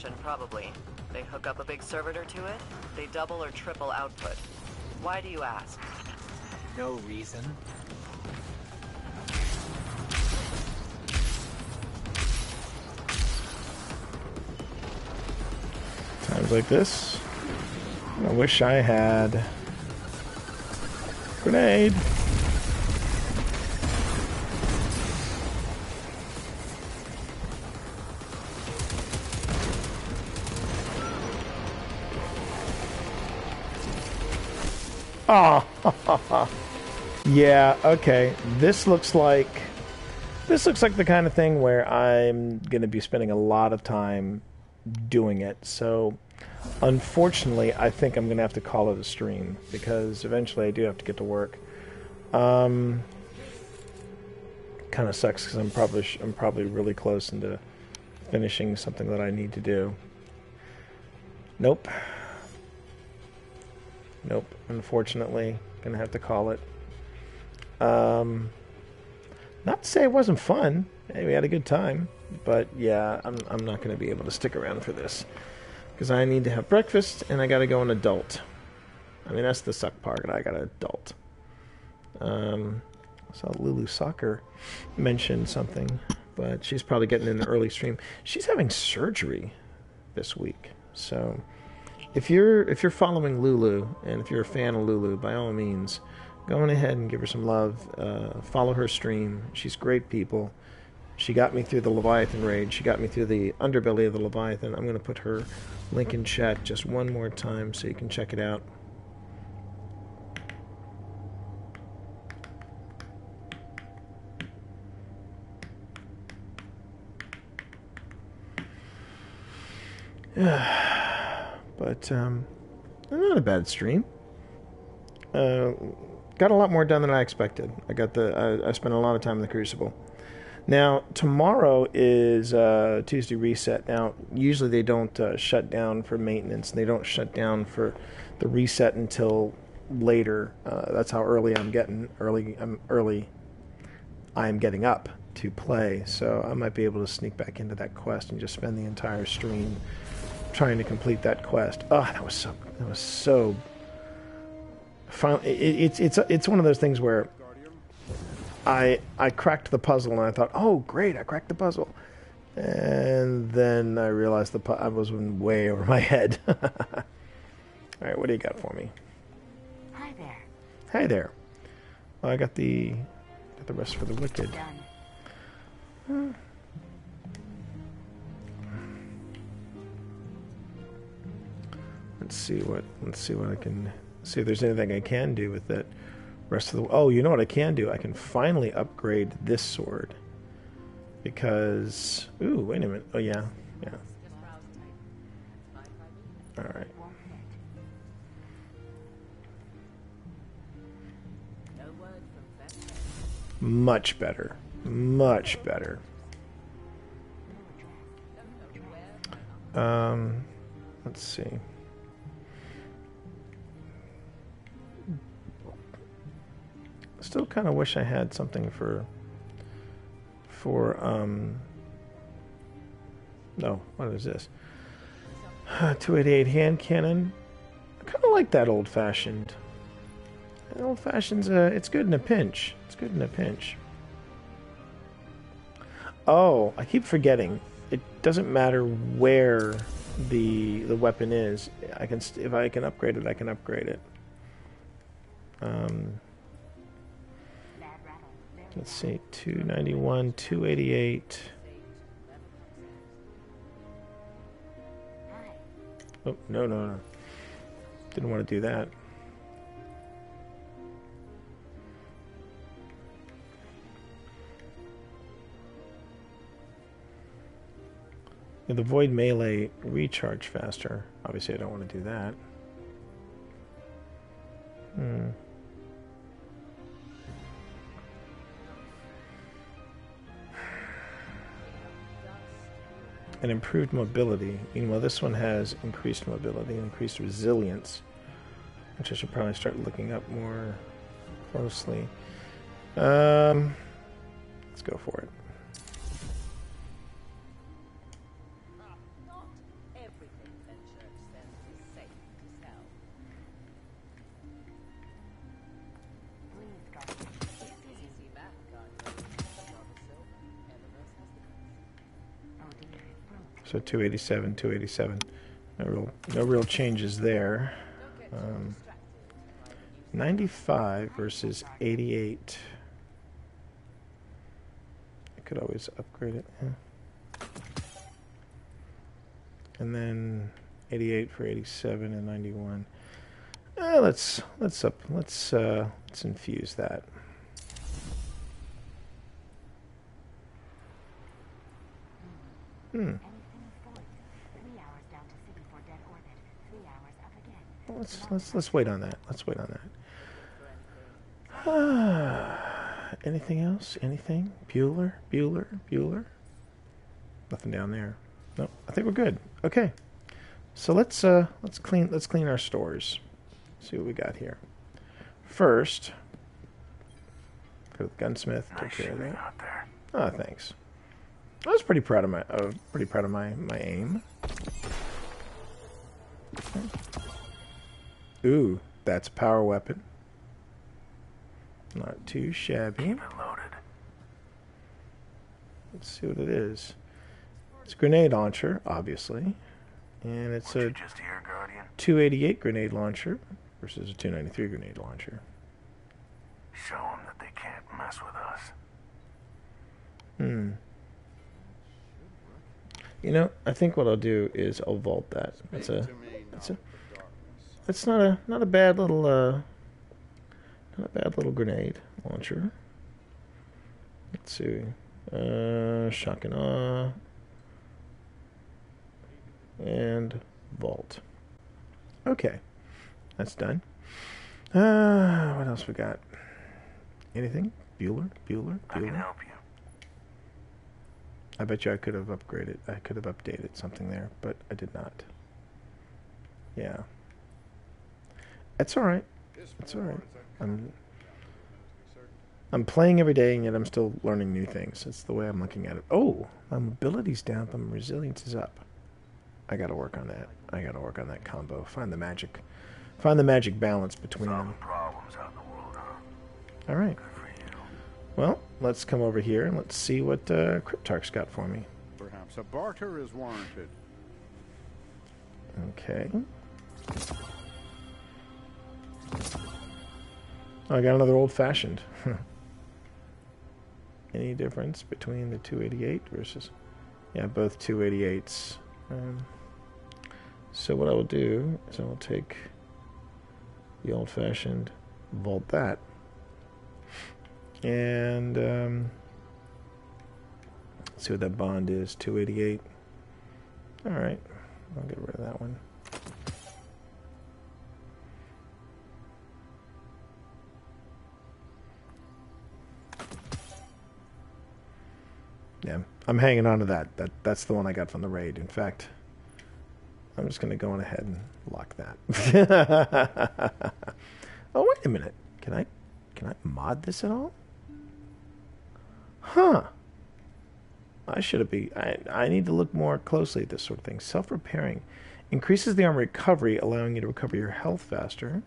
Production, probably. They hook up a big servitor to it, they double or triple output. Why do you ask? No reason. Times like this, I wish I had grenade. Oh, [LAUGHS] yeah. Okay, this looks like this looks like the kind of thing where I'm going to be spending a lot of time doing it. So, unfortunately, I think I'm going to have to call it a stream because eventually I do have to get to work. Um, kind of sucks because I'm probably I'm probably really close into finishing something that I need to do. Nope. Nope. Unfortunately, gonna have to call it. Um, not to say it wasn't fun. Hey, we had a good time, but yeah, I'm I'm not gonna be able to stick around for this because I need to have breakfast and I gotta go an adult. I mean, that's the suck part. I got an adult. Um, I saw Lulu Soccer mention something, but she's probably getting in the early stream. She's having surgery this week, so if you're if you're following Lulu and if you're a fan of Lulu, by all means, go on ahead and give her some love. Uh, follow her stream. She's great people. She got me through the Leviathan raid. She got me through the underbelly of the Leviathan. I'm going to put her link in chat just one more time so you can check it out. [SIGHS] [SIGHS] but um, not a bad stream. Uh, got a lot more done than I expected. I got the I, I spent a lot of time in the Crucible. Now tomorrow is uh, Tuesday reset. Now usually they don't uh, shut down for maintenance. They don't shut down for the reset until later. Uh, that's how early I'm getting. Early I'm early. I'm getting up to play, so I might be able to sneak back into that quest and just spend the entire stream trying to complete that quest. Oh, that was so that was so. Finally, it, it's it's it's one of those things where I I cracked the puzzle and I thought, oh great, I cracked the puzzle, and then I realized the pu- I was way over my head. [LAUGHS] All right, what do you got for me? Hi there. Hi there. Well, I got the got the rest for the wicked. Done. Hmm. Let's see what let's see what I can See if there's anything I can do with that rest of the. Oh, you know what I can do? I can finally upgrade this sword. Because. Ooh, wait a minute. Oh, yeah. Yeah. Alright. Much better. Much better. Um, let's see. Still kind of wish I had something for for um no, what is this? [SIGHS] 288 hand cannon. I kind of like that old fashioned. Old fashioned's uh, it's good in a pinch. It's good in a pinch. Oh, I keep forgetting. It doesn't matter where the the weapon is. I can if I can upgrade it, I can upgrade it. Um, let's see, 291, 288. Oh, no, no, no. Didn't want to do that. Yeah, the void melee recharge faster. Obviously, I don't want to do that. Hmm. And improved mobility. Meanwhile, this one has increased mobility and increased resilience, which I should probably start looking up more closely. Um, let's go for it. So 287, 287. No real, no real changes there. Um, distracted by the news. 95 versus 88. I could always upgrade it. And then 88 for 87 and 91. Uh, let's let's up let's uh, let's infuse that. Hmm. Anything void. Three hours down to city for dead orbit. Three hours up again. Well, Let's let's let's wait on that. Let's wait on that. [SIGHS] Anything else? Anything? Bueller? Bueller? Bueller? Nothing down there. No, I think we're good. Okay. So let's uh let's clean let's clean our stores. See what we got here. First, go to the gunsmith. Take care of that. there. Oh, thanks. I was pretty proud of my uh, pretty proud of my my aim. Ooh, that's a power weapon. Not too shabby. Keep loaded. Let's see what it is. It's a grenade launcher, obviously, and it's What a just hear, 288 grenade launcher versus a 293 grenade launcher. Show them that they can't mess with us. Hmm. You know, I think what I'll do is I'll vault that. That's a that's a that's not a not a bad little uh not a bad little grenade launcher. Let's see. Uh shock and awe. And vault. Okay. That's done. Uh what else we got? Anything? Bueller? Bueller? I can Bueller? help you. I bet you I could have upgraded. I could have updated something there, but I did not. Yeah. It's all right. It's all right. I'm I'm playing every day, and yet I'm still learning new things. That's the way I'm looking at it. Oh, my mobility's down, but my resilience is up. I got to work on that. I got to work on that combo. Find the magic. Find the magic balance between them. Problems out in the world. All right. Good for you. Well, let's come over here and let's see what uh, Cryptarch's got for me. Perhaps a barter is warranted. Okay. Oh, I got another old fashioned. [LAUGHS] Any difference between the 288 versus. Yeah, both 288s. Um, so, what I will do is I will take the old-fashioned vault that. And um, see what that bond is. 288. All right. I'll get rid of that one. Yeah, I'm hanging on to that. That that's the one I got from the raid. In fact, I'm just gonna go on ahead and lock that. [LAUGHS] oh wait a minute. Can I can I mod this at all? Huh. I should have be. I I need to look more closely at this sort of thing. Self repairing increases the armor recovery, allowing you to recover your health faster.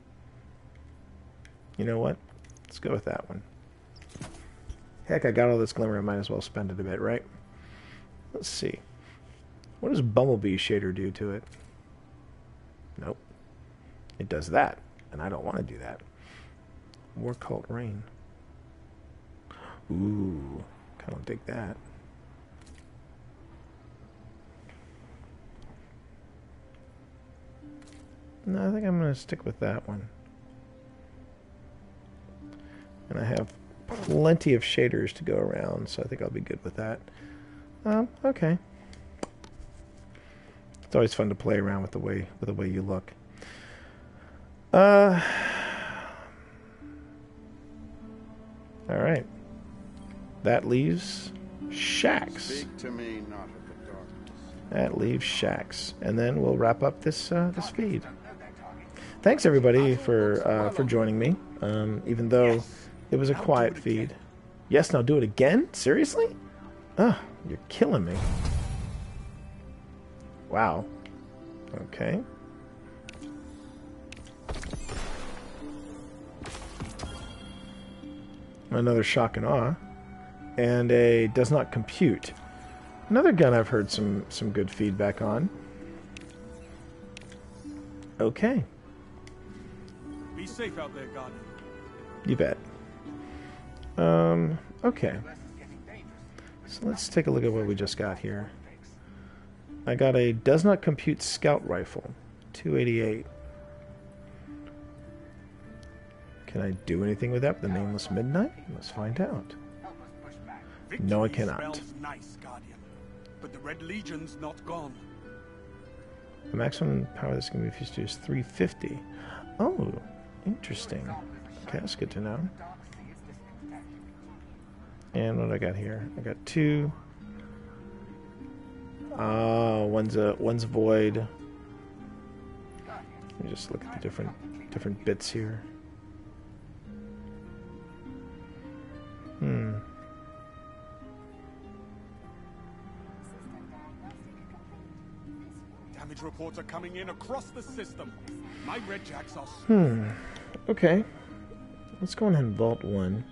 You know what? Let's go with that one. Heck, I got all this glimmer. I might as well spend it a bit, right? Let's see. What does Bumblebee shader do to it? Nope. It does that, and I don't want to do that. War Cult Rain. Ooh, kind of dig that. No, I think I'm going to stick with that one. And I have plenty of shaders to go around, so I think I'll be good with that. Um, okay. It's always fun to play around with the way with the way you look. Uh, all right. That leaves Shaxx. Speak to me, not of the. That leaves Shaxx, and then we'll wrap up this uh, this feed. Thanks everybody for uh, for joining me, um, even though it was a quiet feed. Yes, now do it again. Seriously? Ah, you're killing me. Wow. Okay. Another shock and awe, and a does not compute. Another gun I've heard some some good feedback on. Okay, Be safe out there, Guardian. you bet. Um, okay. So let's take a look at what we just got here. I got a does not compute scout rifle, 288. Can I do anything with that? The nameless midnight? Let's find out. No, I cannot. Nice, Guardian. But the Red Legion's not gone. The maximum power that's going to be fused to is 350. Oh, interesting. Okay, that's good to know. And what do I got here? I got two. Ah, one's a one's void. Let me just look at the different different bits here. Hmm. Damage reports are coming in across the system. My Red Jacks are Hmm. Okay. Let's go ahead and vault one.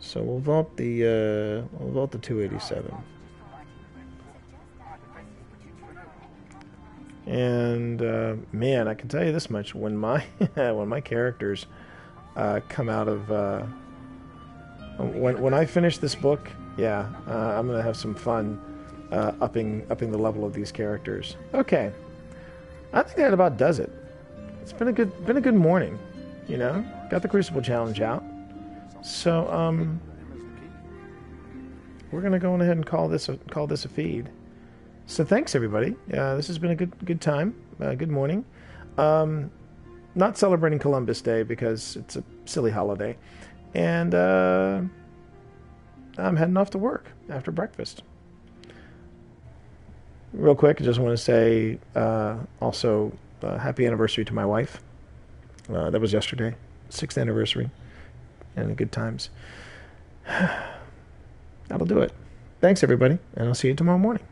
So we'll vault the uh, we'll vault the 287. And uh, man, I can tell you this much: when my [LAUGHS] when my characters uh, come out of uh, when when I finish this book, yeah, uh, I'm gonna have some fun uh, upping upping the level of these characters. Okay, I think that about does it. It's been a good been a good morning, you know. Got the Crucible challenge out, so um, we're gonna go on ahead and call this a, call this a feed. So thanks everybody. Uh, this has been a good good time. Uh, good morning. Um, not celebrating Columbus Day because it's a silly holiday, and uh, I'm heading off to work after breakfast. Real quick, I just want to say uh, also uh, happy anniversary to my wife. Uh, that was yesterday, sixth anniversary, and good times. [SIGHS] That'll do it. Thanks, everybody, and I'll see you tomorrow morning.